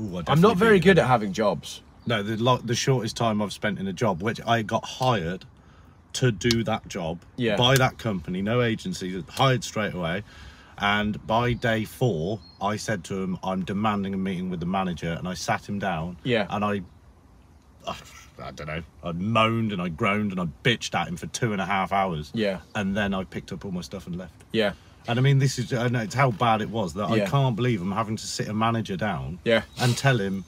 Speaker 2: Ooh,
Speaker 1: I'm not very good at having jobs.
Speaker 2: No, the the shortest time I've spent in a job, which I got hired to do that job
Speaker 1: Yeah.
Speaker 2: by that company, no agency, hired straight away. And by day four, I said to him, "I'm demanding a meeting with the manager," and I sat him down.
Speaker 1: Yeah.
Speaker 2: And I, I don't know, I moaned and I groaned and I bitched at him for two and a half hours.
Speaker 1: Yeah.
Speaker 2: And then I picked up all my stuff and left.
Speaker 1: Yeah,
Speaker 2: And I mean, this is, I know it's how bad it was that I can't believe I'm having to sit a manager down
Speaker 1: Yeah.
Speaker 2: and tell him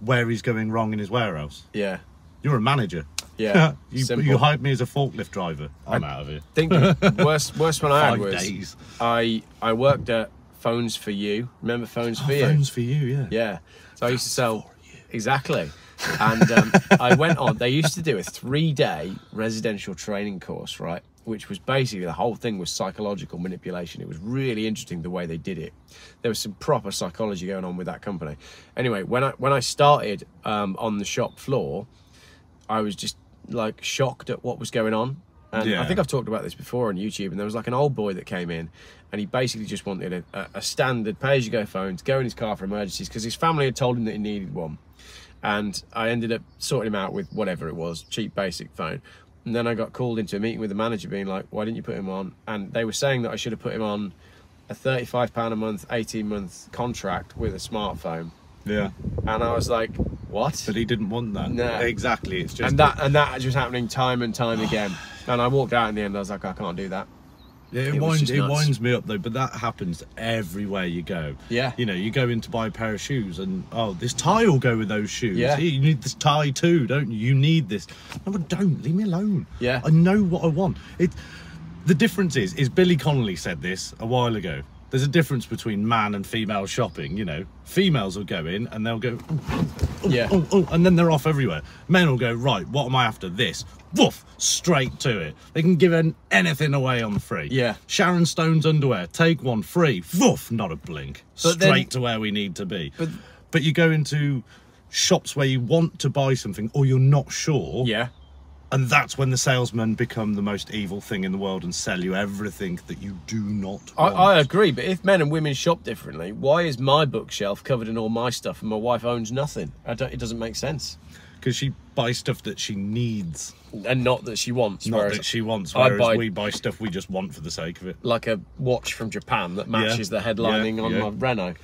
Speaker 2: where he's going wrong in his warehouse.
Speaker 1: yeah.
Speaker 2: You're a manager.
Speaker 1: Yeah, [LAUGHS]
Speaker 2: you,
Speaker 1: simple.
Speaker 2: you hired me as a forklift driver. I'm out of here.
Speaker 1: think [LAUGHS] worst worst one I had
Speaker 2: Five
Speaker 1: was
Speaker 2: days.
Speaker 1: I I worked at Phones for You. Remember Phones for
Speaker 2: Oh,
Speaker 1: You?
Speaker 2: phones for you, yeah.
Speaker 1: Yeah. So I used to sell exactly. And um, [LAUGHS] I went on. They used to do a three-day residential training course, right? Which was basically the whole thing was psychological manipulation. It was really interesting the way they did it. There was some proper psychology going on with that company. Anyway, when I when I started um, on the shop floor, I was just like shocked at what was going on. And I think I've talked about this before on YouTube. And there was like an old boy that came in, and he basically just wanted a, a, a standard pay-as-you-go phone to go in his car for emergencies because his family had told him that he needed one. And I ended up sorting him out with whatever it was, cheap basic phone. And then I got called into a meeting with the manager, being like, "Why didn't you put him on?" And they were saying that I should have put him on a thirty-five pound a month, eighteen-month contract with a smartphone.
Speaker 2: Yeah.
Speaker 1: And I was like, "What?"
Speaker 2: But he didn't want that.
Speaker 1: No.
Speaker 2: Exactly. It's just
Speaker 1: and that and that was happening time and time again. [SIGHS] And I walked out in the end. I was like, I can't do that.
Speaker 2: Yeah, it,
Speaker 1: It
Speaker 2: winds it
Speaker 1: nuts.
Speaker 2: winds me up though, but that happens everywhere you go.
Speaker 1: Yeah.
Speaker 2: You know, you go in to buy a pair of shoes and oh, this tie will go with those shoes.
Speaker 1: Yeah.
Speaker 2: You need this tie too, don't you? You need this. No, but don't leave me alone.
Speaker 1: Yeah.
Speaker 2: I know what I want. It. The difference is, is Billy Connolly said this a while ago. There's a difference between man and female shopping. You know, females will go in and they'll go, oh, oh,
Speaker 1: Yeah.
Speaker 2: oh, and then they're off everywhere. Men will go right. What am I after? This. Woof, straight to it. They can give an, anything away on free.
Speaker 1: Yeah.
Speaker 2: Sharon Stone's underwear, take one free. Woof, not a blink.
Speaker 1: But
Speaker 2: Straight
Speaker 1: then-
Speaker 2: to where we need to be.
Speaker 1: But-
Speaker 2: but you go into shops where you want to buy something or you're not sure.
Speaker 1: Yeah.
Speaker 2: And that's when the salesmen become the most evil thing in the world and sell you everything that you do not
Speaker 1: I,
Speaker 2: want.
Speaker 1: I agree, but if men and women shop differently, why is my bookshelf covered in all my stuff and my wife owns nothing? I don't, it doesn't make sense.
Speaker 2: Because she buys stuff that she needs,
Speaker 1: And not that she wants.
Speaker 2: not that she wants.
Speaker 1: I
Speaker 2: Whereas
Speaker 1: buy-
Speaker 2: we buy stuff we just want for the sake of it.
Speaker 1: like a watch from Japan that matches
Speaker 2: Yeah.
Speaker 1: the headlining
Speaker 2: Yeah,
Speaker 1: on
Speaker 2: yeah.
Speaker 1: my Renault.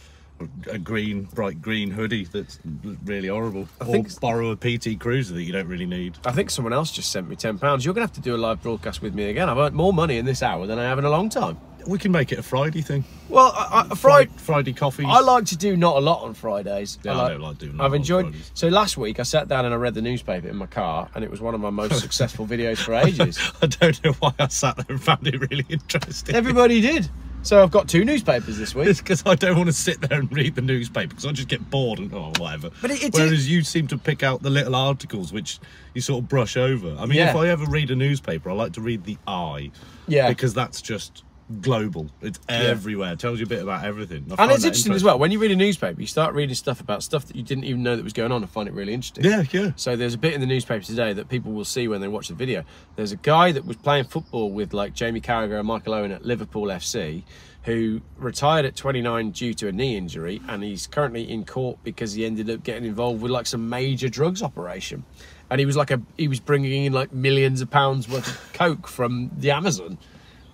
Speaker 2: A green, bright green hoodie that's really horrible.
Speaker 1: I
Speaker 2: or
Speaker 1: think-
Speaker 2: borrow a PT Cruiser that you don't really need.
Speaker 1: I think someone else just sent me ten pounds. You're gonna have to do a live broadcast with me again. I've earned more money in this hour than I have in a long time.
Speaker 2: We can make it a Friday thing.
Speaker 1: Well, I, I,
Speaker 2: Friday,
Speaker 1: Friday,
Speaker 2: coffees.
Speaker 1: I like to do not a lot on Fridays.
Speaker 2: Yeah, I don't like doing
Speaker 1: I've enjoyed.
Speaker 2: Fridays.
Speaker 1: So last week I sat down and I read the newspaper in my car, and it was one of my most [LAUGHS] successful videos for ages. [LAUGHS]
Speaker 2: I don't know why I sat there and found it really interesting.
Speaker 1: Everybody did. So I've got two newspapers this week.
Speaker 2: It's because I don't want to sit there and read the newspaper because I just get bored and oh whatever.
Speaker 1: But it- it's-
Speaker 2: Whereas you seem to pick out the little articles which you sort of brush over. I mean,
Speaker 1: Yeah.
Speaker 2: if I ever read a newspaper, I like to read the eye.
Speaker 1: Yeah.
Speaker 2: Because that's just global. It's everywhere. It tells you a bit about everything. I
Speaker 1: And it's interesting as well. When you read a newspaper, you start reading stuff about stuff that you didn't even know that was going on and find it really interesting.
Speaker 2: Yeah, yeah.
Speaker 1: So there's a bit in the newspaper today that people will see when they watch the video. There's a guy that was playing football with like Jamie Carragher and Michael Owen at Liverpool FC who retired at 29 due to a knee injury and he's currently in court because he ended up getting involved with like some major drugs operation. And he was like a he was bringing in like millions of pounds worth of coke from the Amazon.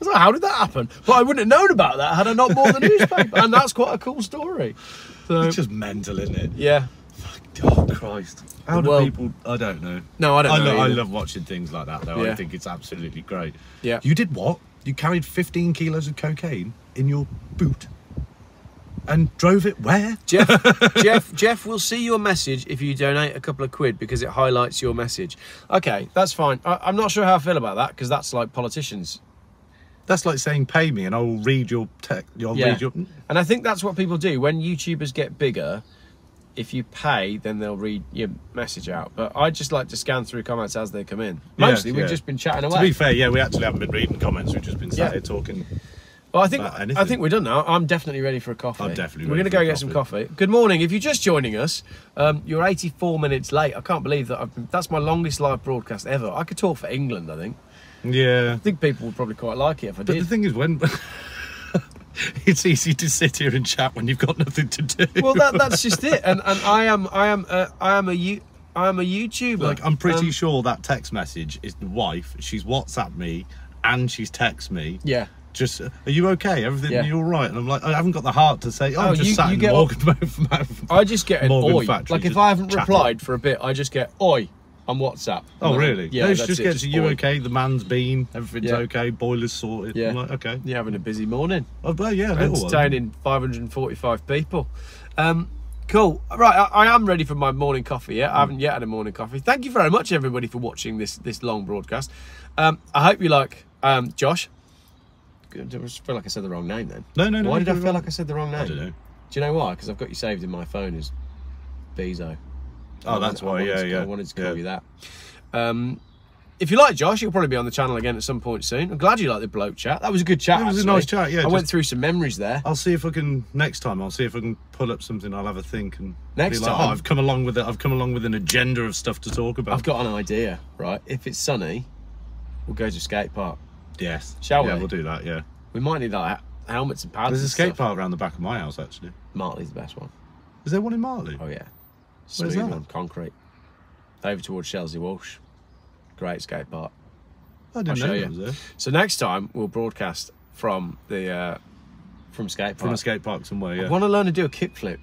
Speaker 1: Was like, how did that happen? But I wouldn't have known about that had I not bought the [LAUGHS] newspaper. and that's quite a cool story. So,
Speaker 2: It's just mental, isn't it?
Speaker 1: yeah.
Speaker 2: Oh Christ! How do people? I don't know.
Speaker 1: No, I don't
Speaker 2: I,
Speaker 1: know.
Speaker 2: lo- I love watching things like that, though.
Speaker 1: Yeah.
Speaker 2: I think it's absolutely great.
Speaker 1: Yeah.
Speaker 2: You did what? You carried 15 kilos of cocaine in your boot and drove it where?
Speaker 1: Geoff, [LAUGHS] Geoff, Geoff will see your message if you donate a couple of quid because it highlights your message. Okay, that's fine. I, I'm not sure how I feel about that because that's like politicians.
Speaker 2: That's like saying pay me and I'll read your tech. I'll
Speaker 1: Yeah.
Speaker 2: read your.
Speaker 1: And I think that's what people do when YouTubers get bigger. If you pay, then they'll read your message out. But I just like to scan through comments as they come in.
Speaker 2: Yeah,
Speaker 1: Mostly, we've
Speaker 2: yeah.
Speaker 1: just been chatting away.
Speaker 2: To be fair, yeah, we actually haven't been reading comments. We've just been sat
Speaker 1: Yeah.
Speaker 2: here talking.
Speaker 1: Well, I think I think we're done now. I'm definitely ready for a coffee.
Speaker 2: I'm definitely
Speaker 1: We're going to go get some coffee. Good morning. If you're just joining us, um, you're 84 minutes late. I can't believe that. I've been, that's my longest live broadcast ever. I could talk for England. I think.
Speaker 2: Yeah.
Speaker 1: I think people would probably quite like it if I did.
Speaker 2: But the thing is, when. [LAUGHS] it's easy to sit here and chat when you've got nothing to do.
Speaker 1: well, that, that's just it. And and I am I am uh, I am a you. I am a YouTuber.
Speaker 2: Like, I'm pretty
Speaker 1: Um,
Speaker 2: sure that text message is the wife. She's WhatsApp me and she's text me.
Speaker 1: Yeah.
Speaker 2: Just, are you okay? Everything,
Speaker 1: Yeah.
Speaker 2: you all right? And I'm like, I haven't got the heart to say, oh,
Speaker 1: Oh,
Speaker 2: I'm just
Speaker 1: you-
Speaker 2: sat
Speaker 1: you
Speaker 2: in
Speaker 1: get
Speaker 2: Morgan. from- [LAUGHS]
Speaker 1: I just get an
Speaker 2: Morgan
Speaker 1: oi.
Speaker 2: Factory,
Speaker 1: like if I haven't
Speaker 2: chatting.
Speaker 1: replied for a bit, I just get oi on WhatsApp.
Speaker 2: oh, really?
Speaker 1: Yeah.
Speaker 2: No, just
Speaker 1: it,
Speaker 2: gets, you okay? The man's been, everything's
Speaker 1: Yeah.
Speaker 2: okay, boiler's sorted.
Speaker 1: Yeah.
Speaker 2: Like, okay.
Speaker 1: You're having a busy morning.
Speaker 2: Oh, well, yeah, a little one.
Speaker 1: entertaining 545 people. Um, cool. Right, I, I am ready for my morning coffee. Yeah, I haven't yet had a morning coffee. Thank you very much, everybody, for watching this this long broadcast. Um, I hope you like um, Josh. I feel like I said the wrong name then.
Speaker 2: No, no, no.
Speaker 1: Why did I feel
Speaker 2: right.
Speaker 1: like I said the wrong name?
Speaker 2: I don't know.
Speaker 1: Do you know why? Because I've got you saved in my phone as Bezo.
Speaker 2: Oh, that's
Speaker 1: I
Speaker 2: why, yeah,
Speaker 1: to-
Speaker 2: yeah.
Speaker 1: I wanted to call
Speaker 2: yeah.
Speaker 1: you that. Um, if you like Josh, you'll probably be on the channel again at some point soon. I'm glad you liked the bloke chat. That was a good chat.
Speaker 2: It was a nice chat, yeah,
Speaker 1: I went through some memories there.
Speaker 2: I'll see if I can next time. I'll see if I can pull up something. I'll have a think and
Speaker 1: Next
Speaker 2: be like,
Speaker 1: time?
Speaker 2: oh, I've come along with it. I've come along with an agenda of stuff to talk about.
Speaker 1: I've got an idea, right? If it's sunny, we'll go to a skate park.
Speaker 2: yes,
Speaker 1: Shall
Speaker 2: yeah,
Speaker 1: we?
Speaker 2: we'll do that. Yeah,
Speaker 1: We might need like helmets and pads.
Speaker 2: there's a skate
Speaker 1: stuff.
Speaker 2: park around the back of my house actually.
Speaker 1: Martley's the best one.
Speaker 2: Is there one in Martley?
Speaker 1: Oh yeah,
Speaker 2: That?
Speaker 1: one, concrete. Over towards Shelsley Walsh. Great skate park.
Speaker 2: I didn't
Speaker 1: I'll
Speaker 2: know
Speaker 1: show you.
Speaker 2: was there.
Speaker 1: So next time we'll broadcast from the uh, from skate park.
Speaker 2: From a skate park somewhere.
Speaker 1: I want to learn to do a kickflip.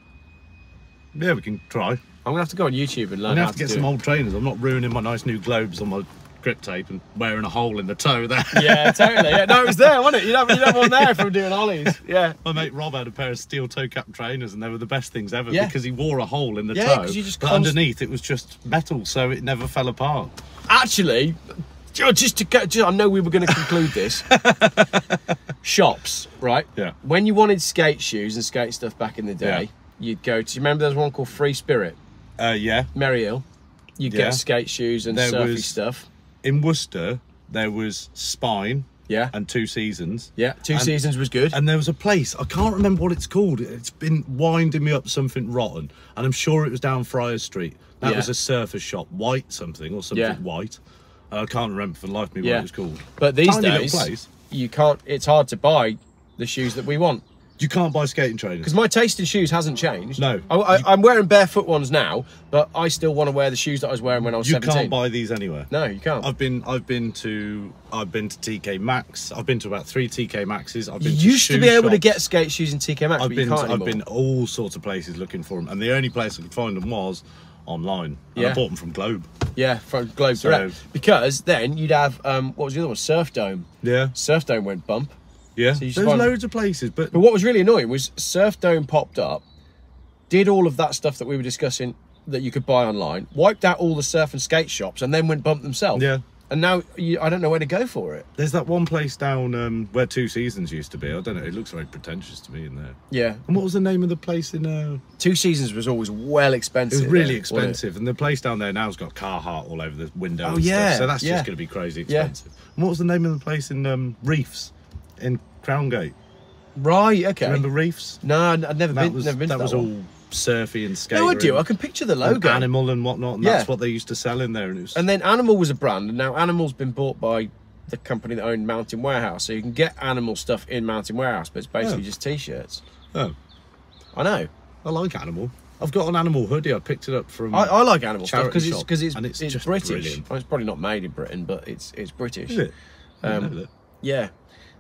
Speaker 2: yeah, we can try. I'm
Speaker 1: gonna have to go on YouTube and learn
Speaker 2: I'm
Speaker 1: gonna
Speaker 2: have to get some
Speaker 1: it.
Speaker 2: old trainers. I'm not ruining my nice new globes on my grip tape and wearing a hole in the toe there. [LAUGHS]
Speaker 1: Yeah, totally. Yeah, no, it was there, wasn't it? You'd have, you'd have one there from doing ollies. Yeah.
Speaker 2: My mate Rob had a pair of steel toe cap trainers, and they were the best things ever
Speaker 1: Yeah.
Speaker 2: because he wore a hole in the
Speaker 1: Yeah,
Speaker 2: toe.
Speaker 1: you just
Speaker 2: but
Speaker 1: const-
Speaker 2: underneath it was just metal, so it never fell apart.
Speaker 1: Actually, just to go, just, I know we were going to conclude this. [LAUGHS] Shops, right?
Speaker 2: Yeah.
Speaker 1: When you wanted skate shoes and skate stuff back in the day,
Speaker 2: Yeah.
Speaker 1: you'd go to. You remember, there was one called Free Spirit,
Speaker 2: Uh, yeah,
Speaker 1: Merry Hill. You'd
Speaker 2: Yeah.
Speaker 1: get skate shoes and
Speaker 2: There
Speaker 1: surfy
Speaker 2: was-
Speaker 1: stuff.
Speaker 2: In Worcester there was Spine
Speaker 1: Yeah.
Speaker 2: and Two Seasons.
Speaker 1: yeah. Two
Speaker 2: and-
Speaker 1: seasons was good.
Speaker 2: And there was a place, I can't remember what it's called. It's been winding me up something rotten. And I'm sure it was down Friar Street. That
Speaker 1: Yeah.
Speaker 2: was a surfer shop, white something or something
Speaker 1: Yeah.
Speaker 2: white. I can't remember for the life of me what it was called.
Speaker 1: but these
Speaker 2: Tiny
Speaker 1: days, you can't. It's hard to buy the shoes that we want.
Speaker 2: You can't buy skating trainers.
Speaker 1: Because my taste in shoes hasn't changed.
Speaker 2: No.
Speaker 1: I, I, I'm wearing barefoot ones now, but I still want to wear the shoes that I was wearing when I was
Speaker 2: You
Speaker 1: 17.
Speaker 2: can't buy these anywhere.
Speaker 1: No, you can't.
Speaker 2: I've been I've been to I've been to TK Maxx. I've been to about three TK Maxes. I've been
Speaker 1: you
Speaker 2: to
Speaker 1: used to be able to get skate shoes in TK Maxx,
Speaker 2: I've been
Speaker 1: you can't
Speaker 2: I've been all sorts of places looking for them, and the only place I could find them was online. And
Speaker 1: Yeah.
Speaker 2: I bought them from Globe.
Speaker 1: Yeah, from Globe
Speaker 2: So-
Speaker 1: Direct. Because then you'd have um, what was the other one? Surfdome.
Speaker 2: Yeah,
Speaker 1: Surfdome went bump.
Speaker 2: Yeah.
Speaker 1: So
Speaker 2: There's
Speaker 1: find-
Speaker 2: loads of places, but
Speaker 1: But what was really annoying was Surfdome popped up, did all of that stuff that we were discussing that you could buy online, wiped out all the surf and skate shops, and then went bump themselves.
Speaker 2: Yeah.
Speaker 1: And now you, I don't know where to go for it.
Speaker 2: there's that one place down um, where Two Seasons used to be. I don't know. It looks very pretentious to me in there.
Speaker 1: Yeah.
Speaker 2: And what was the name of the place in? Uh,
Speaker 1: Two Seasons was always well expensive.
Speaker 2: it was really
Speaker 1: there, wasn't
Speaker 2: expensive, and the place down there now's got Carhartt all over the window.
Speaker 1: Oh,
Speaker 2: and stuff,
Speaker 1: yeah,
Speaker 2: so that's
Speaker 1: yeah.
Speaker 2: just going to be crazy
Speaker 1: Yeah.
Speaker 2: expensive. And what was the name of the place in um, Reefs in Crowngate?
Speaker 1: Right. Okay.
Speaker 2: Remember Reefs?
Speaker 1: No, I'd I'd never been.
Speaker 2: was
Speaker 1: never been
Speaker 2: that was
Speaker 1: that
Speaker 2: all surfy and skater.
Speaker 1: No, I do.
Speaker 2: and-
Speaker 1: I can picture the
Speaker 2: and
Speaker 1: logo.
Speaker 2: animal and whatnot, and
Speaker 1: Yeah.
Speaker 2: that's what they used to sell in there. And it was
Speaker 1: And then Animal was a brand, and now Animal's been bought by the company that owned Mountain Warehouse. So you can get Animal stuff in Mountain Warehouse, but it's basically
Speaker 2: Oh.
Speaker 1: just T-shirts.
Speaker 2: oh,
Speaker 1: I know.
Speaker 2: I like animal. I've got an animal hoodie. I picked it up from.
Speaker 1: I, I like Animal stuff
Speaker 2: Charity
Speaker 1: because it's
Speaker 2: shop,
Speaker 1: because it's,
Speaker 2: and
Speaker 1: it's,
Speaker 2: it's just
Speaker 1: British.
Speaker 2: brilliant.
Speaker 1: Well, it's probably not made in Britain, but it's it's British.
Speaker 2: Is it? I didn't
Speaker 1: Um,
Speaker 2: know that.
Speaker 1: Yeah.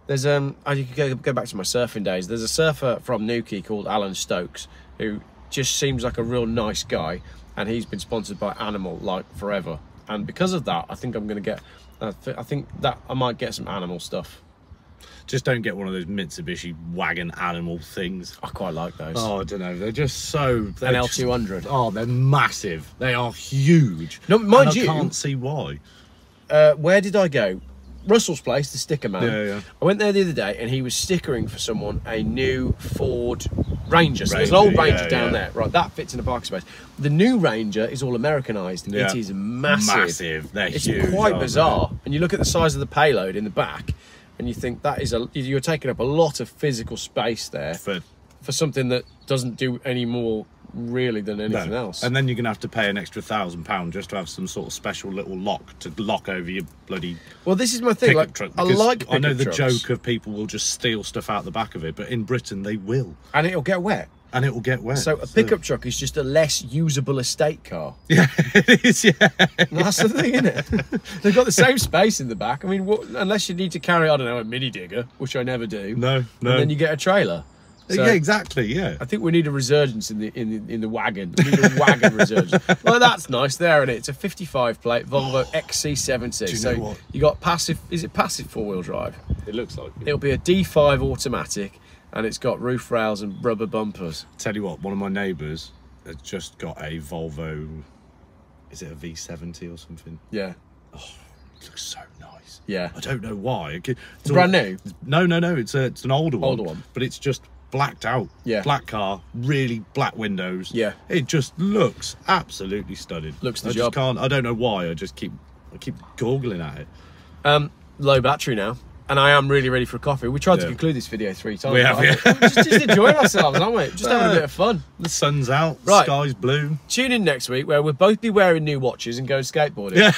Speaker 1: There's um, I could go, go back to my surfing days. There's a surfer from Newquay called Alan Stokes who just seems like a real nice guy, and he's been sponsored by Animal like forever. And because of that, I think I'm gonna get. I, th- I think that I might get some animal stuff.
Speaker 2: Just don't get one of those Mitsubishi wagon animal things.
Speaker 1: I quite like those.
Speaker 2: Oh, I don't know. They're just so. They're
Speaker 1: An L200.
Speaker 2: oh, they're massive. They are huge.
Speaker 1: No, mind
Speaker 2: And
Speaker 1: you-
Speaker 2: I can't see why.
Speaker 1: uh, where did I go? Russell's place, the sticker man.
Speaker 2: Yeah, yeah.
Speaker 1: I went there the other day and he was stickering for someone a new Ford Ranger. So there's an old
Speaker 2: Ranger,
Speaker 1: Ranger
Speaker 2: yeah,
Speaker 1: down
Speaker 2: yeah.
Speaker 1: there. Right, that fits in a parking space. The new Ranger is all Americanized.
Speaker 2: Yeah.
Speaker 1: It is massive.
Speaker 2: Massive. They're
Speaker 1: it's
Speaker 2: huge,
Speaker 1: quite bizarre. And you look at the size of the payload in the back and you think that is a you're taking up a lot of physical space there
Speaker 2: For
Speaker 1: for something that doesn't do any more really than anything
Speaker 2: no.
Speaker 1: else.
Speaker 2: And then you're gonna have to pay an extra thousand pound just to have some sort of special little lock to lock over your bloody
Speaker 1: well, this is my thing. Like,
Speaker 2: truck.
Speaker 1: I like
Speaker 2: I know the
Speaker 1: trucks,
Speaker 2: joke of people will just steal stuff out the back of it, but in Britain they will,
Speaker 1: and it'll get wet.
Speaker 2: and it will get wet.
Speaker 1: So a pickup truck is just a less usable estate car. [LAUGHS]
Speaker 2: Yeah, it is. Yeah.
Speaker 1: That's the thing, isn't it? [LAUGHS] They've got the same space in the back. I mean, what, unless you need to carry, I don't know, a mini digger, which I never do.
Speaker 2: No, no.
Speaker 1: And then you get a trailer. Uh, so
Speaker 2: yeah, exactly. Yeah.
Speaker 1: I think we need a resurgence in the in the, in the wagon. We need a wagon resurgence. [LAUGHS] Well, that's nice there, and it? it's a 55 plate Volvo [GASPS] XC70.
Speaker 2: you
Speaker 1: so
Speaker 2: know what?
Speaker 1: you got passive. Is it passive four wheel drive?
Speaker 2: It looks like.
Speaker 1: It'll be a D5 automatic, and it's got roof rails and rubber bumpers.
Speaker 2: Tell you what, one of my neighbours has just got a Volvo. Is it a V70 or something?
Speaker 1: Yeah, Oh,
Speaker 2: It looks so nice.
Speaker 1: yeah.
Speaker 2: I don't know why. It could- It's
Speaker 1: Brand new?
Speaker 2: No, no, no. It's a, it's an older one.
Speaker 1: Older one.
Speaker 2: But it's just blacked out.
Speaker 1: Yeah.
Speaker 2: Black car, really black windows.
Speaker 1: Yeah.
Speaker 2: It just looks absolutely stunning.
Speaker 1: Looks the
Speaker 2: I
Speaker 1: job.
Speaker 2: just can't. I don't know why. I just keep. I keep googling at it.
Speaker 1: Um, low battery now, and I am really ready for a coffee. We tried to conclude this video three times.
Speaker 2: We have, yeah.
Speaker 1: We're just, just enjoying ourselves, aren't we? [LAUGHS] Just having a bit of fun.
Speaker 2: The sun's out.
Speaker 1: Right.
Speaker 2: Sky's blue.
Speaker 1: Tune in next week where we'll both be wearing new watches and going skateboarding. Yeah.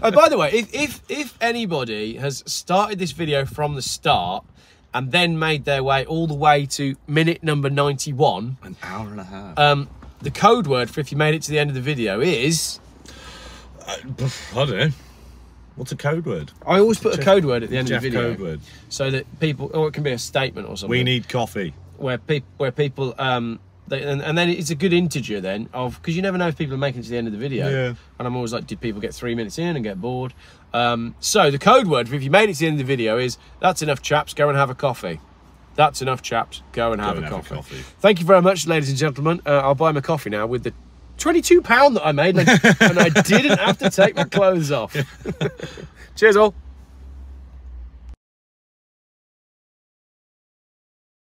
Speaker 1: [LAUGHS] oh, by the way, if, if if anybody has started this video from the start and then made their way all the way to minute number 91,
Speaker 2: An hour and a half.
Speaker 1: um, the code word for if you made it to the end of the video is.
Speaker 2: I don't know. What's a code word?
Speaker 1: I always put a code word at the end
Speaker 2: Geoff
Speaker 1: of the video.
Speaker 2: code word.
Speaker 1: So that people, or it can be a statement or something.
Speaker 2: We need coffee.
Speaker 1: where people where people um they, and, and then it's a good integer then of because you never know if people are making it to the end of the video.
Speaker 2: Yeah.
Speaker 1: and i'm always like did people get three minutes in and get bored? Um so the code word for if you made it to the end of the video is that's enough chaps. Go and have a coffee. That's enough chaps. Go and have,
Speaker 2: and
Speaker 1: a,
Speaker 2: have a
Speaker 1: coffee.
Speaker 2: coffee.
Speaker 1: thank you very much ladies and gentlemen. Uh, i'll buy my coffee now with the 22 pound that i made and i [LAUGHS] didn't have to take my clothes off. [LAUGHS] Cheers all